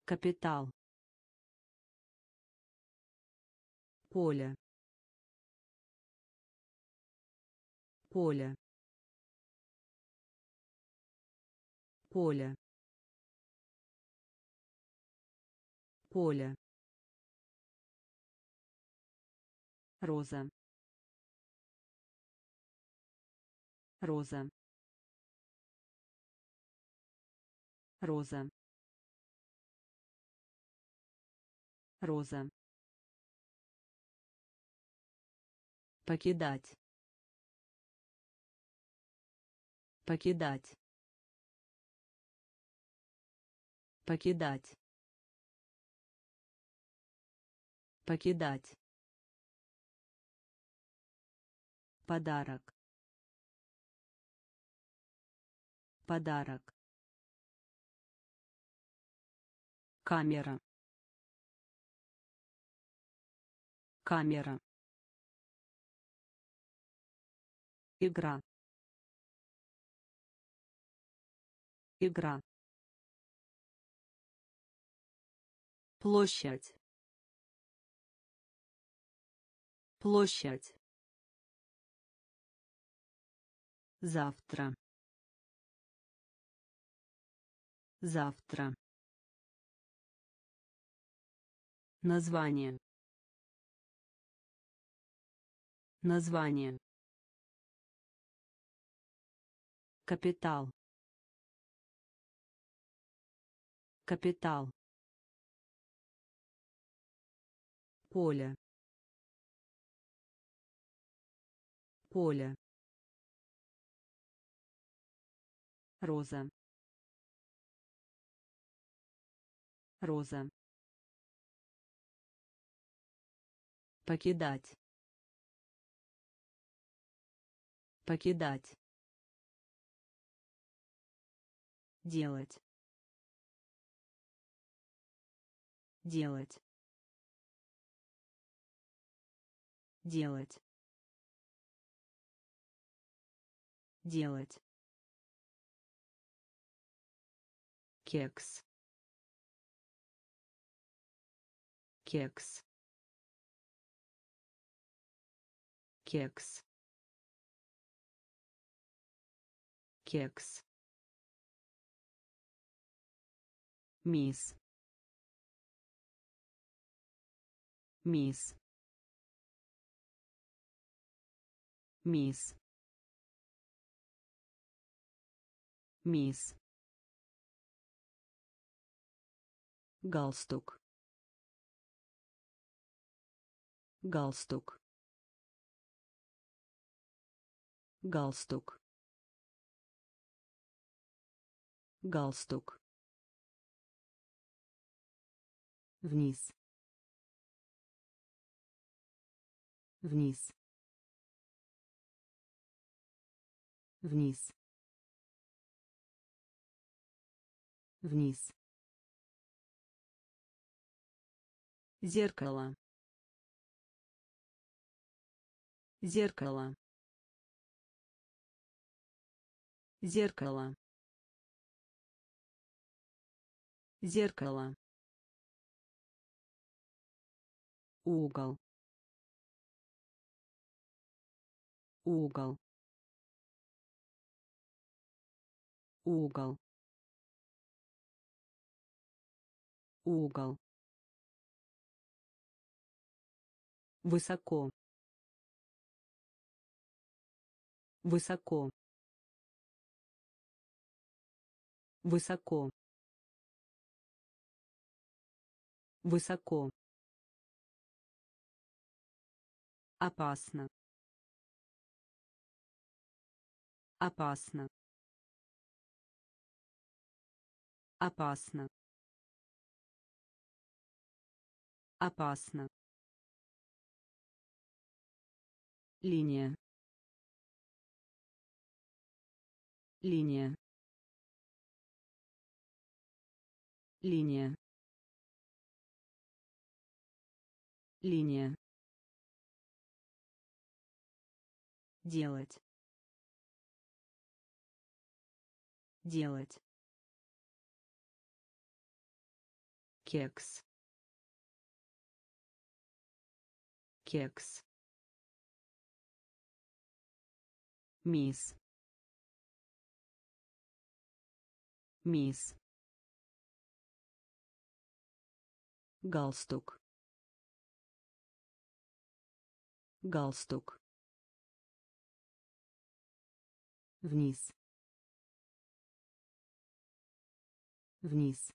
Капитал поле поле поле поле. Роза. Роза. Роза. Роза покидать. Покидать. Покидать. Покидать. Подарок. Подарок. Камера. Камера игра. Игра. Площадь. Площадь. Завтра. Завтра. Название. Название капитал. Капитал. Поле. Поле. Роза. Роза. Покидать. Покидать делать. Делать. Делать. Делать. Кекс. Кекс. Кекс. Кекс мисс. Мисс. Мисс. Мисс. Галстук. Галстук. Галстук. Галстук вниз. Вниз. Вниз. Вниз. Зеркало. Зеркало. Зеркало. Зеркало угол. Угол. Угол. Угол. Высоко. Высоко. Высоко. Высоко опасно. Опасно. Опасно. Опасно. Линия. Линия. Линия. Линия делать. Делать. Кекс. Кекс. Мисс. Мисс. Галстук. Галстук вниз. Вниз.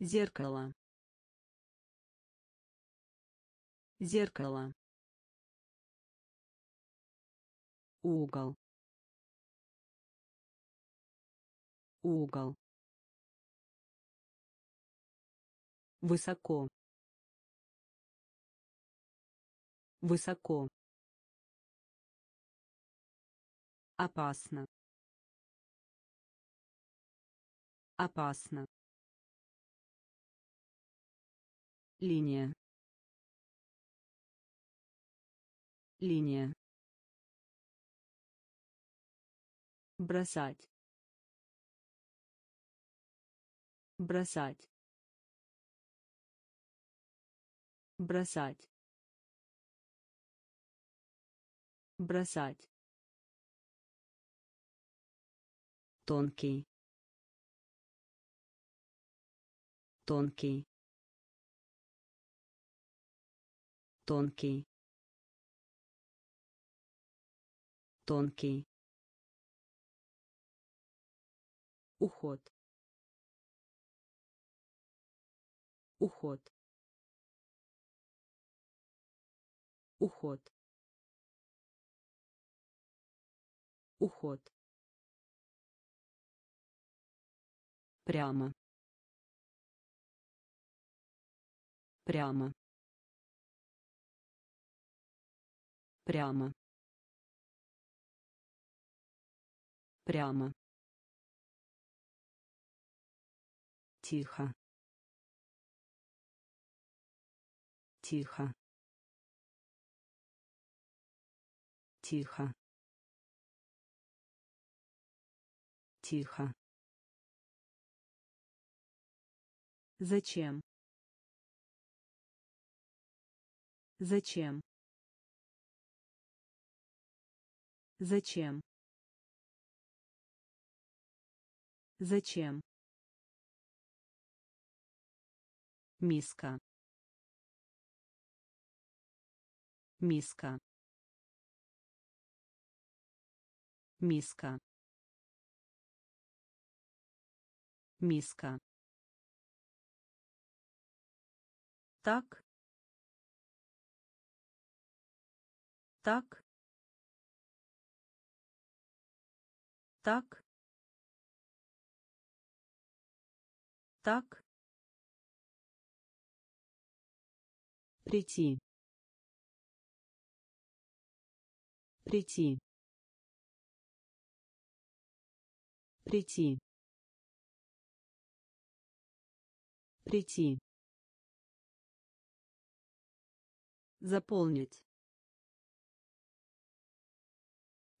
Зеркало. Зеркало. Угол. Угол. Высоко. Высоко опасно. Опасно. Линия. Линия. Бросать. Бросать. Бросать. Бросать тонкий. Тонкий. Тонкий. Тонкий. Уход. Уход. Уход. Уход прямо. Прямо. Прямо. Прямо. Тихо. Тихо. Тихо. Тихо зачем? Зачем? Зачем? Зачем? Миска. Миска. Миска. Миска так. Так. Так. Так. Прийти. Прийти. Прийти. Прийти заполнить.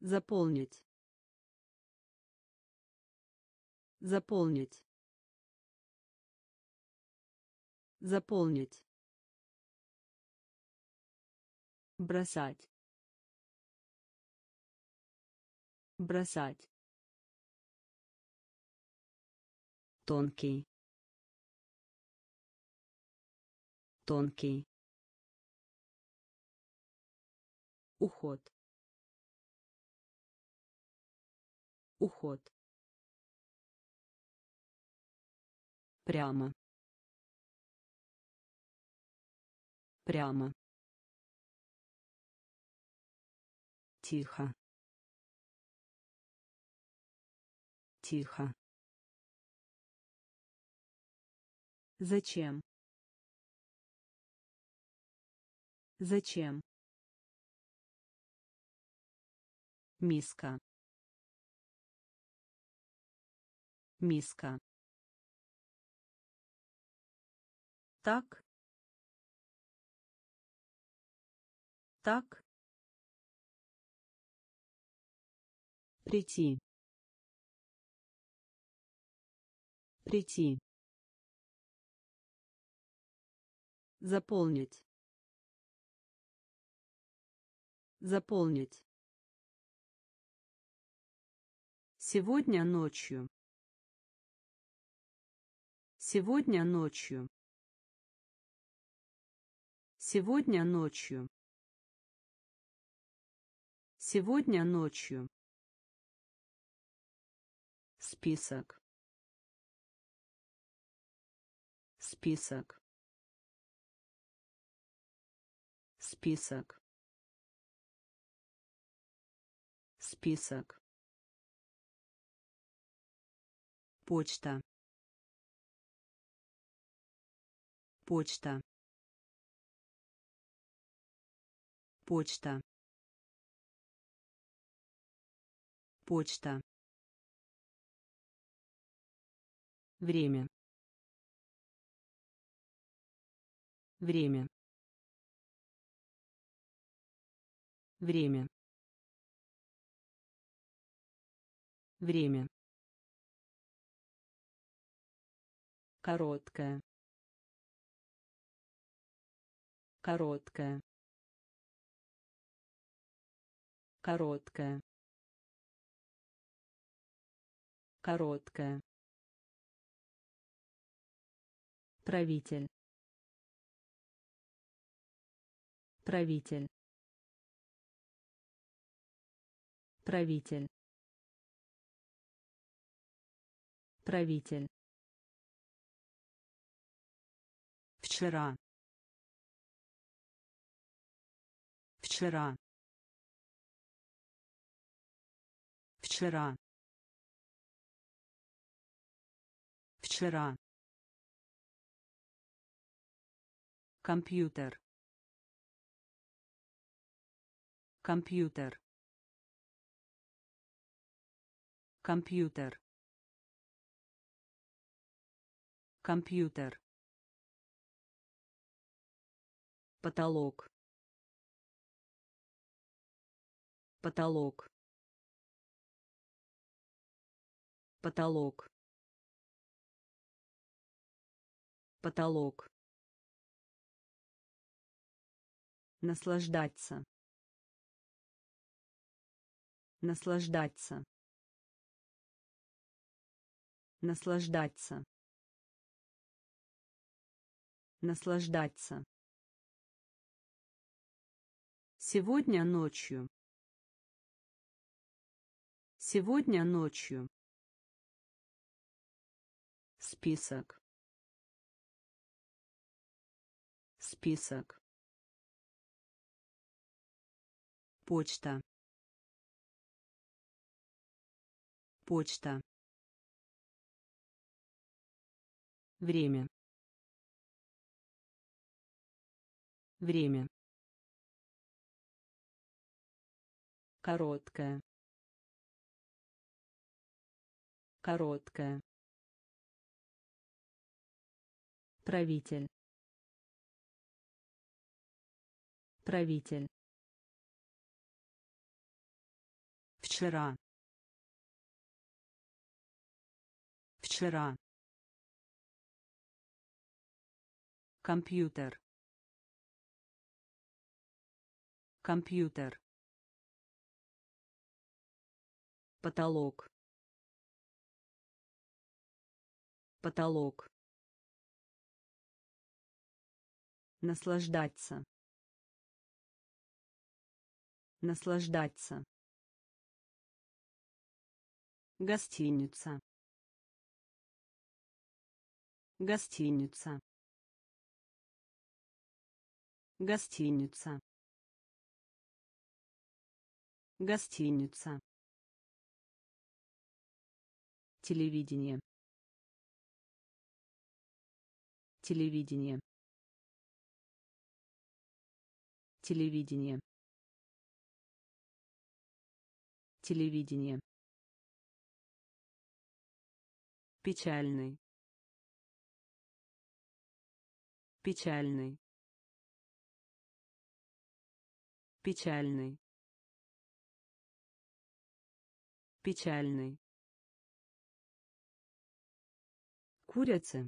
Заполнить. Заполнить. Заполнить. Бросать. Бросать. Тонкий. Тонкий уход. Уход. Прямо. Прямо. Тихо. Тихо. Зачем? Зачем миска. Миска. Так. Так. Прийти. Прийти. Заполнить. Заполнить Сегодня ночью. Сегодня ночью. Сегодня ночью. Сегодня ночью. Список. Список. Список. Список. Почта. Почта. Почта. Почта. Время. Время. Время. Время. Короткая. Короткая. Короткая. Короткая. Правитель. Правитель. Правитель. Правитель. Вчера. Вчера. Вчера. Вчера. Компьютер. Компьютер. Компьютер. Компьютер. Потолок. Потолок. Потолок. Потолок. Наслаждаться. Наслаждаться. Наслаждаться. Наслаждаться. Сегодня ночью. Сегодня ночью. Список. Список. Почта. Почта. Время. Время. Короткая. Короткая. Правитель. Правитель. Вчера. Вчера. Компьютер. Компьютер. Потолок. Потолок. Наслаждаться. Наслаждаться. Гостиница. Гостиница. Гостиница. Гостиница. Телевидение. Телевидение. Телевидение. Телевидение. Печальный. Печальный. Печальный. Печальный. Курица.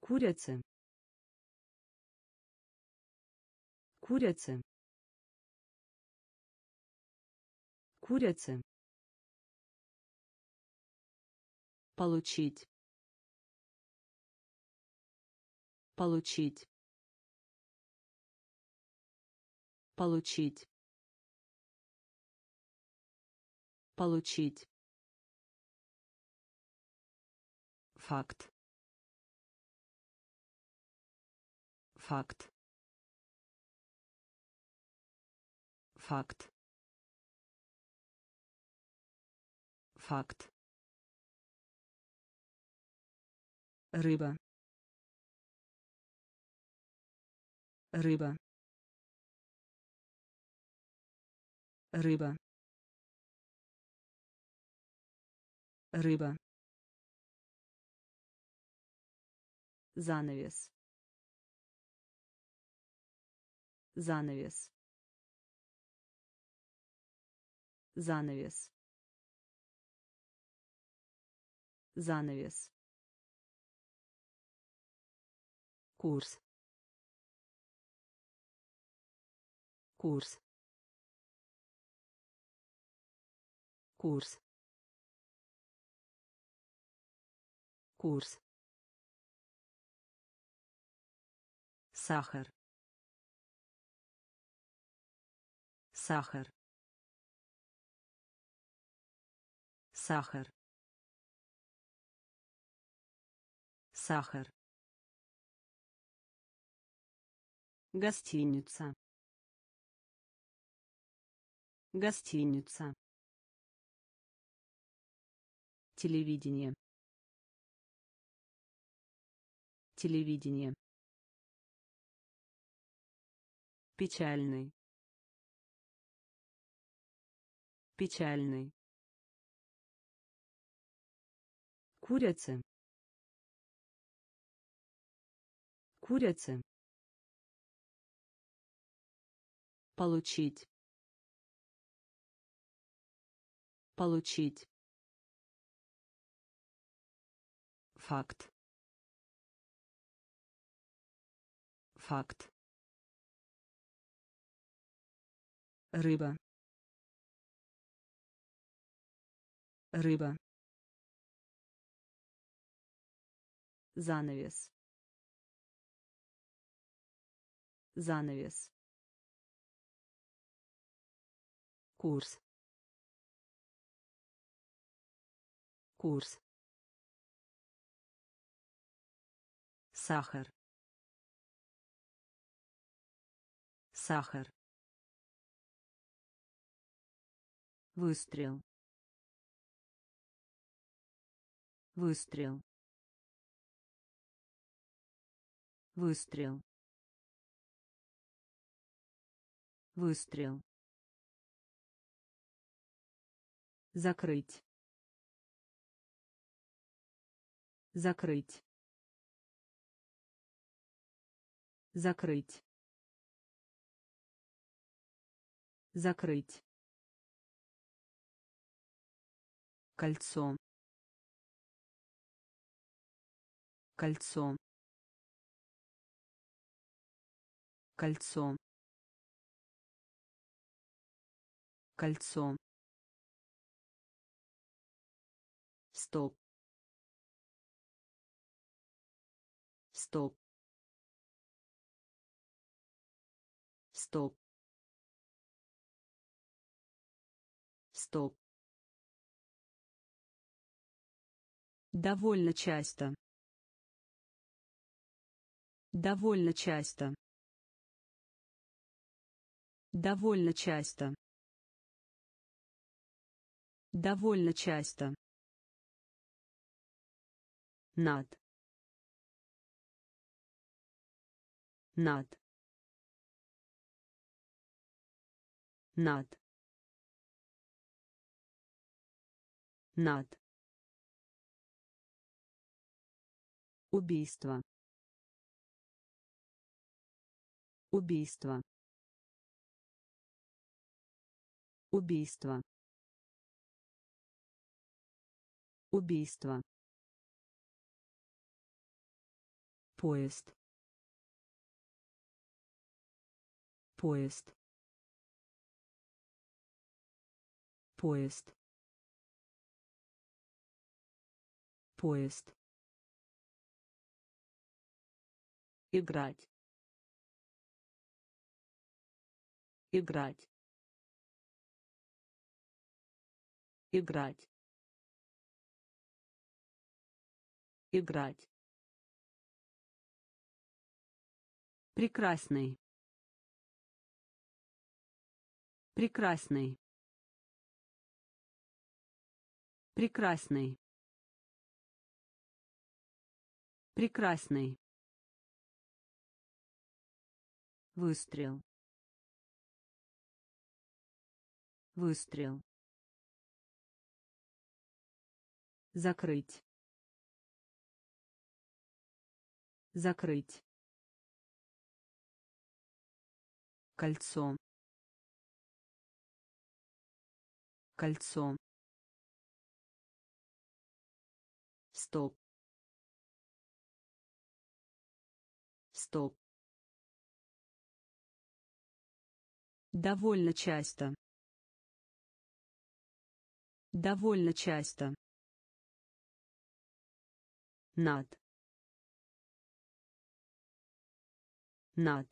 Курица. Курица. курица получить получить получить получить факт. Факт. Факт. Факт. Рыба. Рыба. Рыба. Рыба занавес. Занавес. Занавес. Занавес. Курс. Курс. Курс. Курс сахар. Сахар. Сахар. Сахар. Гостиница. Гостиница. Телевидение. Телевидение печальный. Печальный. Курица. Курица. Получить. Получить. Факт. Факт рыба. Рыба. Занавес. Занавес. Курс. Курс. Сахар. Сахар выстрел. Выстрел. Выстрел. Выстрел. Закрыть. Закрыть. Закрыть. Закрыть кольцо. Кольцо. Кольцо. Кольцо. Стоп. Стоп. Стоп. Стоп довольно часто. Довольно часто. Довольно часто. Довольно часто. Над. Над. Над. Над убийство. Убийство. Убийство. Убийство. Поезд. Поезд. Поезд. Поезд играть. Играть. Играть. Играть. Прекрасный. Прекрасный. Прекрасный. Прекрасный выстрел. Выстрел. Закрыть. Закрыть. Кольцо. Кольцо. Стоп. Стоп довольно часто. Довольно часто. Над. Над.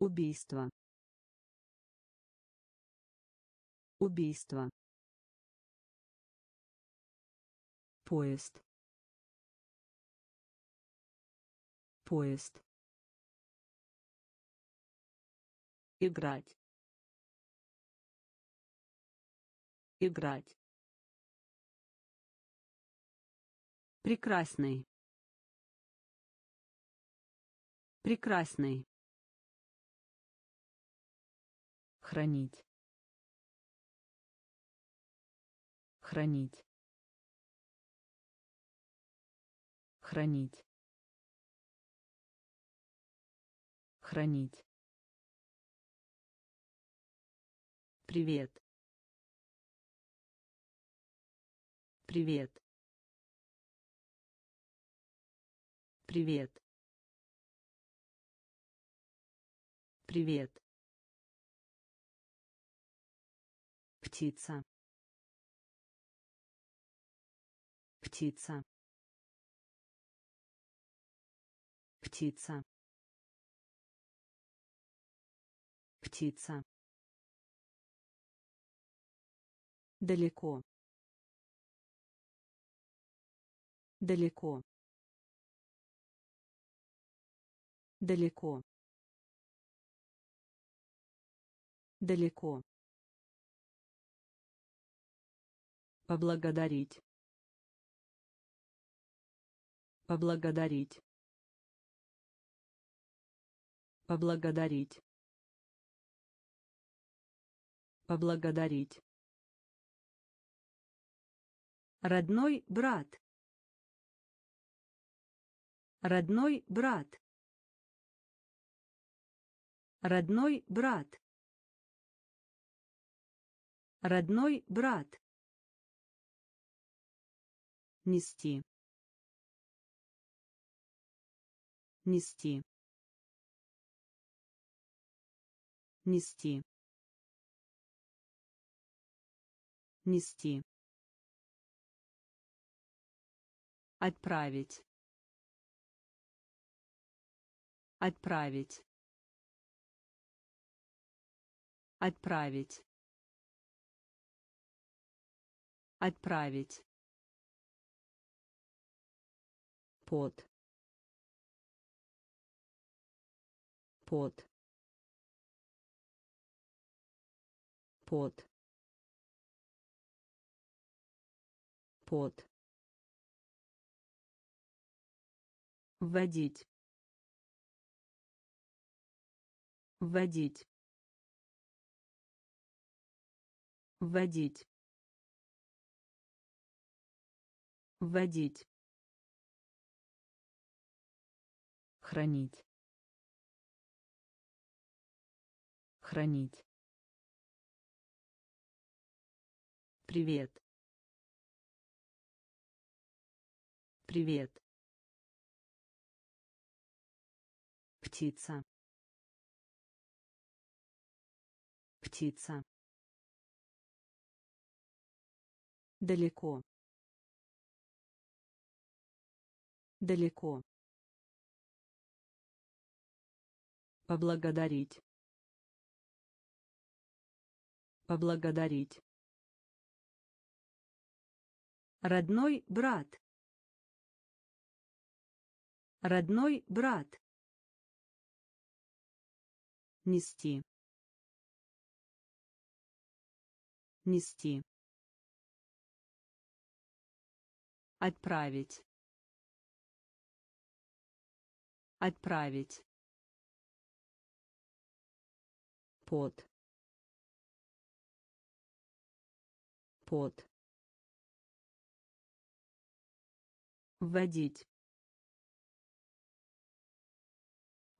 Убийство. Убийство. Поезд. Поезд играть. Играть. Прекрасный. Прекрасный. Хранить. Хранить. Хранить. Хранить привет. Привет. Привет. Привет. Птица. Птица. Птица. Птица далеко. Далеко. Далеко. Далеко. Поблагодарить. Поблагодарить. Поблагодарить. Поблагодарить родной брат. Родной брат. Родной брат. Родной брат. Нести. Нести. Нести. Нести отправить. Отправить. Отправить. Отправить. Под. Под. Под. Под вводить вводить вводить вводить хранить хранить привет привет птица. Птица. Далеко. Далеко. Поблагодарить. Поблагодарить. Родной брат. Родной брат нести. Нести. Отправить. Отправить. Под. Под. Вводить.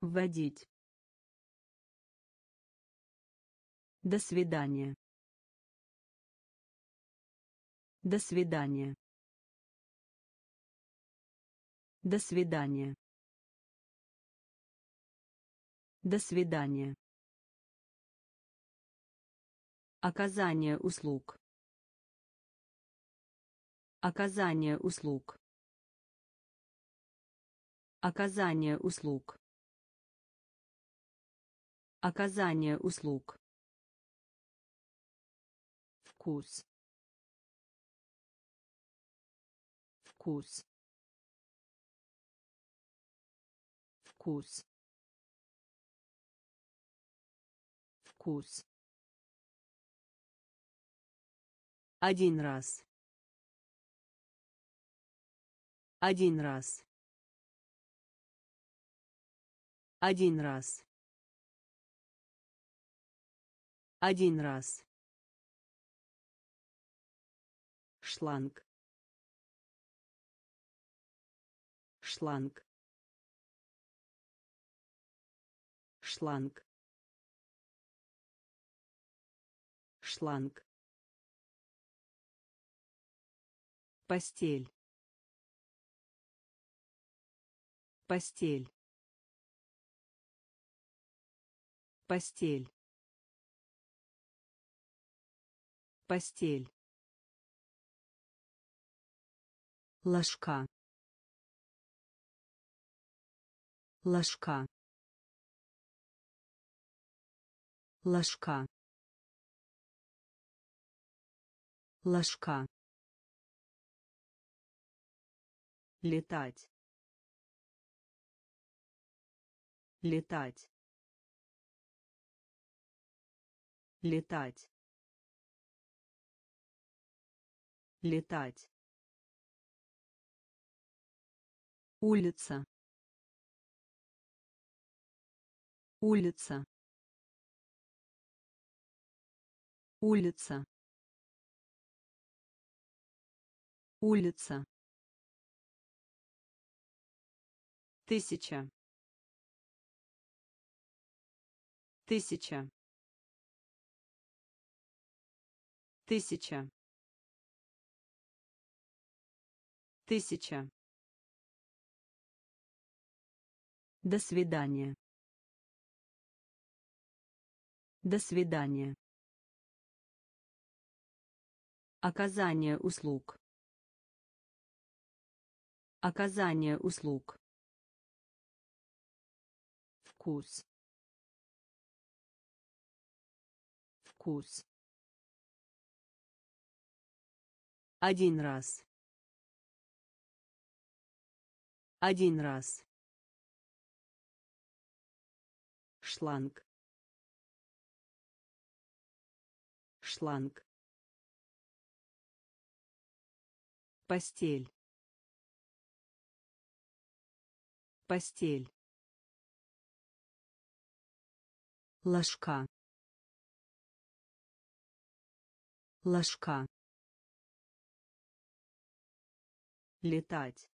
Вводить до свидания до свидания до свидания до свидания Оказание услуг. Оказание услуг. Оказание услуг. Оказание услуг. Вкус. Вкус. Вкус. Вкус. Один раз. Один раз. Один раз. Один раз. Шланг. Шланг. Шланг. Шланг. Постель. Постель. Постель. Постель ложка. Ложка. Ложка. Ложка. Летать. Летать. Летать. Летать улица улица улица улица Тысяча. Тысяча. Тысяча. Тысяча. До свидания. До свидания. Оказание услуг. Оказание услуг вкус вкус один раз один раз шланг. Шланг. Постель. Постель. Ложка. Ложка. Летать.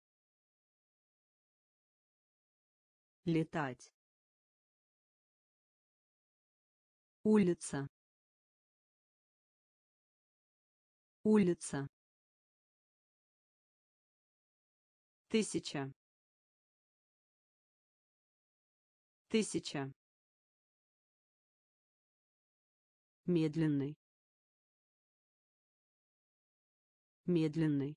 Летать улица. Улица. Тысяча. Тысяча. Медленный. Медленный.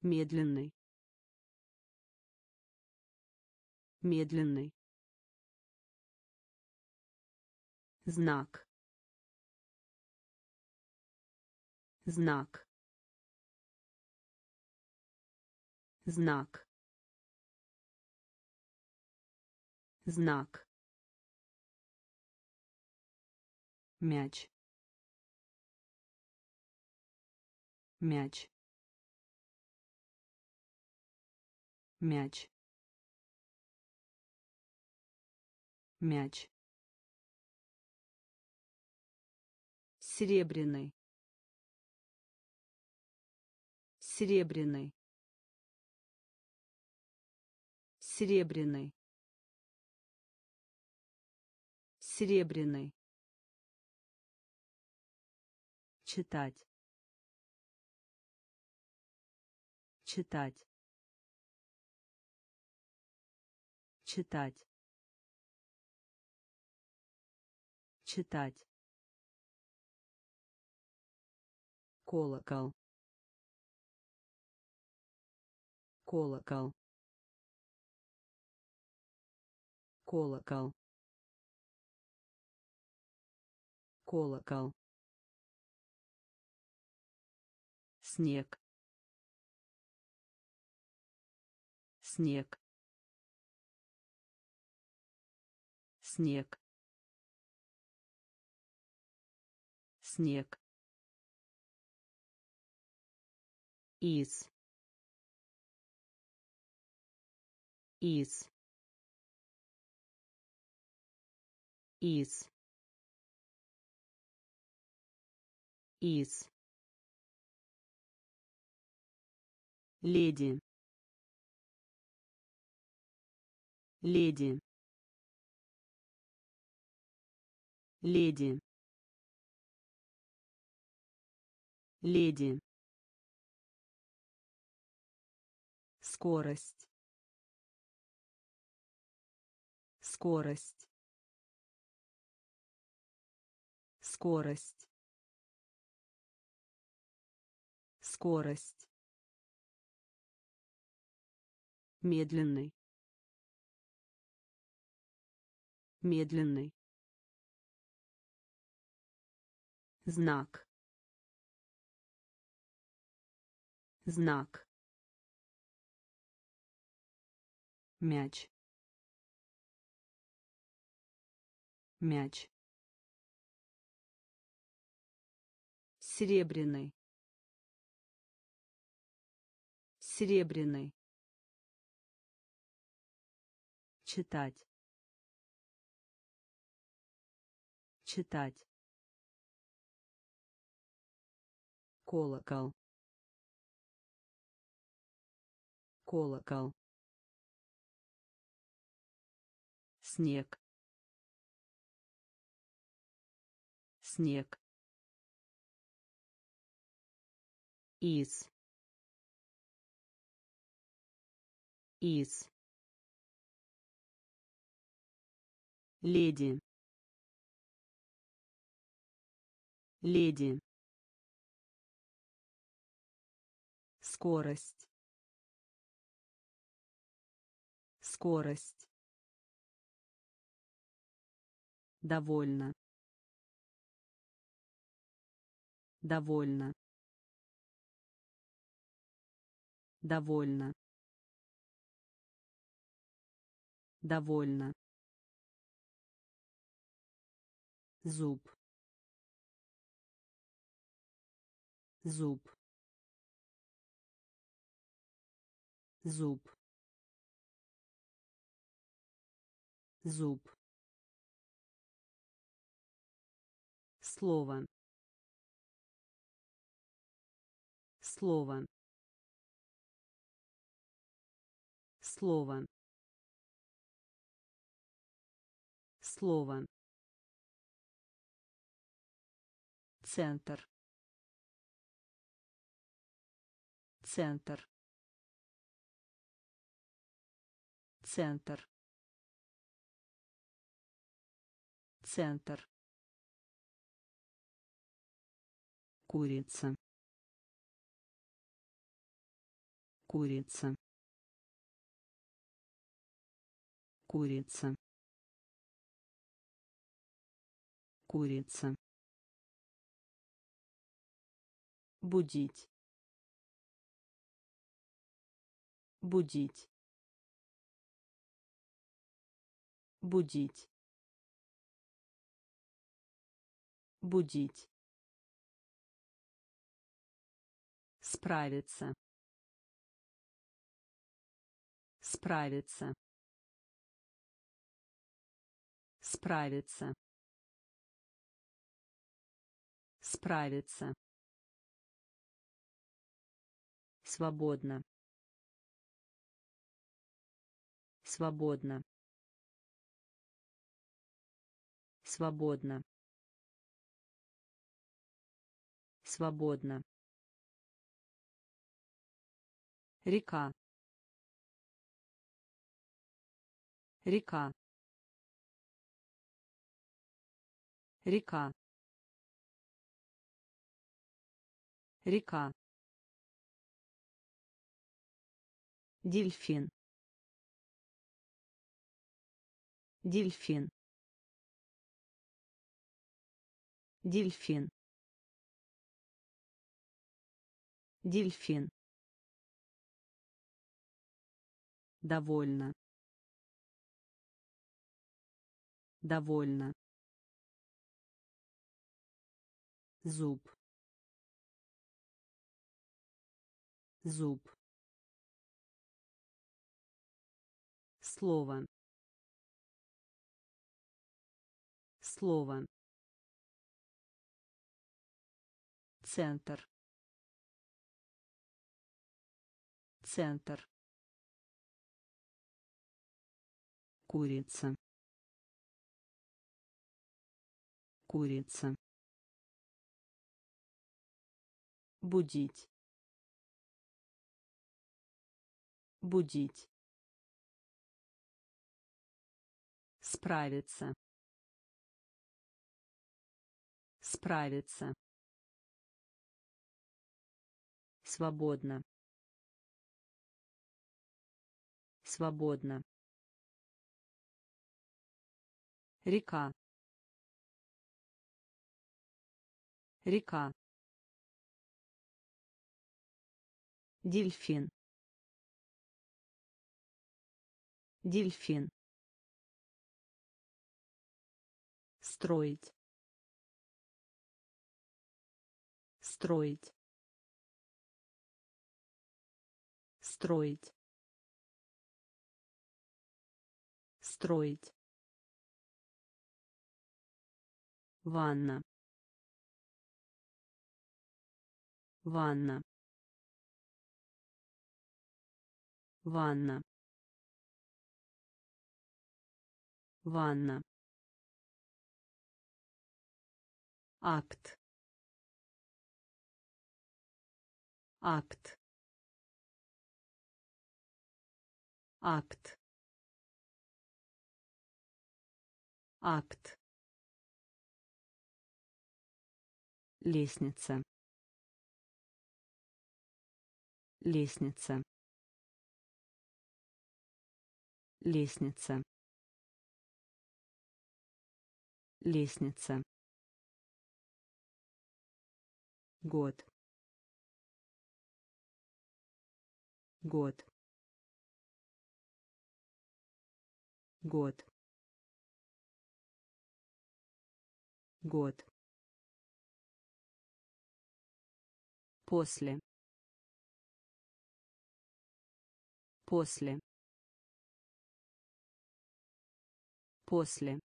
Медленный. Медленный знак. Знак. Знак. Знак. Мяч. Мяч. Мяч. Мяч серебряный. Серебряный. Серебряный. Серебряный. Читать. Читать. Читать. Читать колокол. Колокол. Колокол. Колокол. Снег. Снег. Снег. Снег из из из из. Леди. Леди. Леди. Леди скорость. Скорость. Скорость. Скорость. Медленный. Медленный. Знак. Знак мяч. Мяч. Серебряный. Серебряный. Читать. Читать. Колокол. Колокол снег. Снег. Из из леди. Леди. Скорость. Скорость довольно довольно довольно довольно зуб. Зуб. Зуб. Зуб слово. Слово. Слово. Слово. Центр. Центр. Центр. Центр курица. Курица. Курица. Курица. Будить. Будить. Будить. Будить справиться. Справиться. Справиться. Справиться. Свободно. Свободно. Свободно. Свободно река. Река. Река. Река. Дельфин. Дельфин. Дельфин. Дельфин довольно довольно зуб. Зуб. Слово. Слово. Центр. Центр курица. Курица. Будить. Будить. Справиться. Справиться. Свободно. Свободно река. Река. Дельфин. Дельфин. Строить. Строить. Строить. Строить ванна. Ванна. Ванна. Ванна. Акт. Акт. Акт. Акт лестница. Лестница. Лестница. Лестница. Год. Год. Год. Год после. После. После.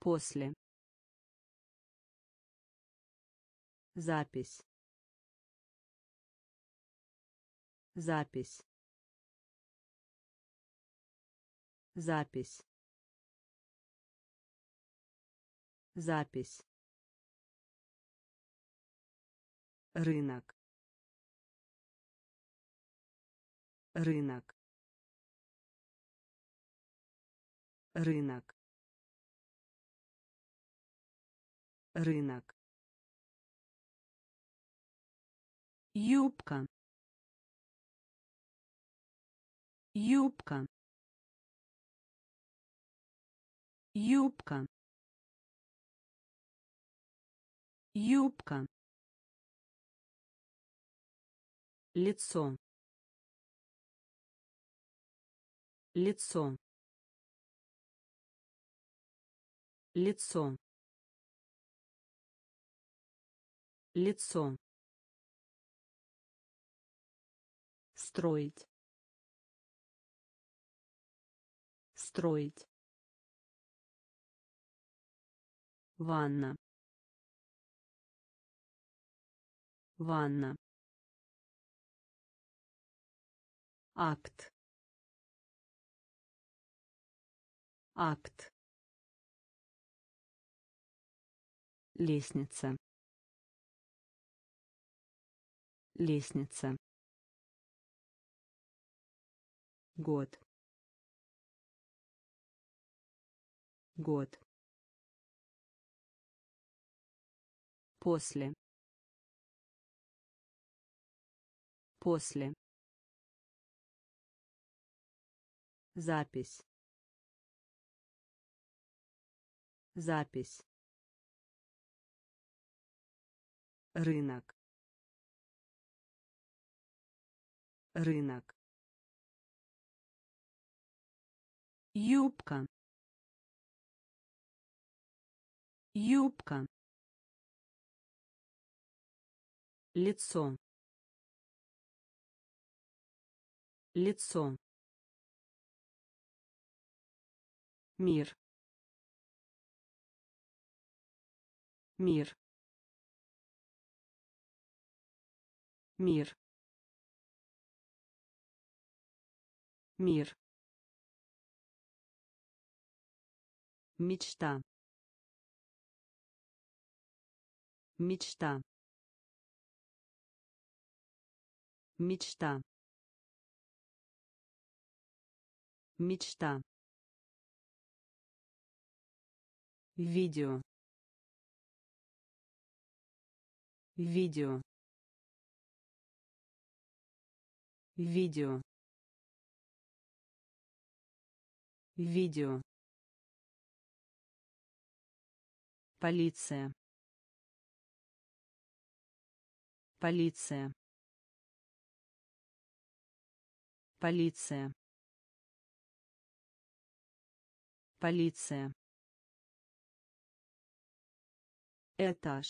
После. Запись. Запись. Запись. Запись рынок рынок рынок рынок. Юбка юбка юбка юбка лицо. Лицо. Лицо. Лицо. Строить. Строить. Ванна. Ванна акт. Акт. Лестница. Лестница. Год. Год. После. После запись. Запись. Рынок. Рынок. Юбка. Юбка. Лицо. Лицо мир. Мир. Мир. Мир. Мечта. Мечта. Мечта. Мечта видео. Видео. Видео. Видео. Полиция. Полиция. Полиция. Полиция этаж.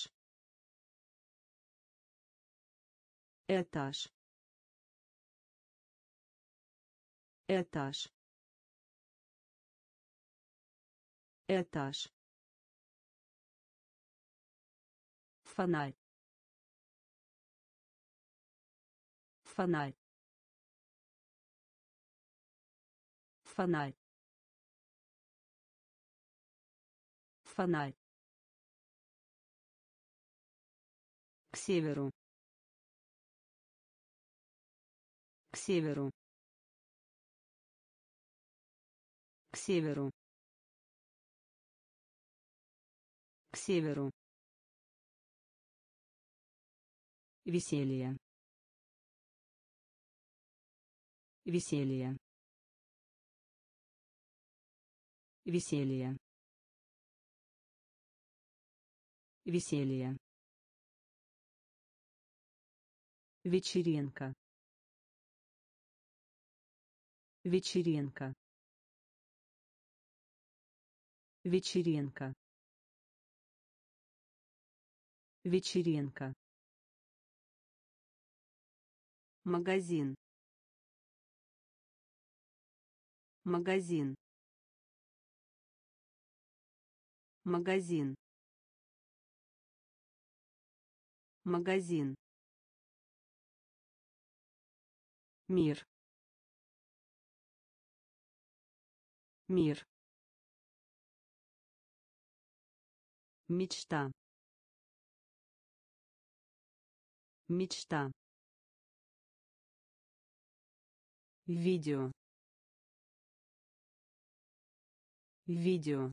Этаж. Этаж. Этаж. Фонарь. Фонарь. Фонарь. Фонарь северу. К северу. К северу. К северу. Веселье. Веселье. Веселье. Веселье вечеринка. Вечеринка. Вечеринка. Вечеринка. Магазин. Магазин. Магазин. Магазин мир мир мечта мечта видео Видео.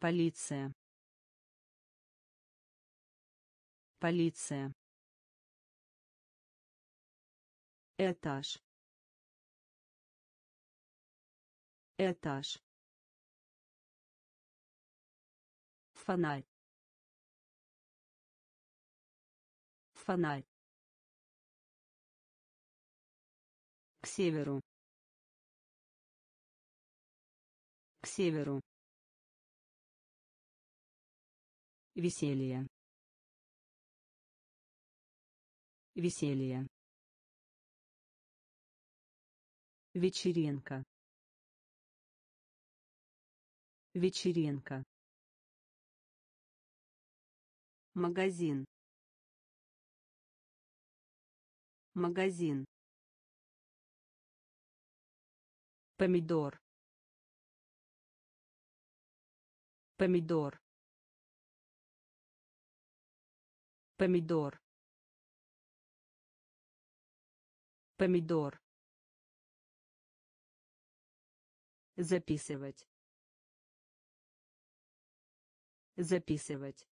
Полиция. Полиция. Этаж. Этаж. Фонарь. Фонарь. К северу. К северу. Веселье. Веселье. Вечеринка. Вечеринка. Магазин. Магазин. Помидор. Помидор. Помидор. Помидор. Записывать. Записывать.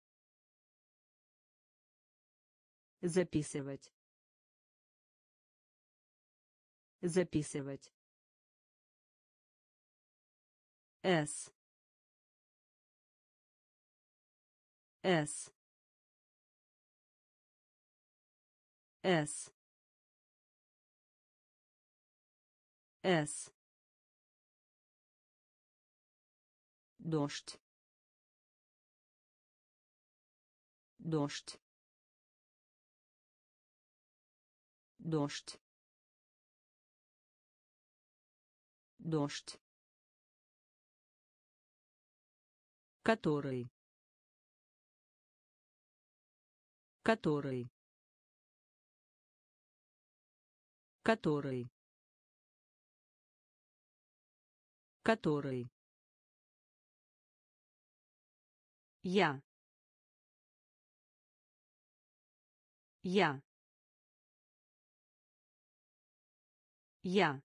Записывать. Записывать. С. С. С. С. Дождь. Дождь. Дождь. Дождь. Который. Который. Который. Который. Я. Я. Я.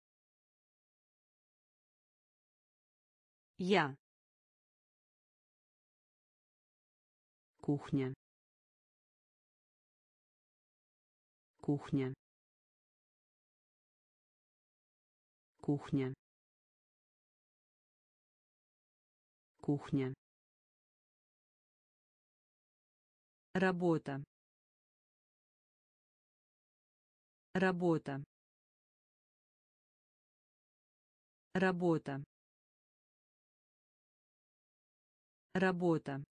Я. Кухня. Кухня. Кухня. Кухня. Работа. Работа. Работа. Работа.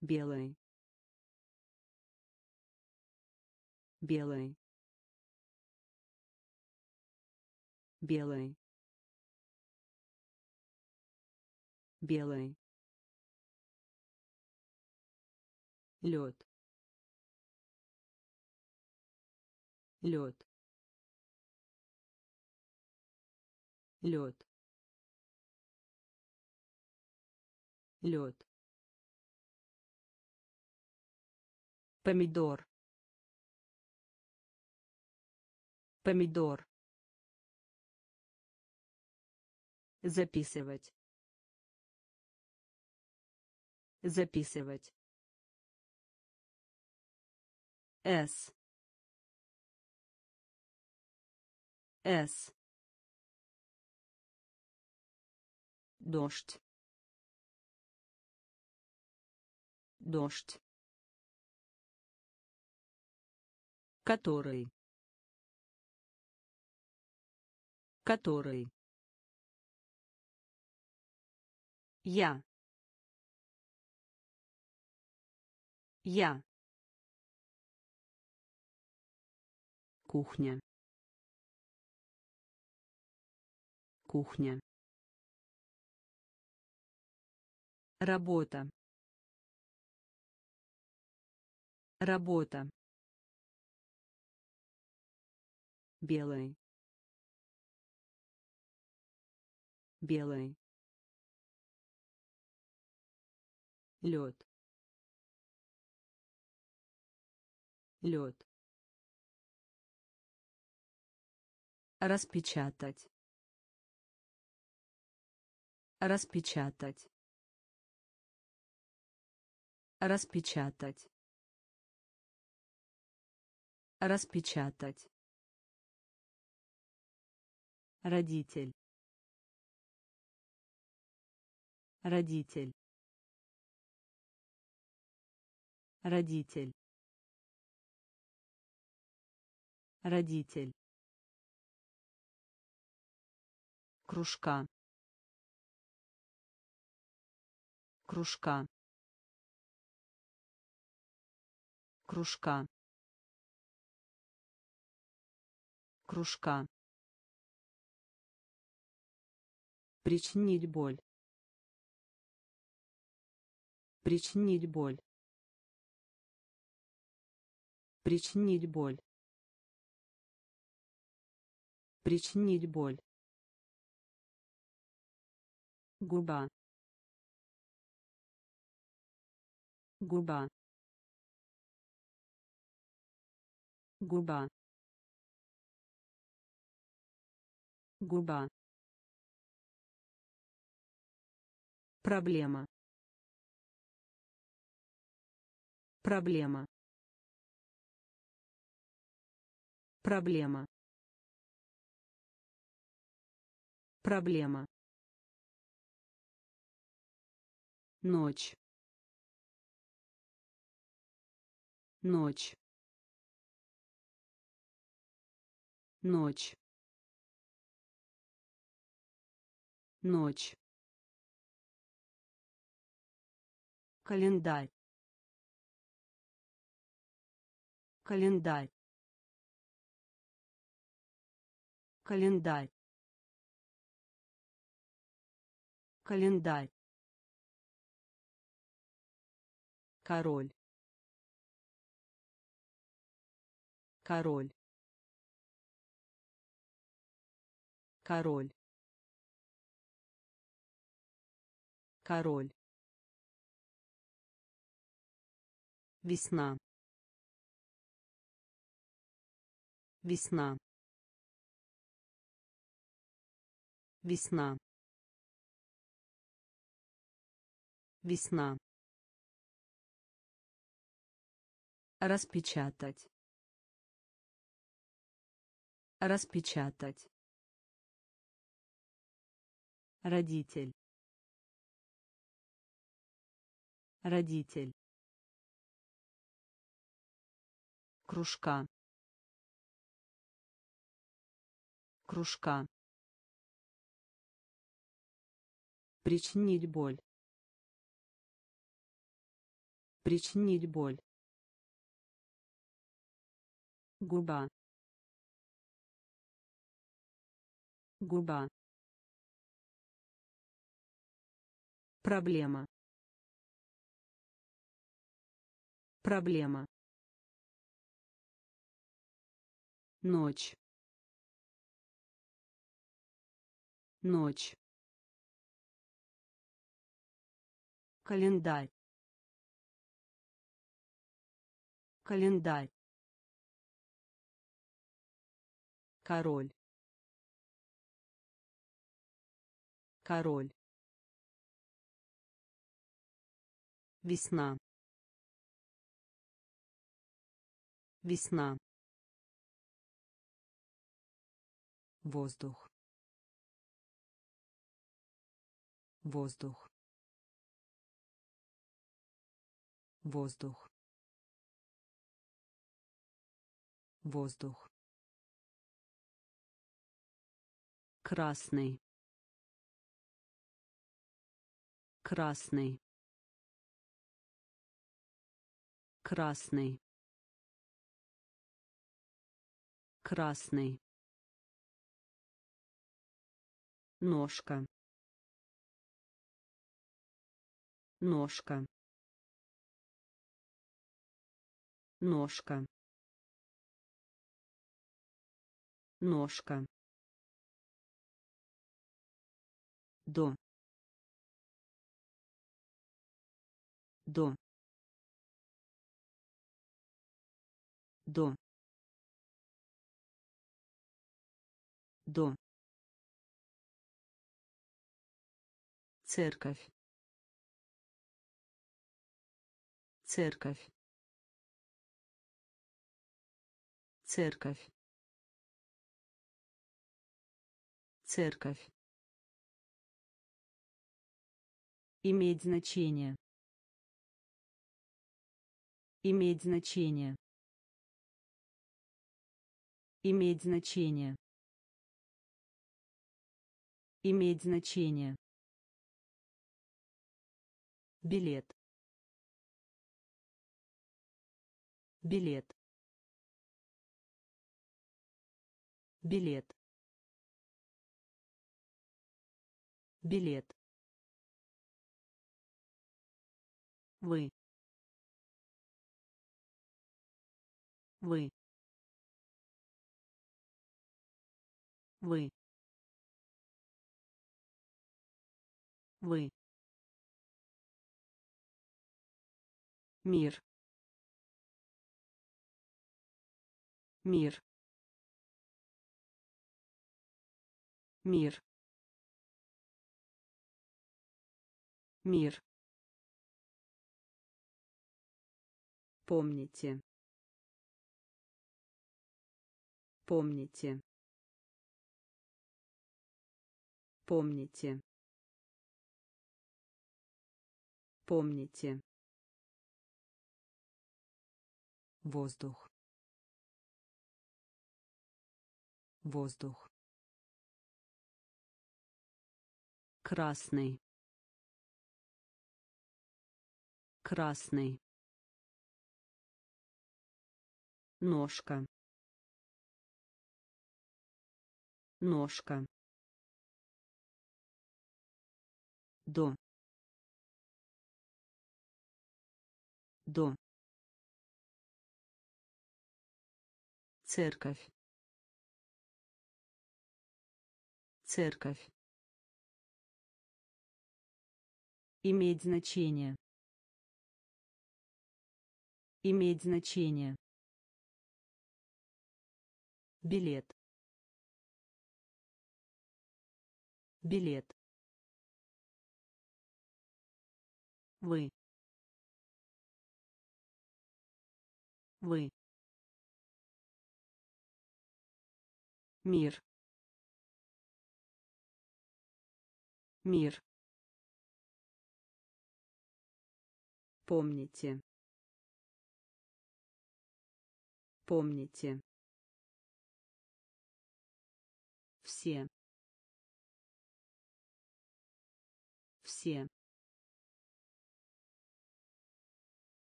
белый белый белый белый лед. Лед. Лед. Лед. Помидор. Помидор. Записывать. Записывать с с дождь. Дождь. Который. Который. Я. Я кухня. Кухня. Работа. Работа. Белый. Белый. Лед. Лед Распечатать. Распечатать. Распечатать. Распечатать. Родитель. Родитель. Родитель. Родитель. Кружка. Кружка. Кружка. Кружка. Причинить боль. Причинить боль. Причинить боль. Причинить боль губа губа губа губа проблема. Проблема. Проблема. Проблема ночь. Ночь. Ночь. Ночь. Календарь. Календарь. Календарь. Календарь король. Король. Король. Король. Весна. Весна. Весна. Весна Распечатать. Распечатать. Родитель. Родитель. Кружка. Кружка. Причинить боль. Причинить боль губа. Губа. Проблема. Проблема. Ночь. Ночь. Календарь. Календарь король. Король. Весна. Весна. Воздух. Воздух. Воздух. Воздух красный. Красный. Красный. Красный. Ножка. Ножка. Ножка. Ножка до до до до церковь. Церковь. Церковь. Церковь иметь значение. Иметь значение. Иметь значение. Иметь значение. Билет. Билет. Билет. Билет вы. Вы. Вы. Вы. Мир. Мир. Мир. Мир помните. Помните. Помните. Помните. Воздух. Воздух. Красный. Красный ножка ножка до до церковь церковь иметь значение иметь значение билет. Билет. Вы. Вы. Мир. Мир. Помните. Помните все. Все.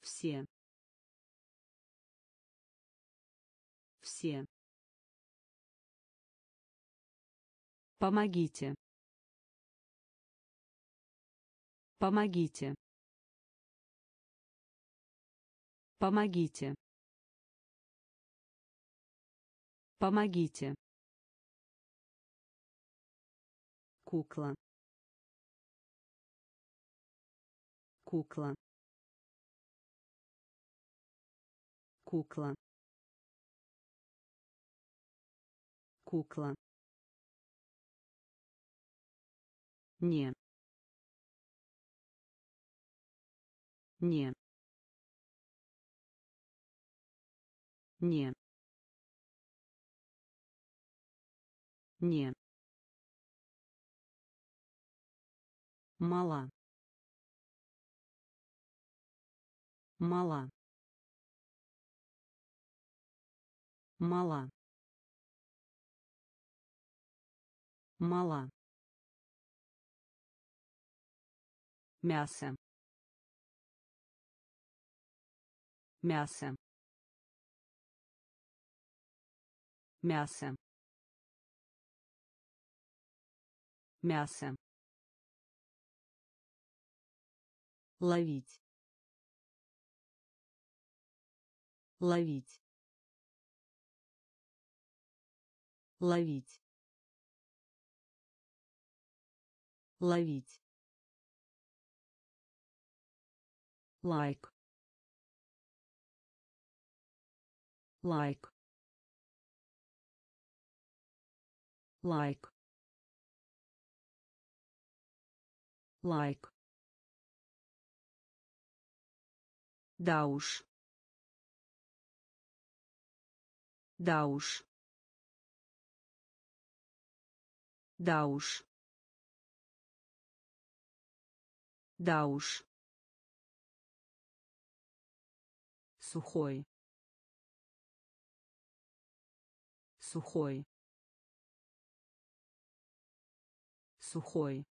Все. Все. Помогите. Помогите. Помогите. Помогите кукла. Кукла. Кукла. Кукла. Не. Не. Не. Не мала. Мала. Мала. Мала. Мясо. Мясо. Мясо. Мясо ловить. Ловить. Ловить. Ловить. Лайк. Лайк. Лайк. Лайк да уж. Да уж. Да уж. Да уж. Сухой. Сухой. Сухой.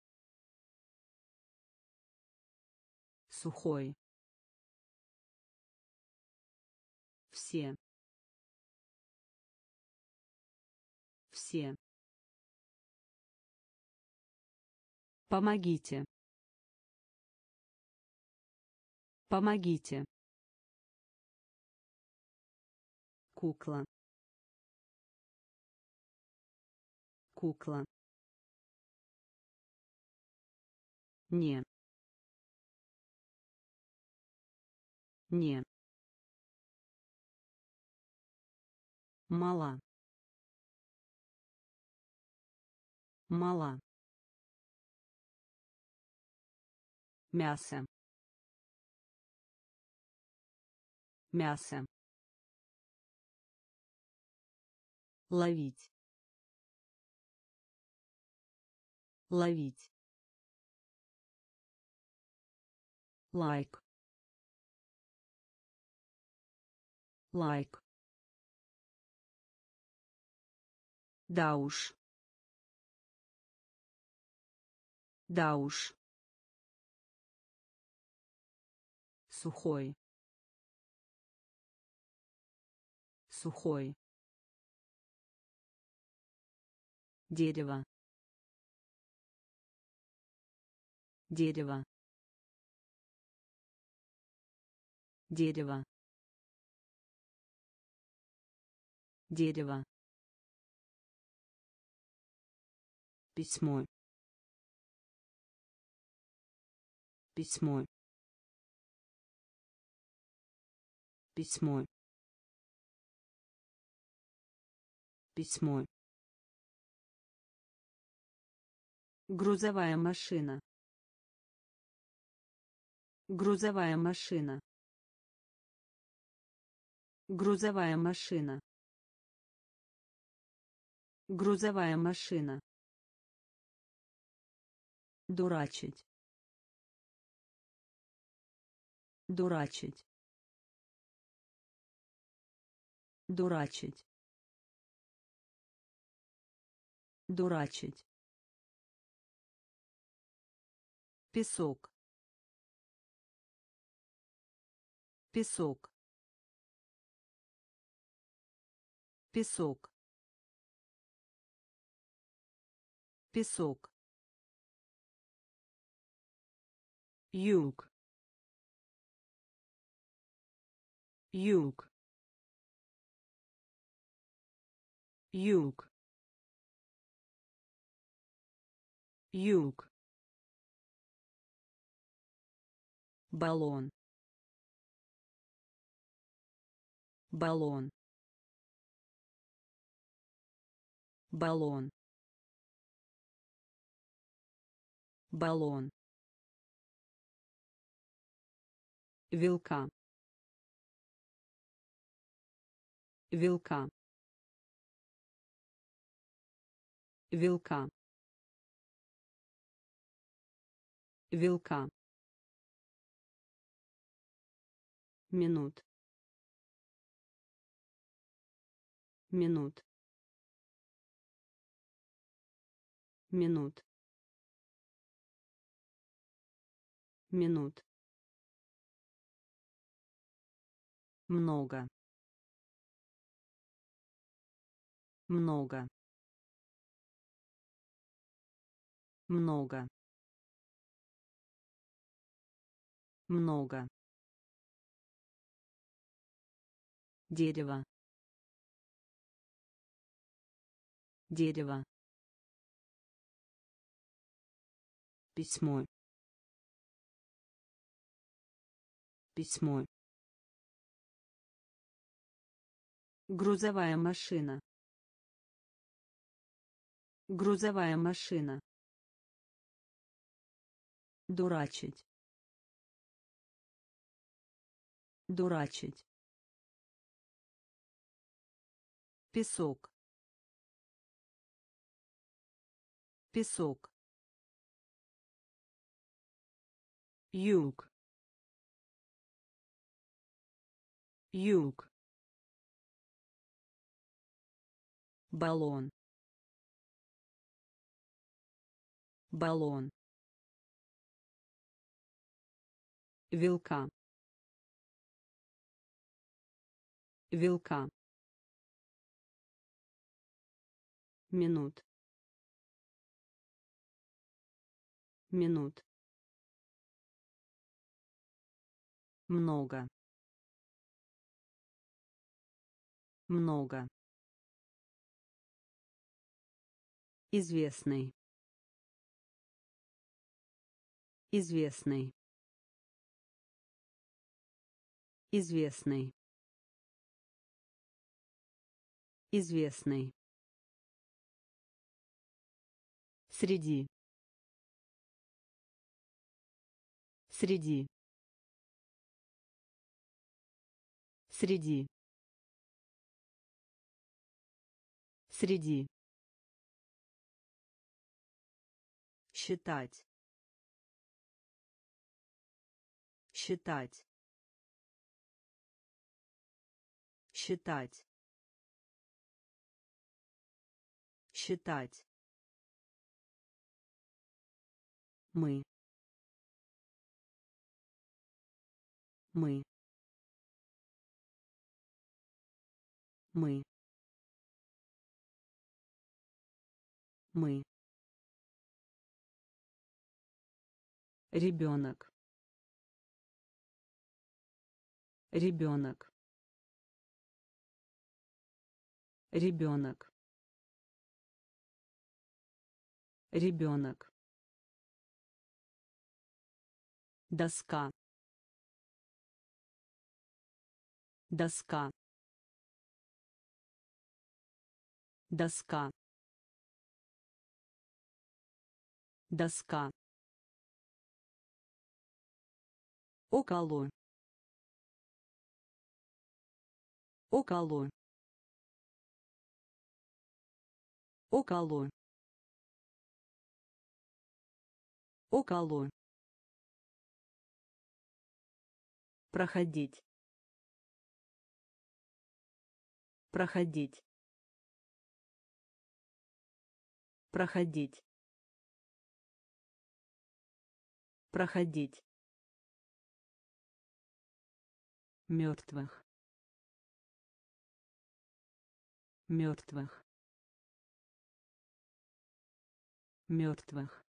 Сухой все. Все. Помогите. Помогите. Кукла. Кукла. Не. Не мала. Мала. Мясо. Мясо. Ловить. Ловить. Лайк. Лайк да уж. Да уж. Сухой. Сухой. Дерево. Дерево. Дерево. Дерево письмо. Письмо. Письмо. Письмо. Грузовая машина. Грузовая машина. Грузовая машина. Грузовая машина дурачить. Дурачить. Дурачить. Дурачить. Песок. Песок. Песок. Песок юг юг юг юг баллон. Баллон. Баллон. Баллон вилка. Вилка. Вилка. Вилка. Минут. Минут. Минут. Минут много. Много. Много. Много. Дерево. Дерево. Письмо. Письмо грузовая машина. Грузовая машина. Дурачить. Дурачить. Песок. Песок. Юг юг баллон. Баллон. Вилка. Вилка. Минут. Минут. Много. Много известный. Известный. Известный. Известный. Среди. Среди. Среди. Среди считать. Считать. Считать. Считать. Мы. Мы. Мы. Мы ребенок. Ребенок. Ребенок. Ребенок. Доска. Доска. Доска. Доска около. Около. Около. Около. Проходить. Проходить. Проходить. Проходить мертвых. Мертвых. Мертвых.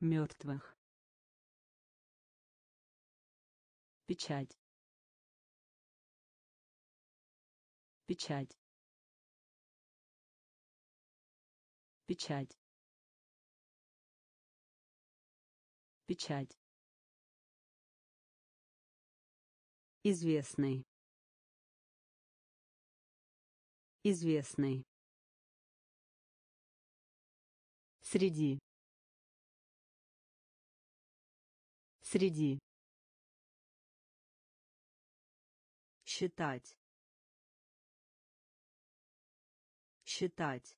Мертвых. Печать. Печать. Печать. Печать известный. Известный. Среди. Среди. Считать. Считать.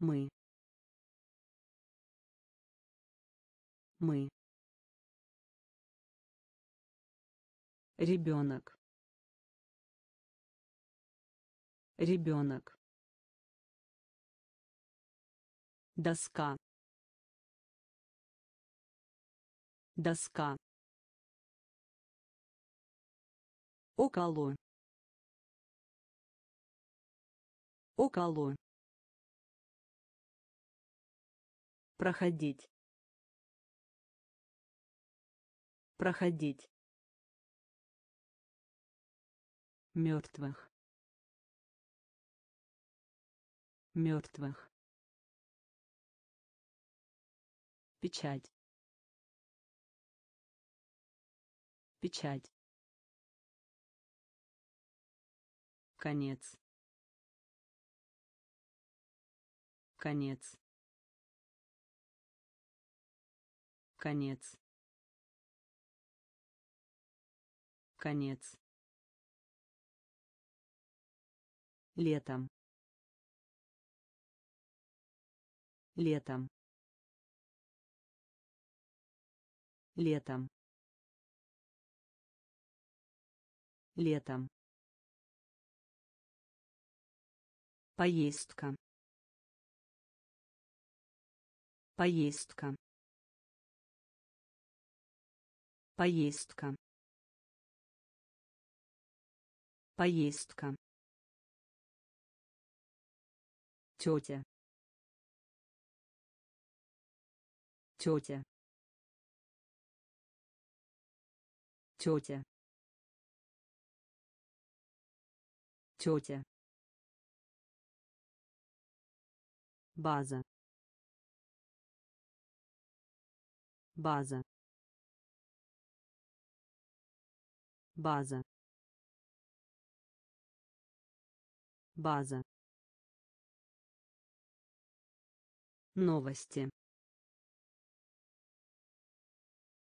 Мы. Мы ребенок. Ребенок. Доска. Доска. Около. Около. Проходить. Проходить мертвых. Мертвых. Печать. Печать. Конец. Конец. Конец. Конец летом. Летом. Летом. Летом. Поездка. Поездка. Поездка. Поездка тетя. Тетя. Тетя. Тетя. База. База. База. База новости.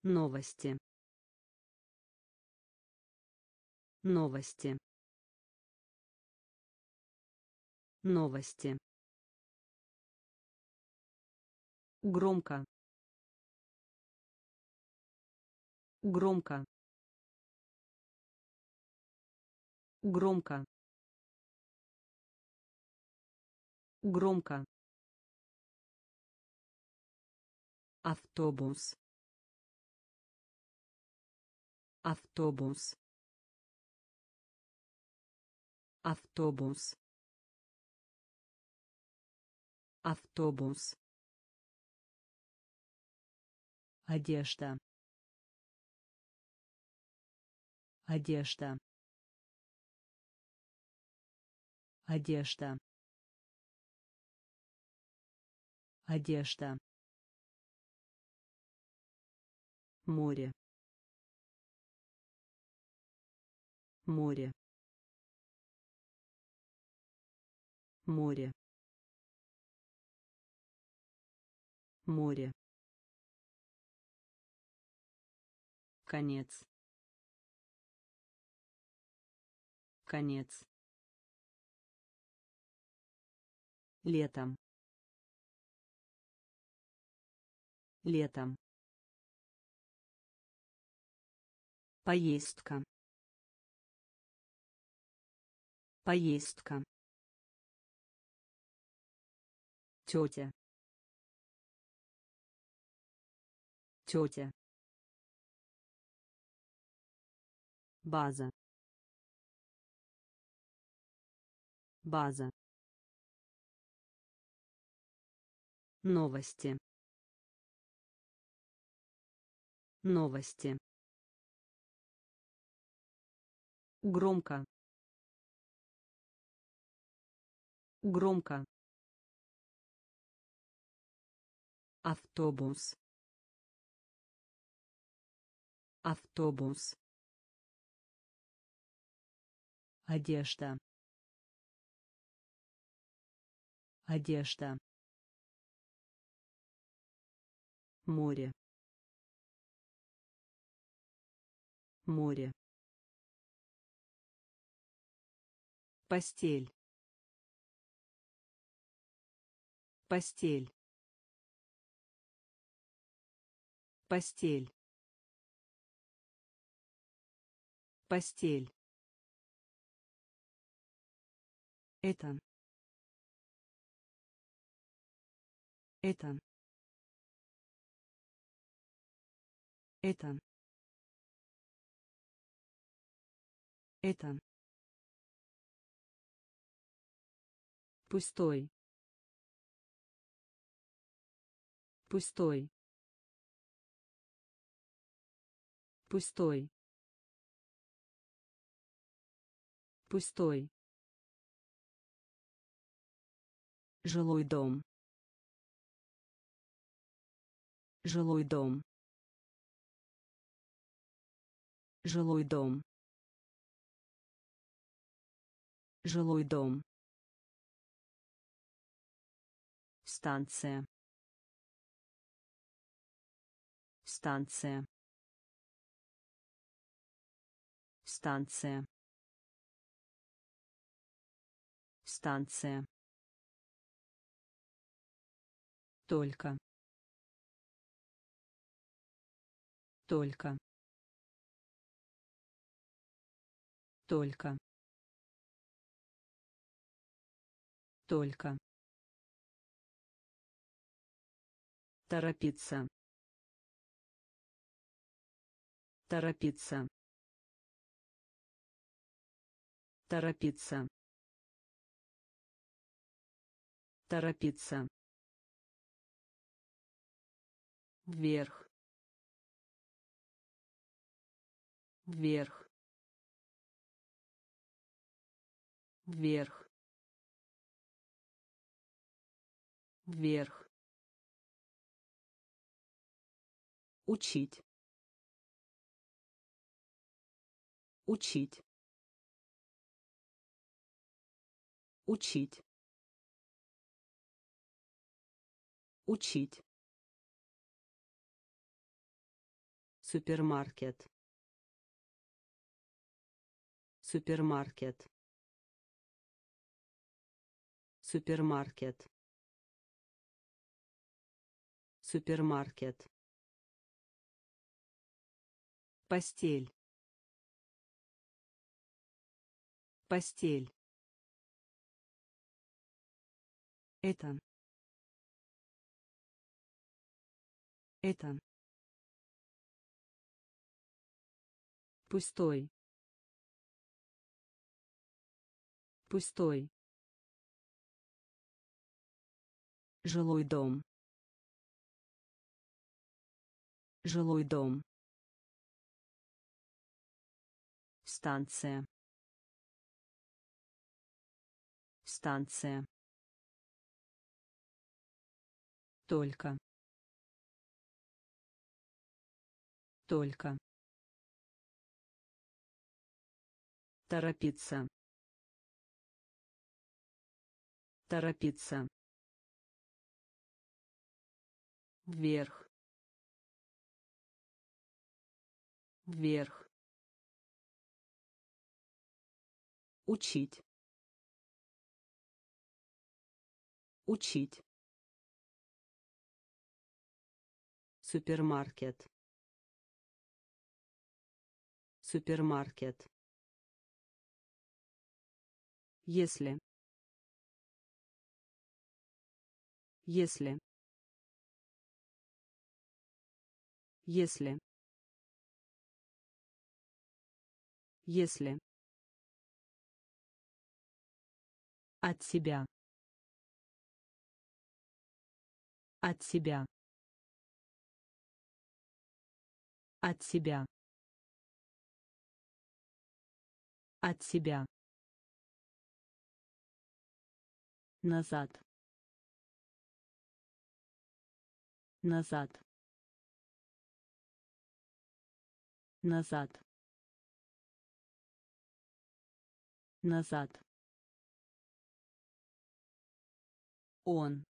Новости. Новости. Новости. Громко. Громко. Громко. Громко автобус. Автобус. Автобус. Автобус. Одежда. Одежда. Одежда. Одежда море. Море. Море. Море. Конец. Конец. Летом. Летом поездка. Поездка. Тетя. Тетя. База. База. Новости. Новости громко. Громко. Автобус. Автобус. Одежда. Одежда. Море. Море постель. Постель. Постель. Постель. Это. Это. Это. Это пустой. Пустой. Пустой. Пустой. Жилой дом. Жилой дом. Жилой дом. Жилой дом. Станция. Станция. Станция. Станция. Только. Только. Только. Только. Торопиться. Торопиться. Торопиться. Торопиться. вверх вверх вверх вверх учить. Учить. Учить. Учить. Супермаркет. Супермаркет. Супермаркет. Супермаркет постель. Постель. Это. Это. Пустой. Пустой. Жилой дом. Жилой дом станция станция только только Торопиться. Торопиться. Вверх. Вверх. Учить. Учить. Супермаркет. Супермаркет. Если. Если. Если. Если. От себя. От себя. От себя. От себя. назад назад назад назад он.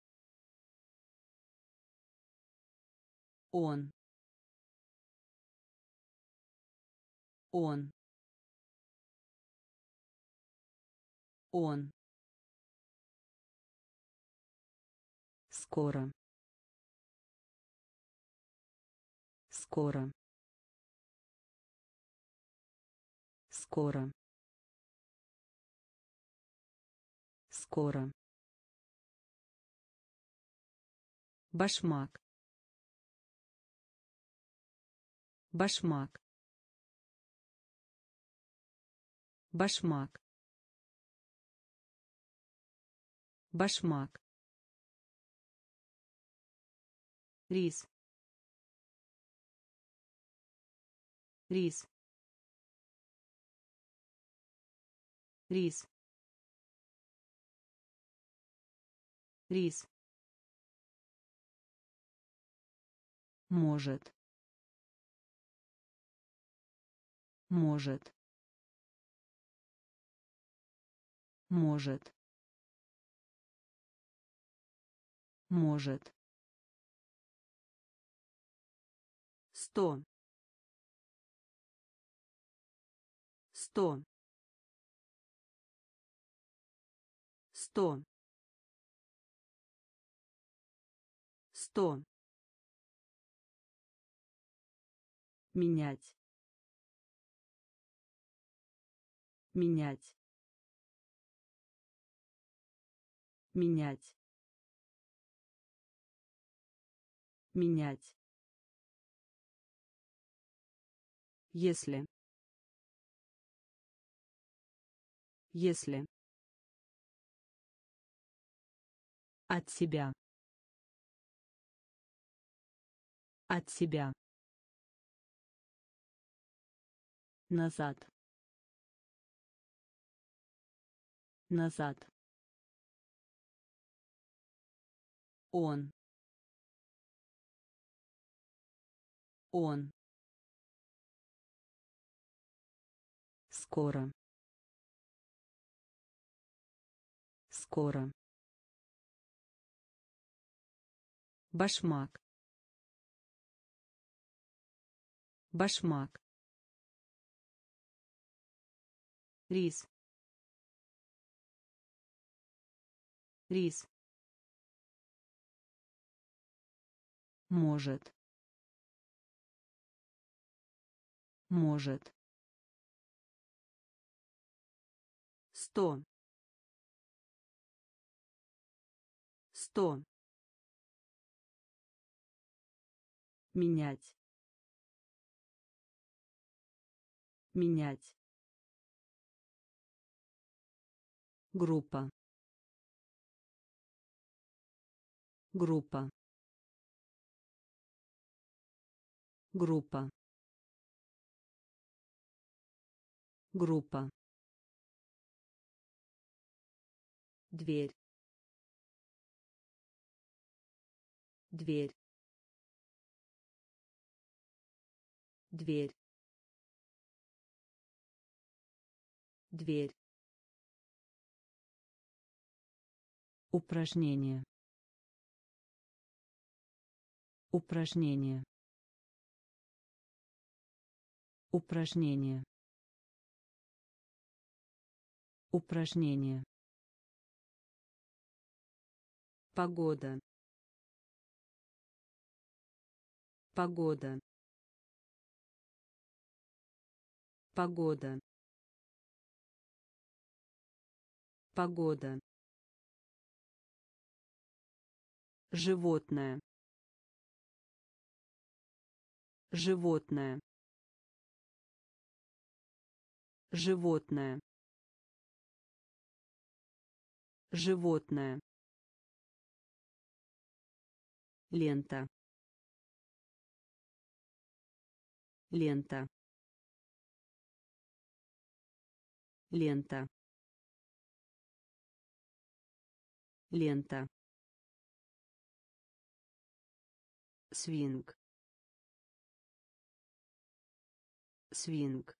Он. Он. Он. Скоро. Скоро. Скоро. Скоро башмак. Башмак. Башмак. Башмак. Рис. Рис. Рис. Рис может. Может. Может. Может. Сто. Сто. Сто. Сто менять. Менять. Менять. Менять. Если. Если. От себя. От себя назад. Назад. Он. Он. Скоро. Скоро. Башмак. Башмак рис. Рис. Может. Может. Сто. Сто. Менять. Менять группа. Группа. Группа. Группа. Дверь. Дверь. Дверь. Дверь упражнение. Упражнение. Упражнение. Упражнение. Погода. Погода. Погода. Погода животное. Животное. Животное. Животное. Лента. Лента. Лента. Лента свинг. Свинг.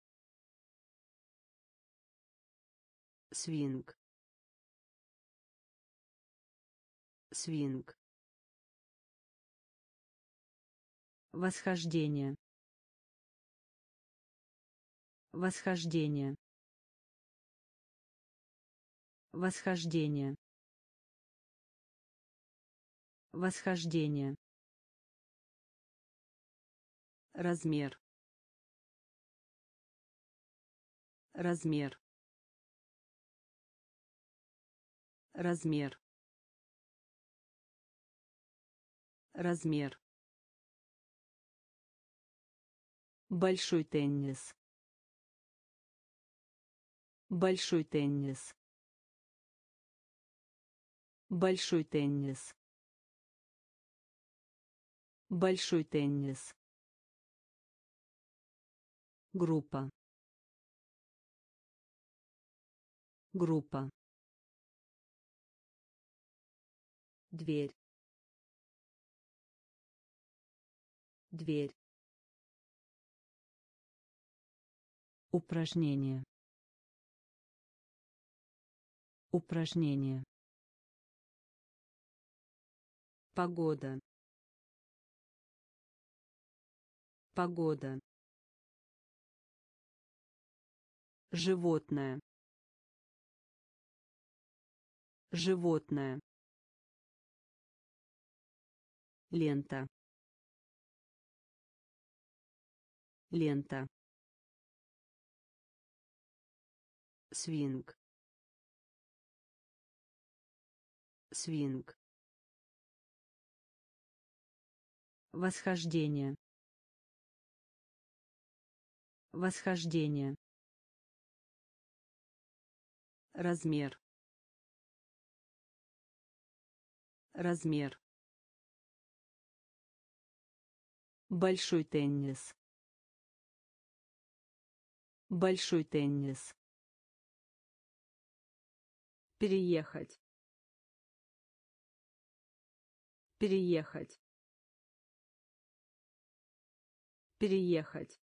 Свинг. Свинг. Восхождение. Восхождение. Восхождение. Восхождение размер. Размер. Размер. Размер. Большой теннис. Большой теннис. Большой теннис. Большой теннис группа группа дверь дверь упражнение Упражнение. Погода. Погода. Животное. Животное. Лента. Лента. Свинг. Свинг. Восхождение. Восхождение. Размер. Размер. Большой теннис. Большой теннис. Переехать. Переехать. Переехать.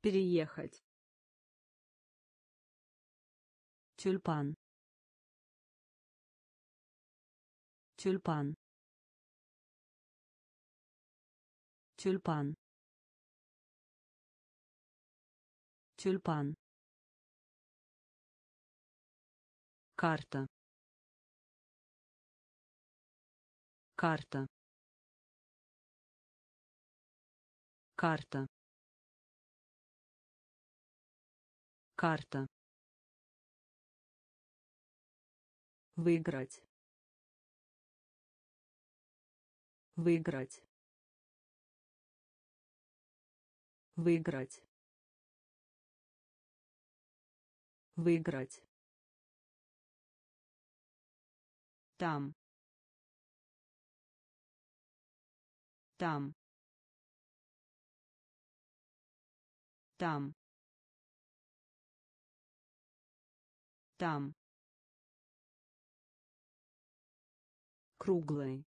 Переехать. Тюльпан. Тюльпан. Тюльпан. Тюльпан. Карта. Карта. Карта. Карта. Выиграть. Выиграть. Выиграть. Выиграть. Там. Там. Там. Там. Круглый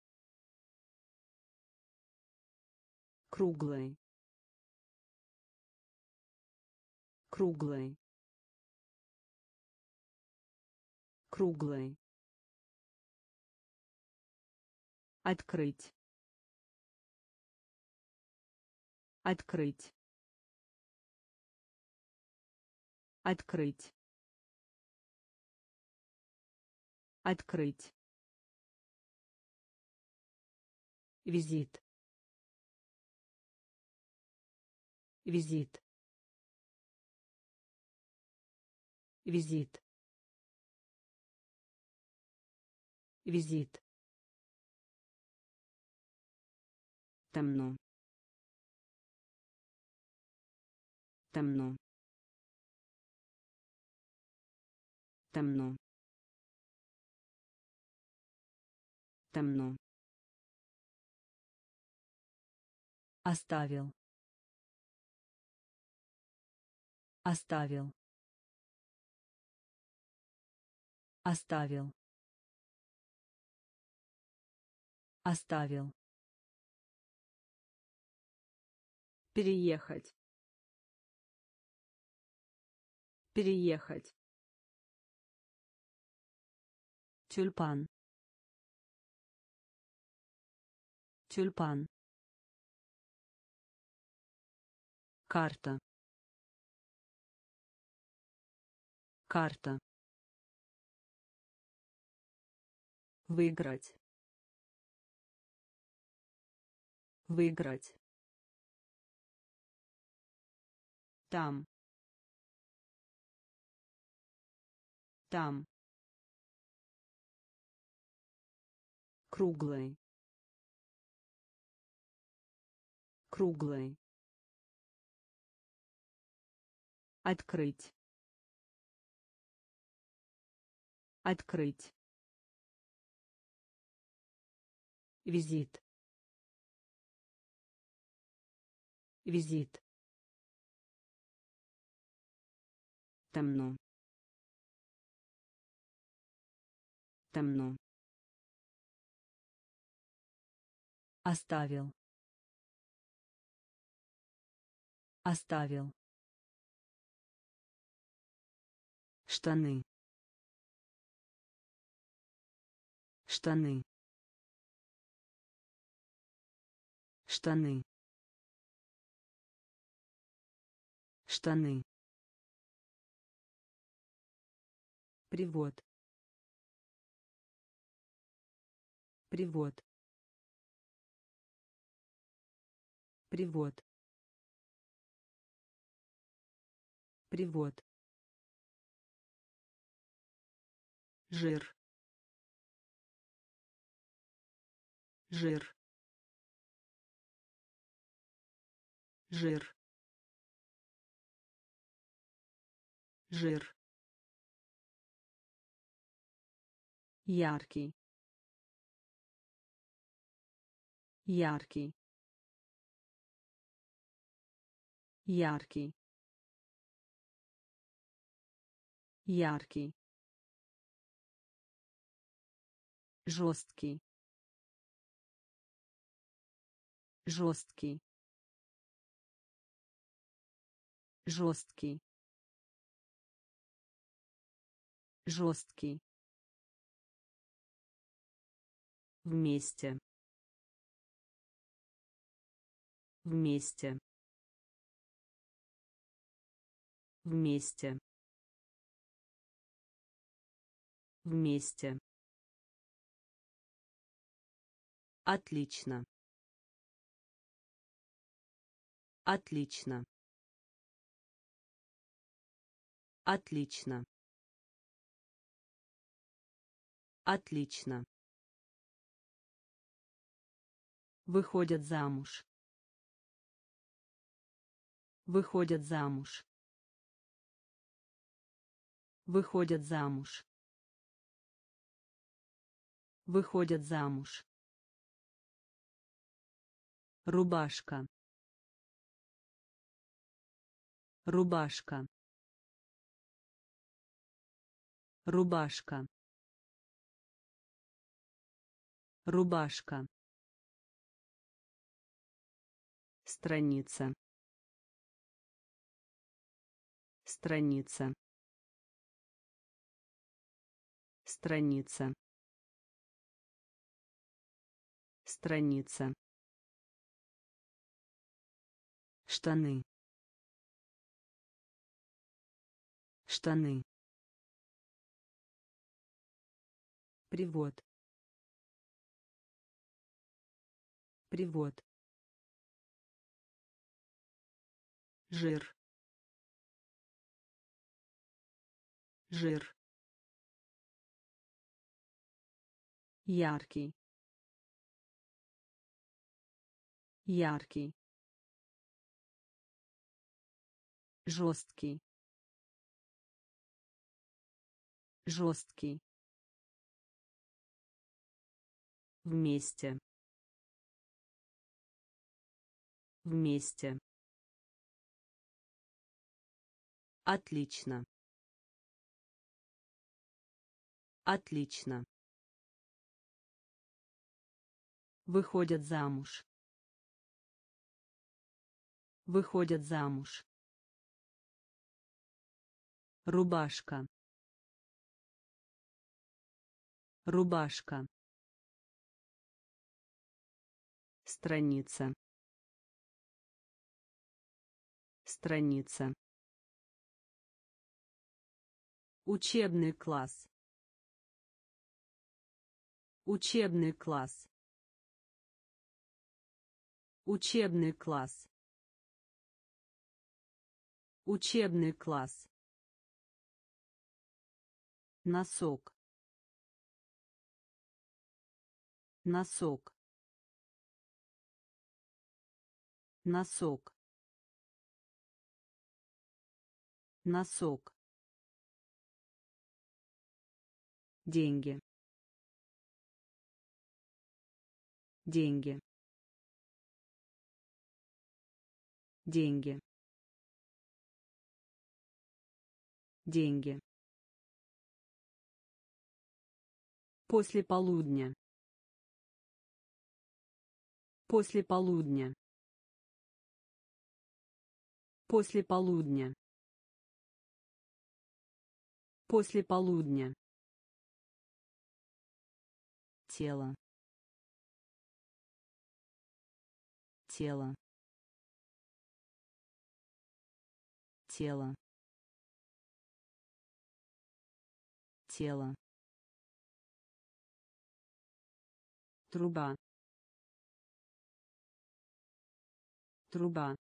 круглый круглый круглый открыть. Открыть. Открыть. Открыть Визит. Визит. Визит. Визит. Темно. Темно. Темно. Темно. Оставил. Оставил. Оставил. Оставил. Переехать. Переехать. Тюльпан. Тюльпан. Карта. Карта. Выиграть. Выиграть. Там. Там. Круглый. Круглый. Открыть. Открыть. Визит. Визит. Темно. Темно. Оставил. Оставил. Штаны штаны штаны штаны Привод. Привод. Привод. Привод. Жир. Жир. Жир. Жир. Яркий. Яркий. Яркий. Яркий жесткий. Жесткий. Жесткий. Жесткий. Вместе. Вместе. Вместе. Вместе Отлично. Отлично. Отлично. Отлично. Выходят замуж. Выходят замуж. Выходят замуж. Выходят замуж. Рубашка. Рубашка. Рубашка. Рубашка. Страница. Страница. Страница. Страница. Штаны. Штаны. Привод. Привод. Жир. Жир. Яркий. Яркий жесткий. Жесткий. Вместе. Вместе. Отлично. Отлично. Выходят замуж. Выходят замуж Рубашка. Рубашка. Страница. Страница. Учебный класс. Учебный класс. Учебный класс. Учебный класс носок носок носок носок. Деньги деньги деньги деньги После полудня. После полудня. После полудня. После полудня. тело тело тело тело труба труба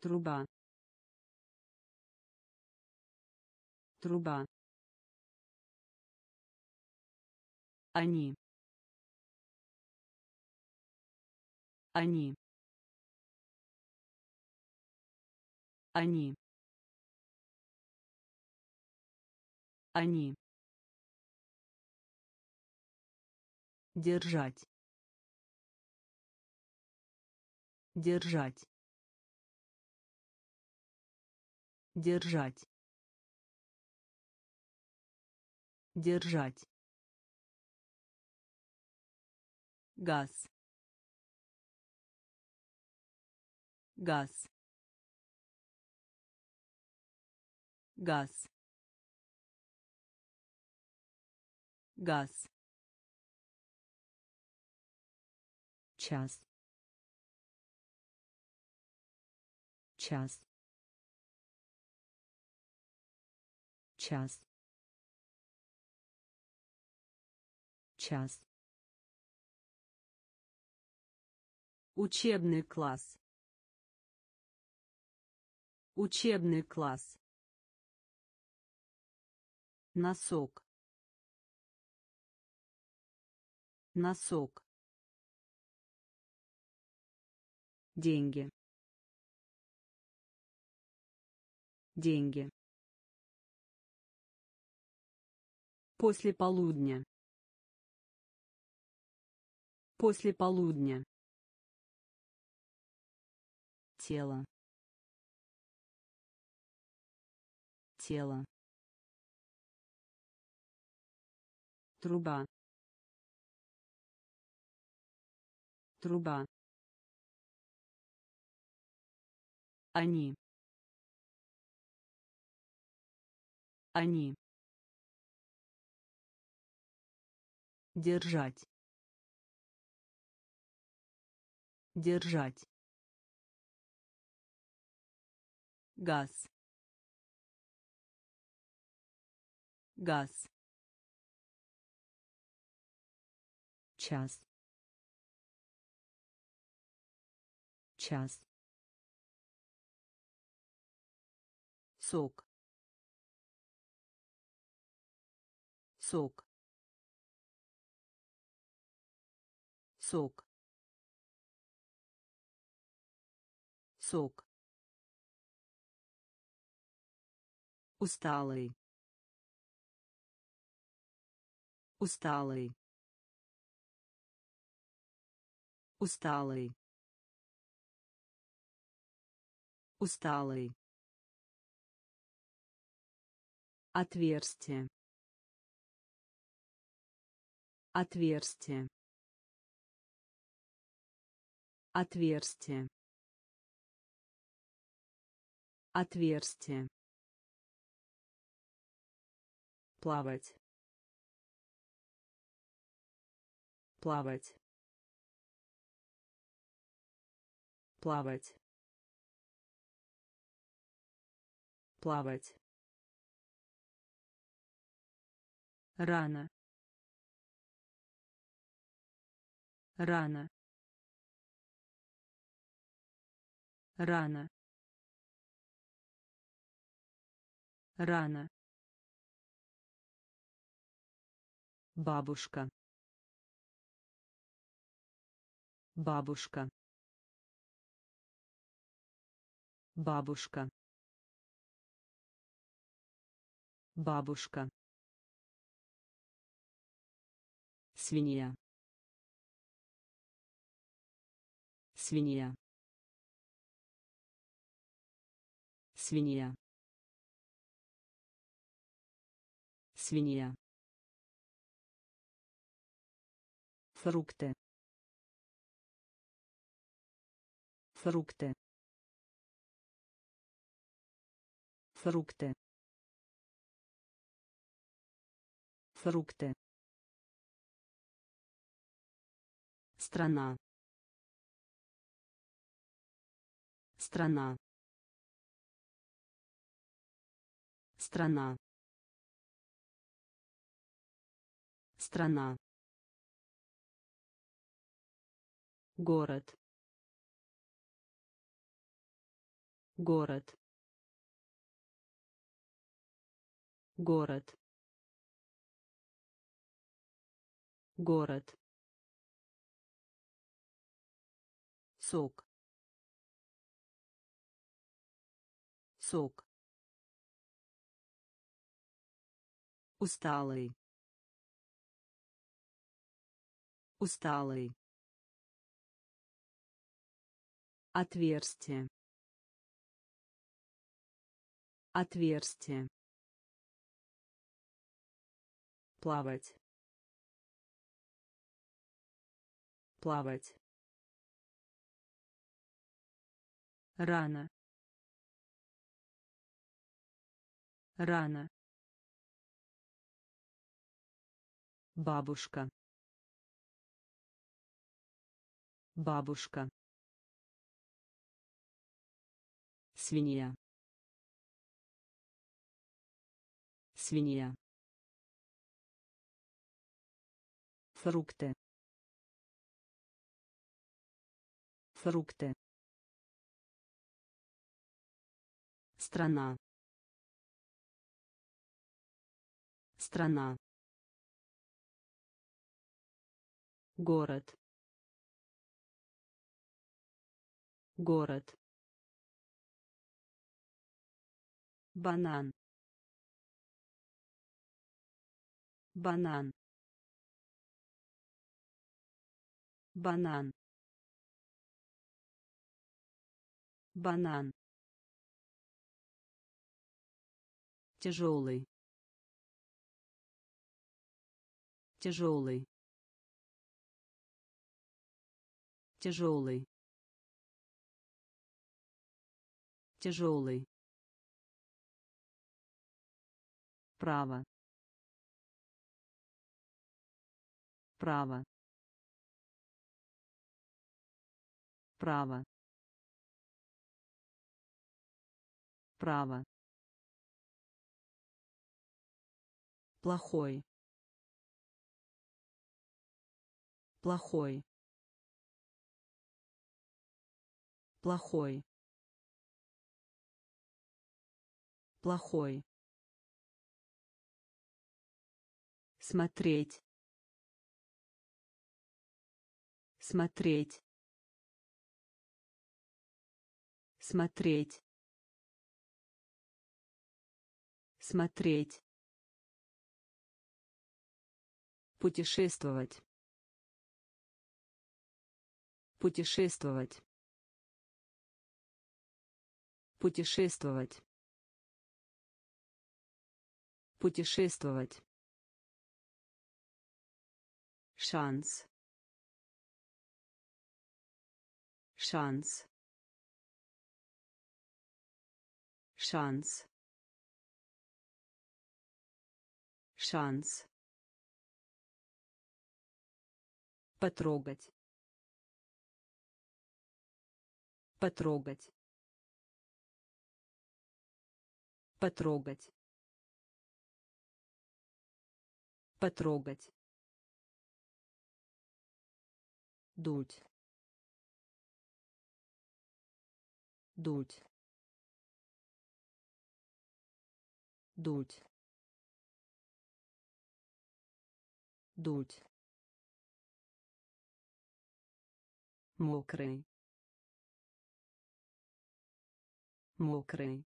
труба труба. Они. Они. Они. Они держать. Держать. Держать. Держать. Газ. Газ. Газ. Газ час. Час. Час. Час. Учебный класс. Учебный класс. Носок. Носок деньги. Деньги. После полудня. После полудня. Тело. Тело. Труба. Труба они. Они. Держать. Держать. Газ. Газ. Час. Час сок. Сок. Сок. Сок. Усталый. Усталый. Усталый. Усталый отверстие. Отверстие. Отверстие. Отверстие. Плавать. Плавать. Плавать. Плавать рано. Рано. Рано. Рано. Бабушка. Бабушка. Бабушка. Бабушка свинья. Свинья. Свинья. Свинья. Фрукты. Фрукты. Фрукты. Фрукты страна. Страна. Страна. Страна. Город. Город. Город. Город сок. Сок. Усталый. Усталый. Отверстие. Отверстие. Плавать. Плавать рано. Рано. Бабушка. Бабушка. Свинья. Свинья. Фрукты. Фрукты страна. Страна. Город. Город. Банан. Банан. Банан. Банан тяжелый. Тяжелый. Тяжелый. Тяжелый. Право. Право. Право. Право плохой. Плохой. Плохой. Плохой. Смотреть. Смотреть. Смотреть. Смотреть путешествовать. Путешествовать. Путешествовать. Путешествовать. Шанс. Шанс. Шанс. Шанс потрогать. Потрогать. Потрогать. Потрогать. Дуть. Дуть. Дуть. Дуть мокрый. Мокрый.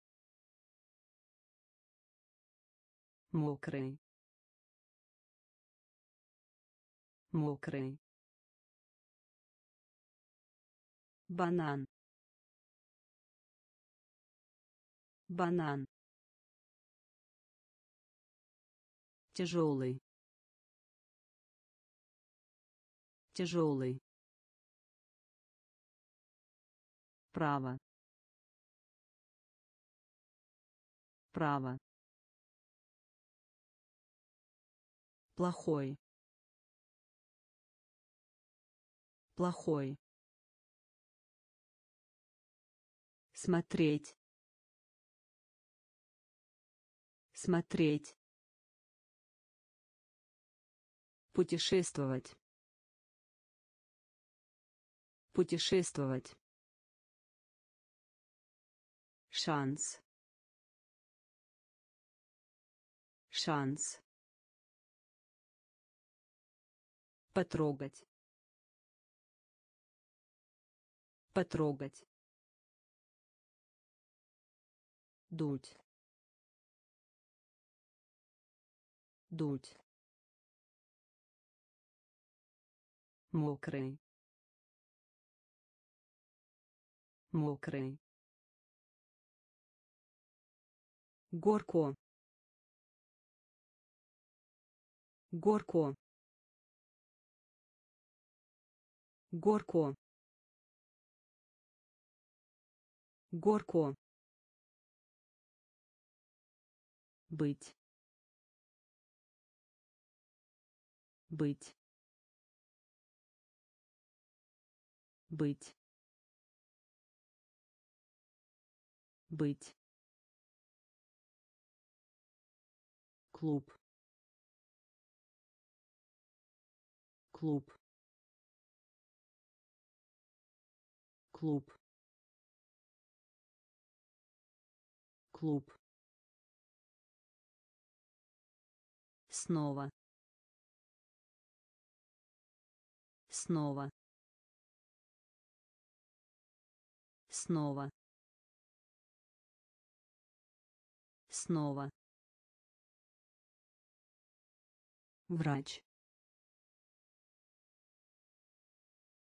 Мокрый. Мокрый. Банан. Банан. Тяжелый. Тяжелый право. Право. Плохой. Плохой. Смотреть. Смотреть. Путешествовать. Путешествовать шанс. Шанс. Потрогать. Потрогать. Дуть. Дуть. Мокрый. Мокрый горко горко горко горко быть. Быть. Быть. Быть клуб. Клуб. Клуб. Клуб. Снова. Снова. Снова. Снова врач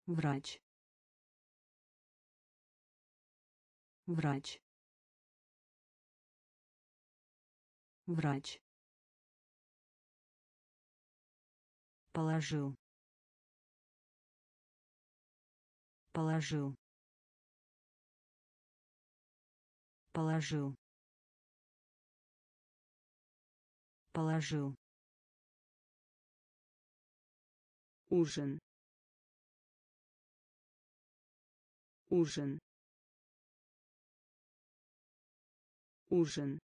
врач врач врач. Положил. Положил. Положил. Положил ужин. Ужин. Ужин.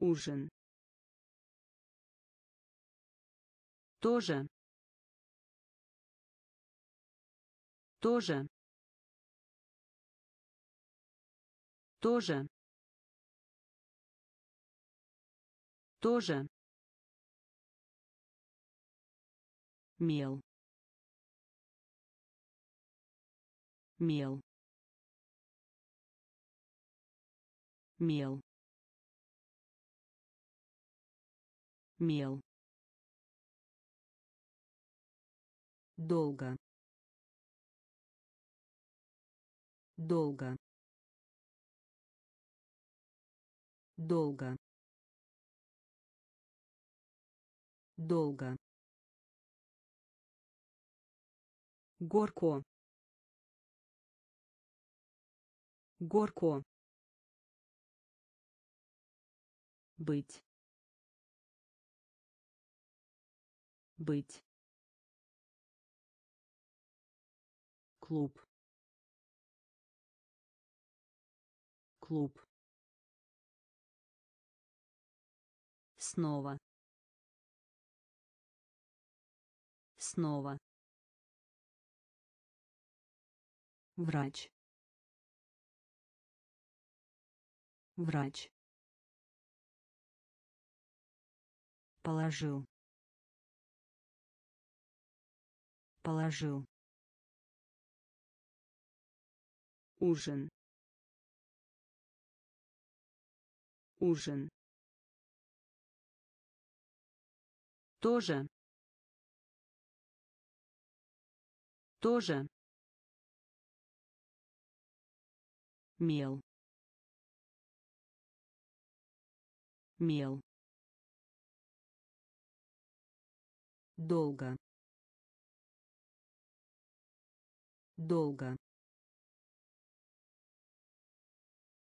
Ужин. Тоже. Тоже. Тоже. Тоже мел. Мел. Мел. Мел. Долго. Долго. Долго. Долго горко горко быть. Быть. Клуб. Клуб. Снова. Снова врач. Врач. Положил. Положил. Ужин. Ужин. Тоже. Тоже мел. Мел. Долго. Долго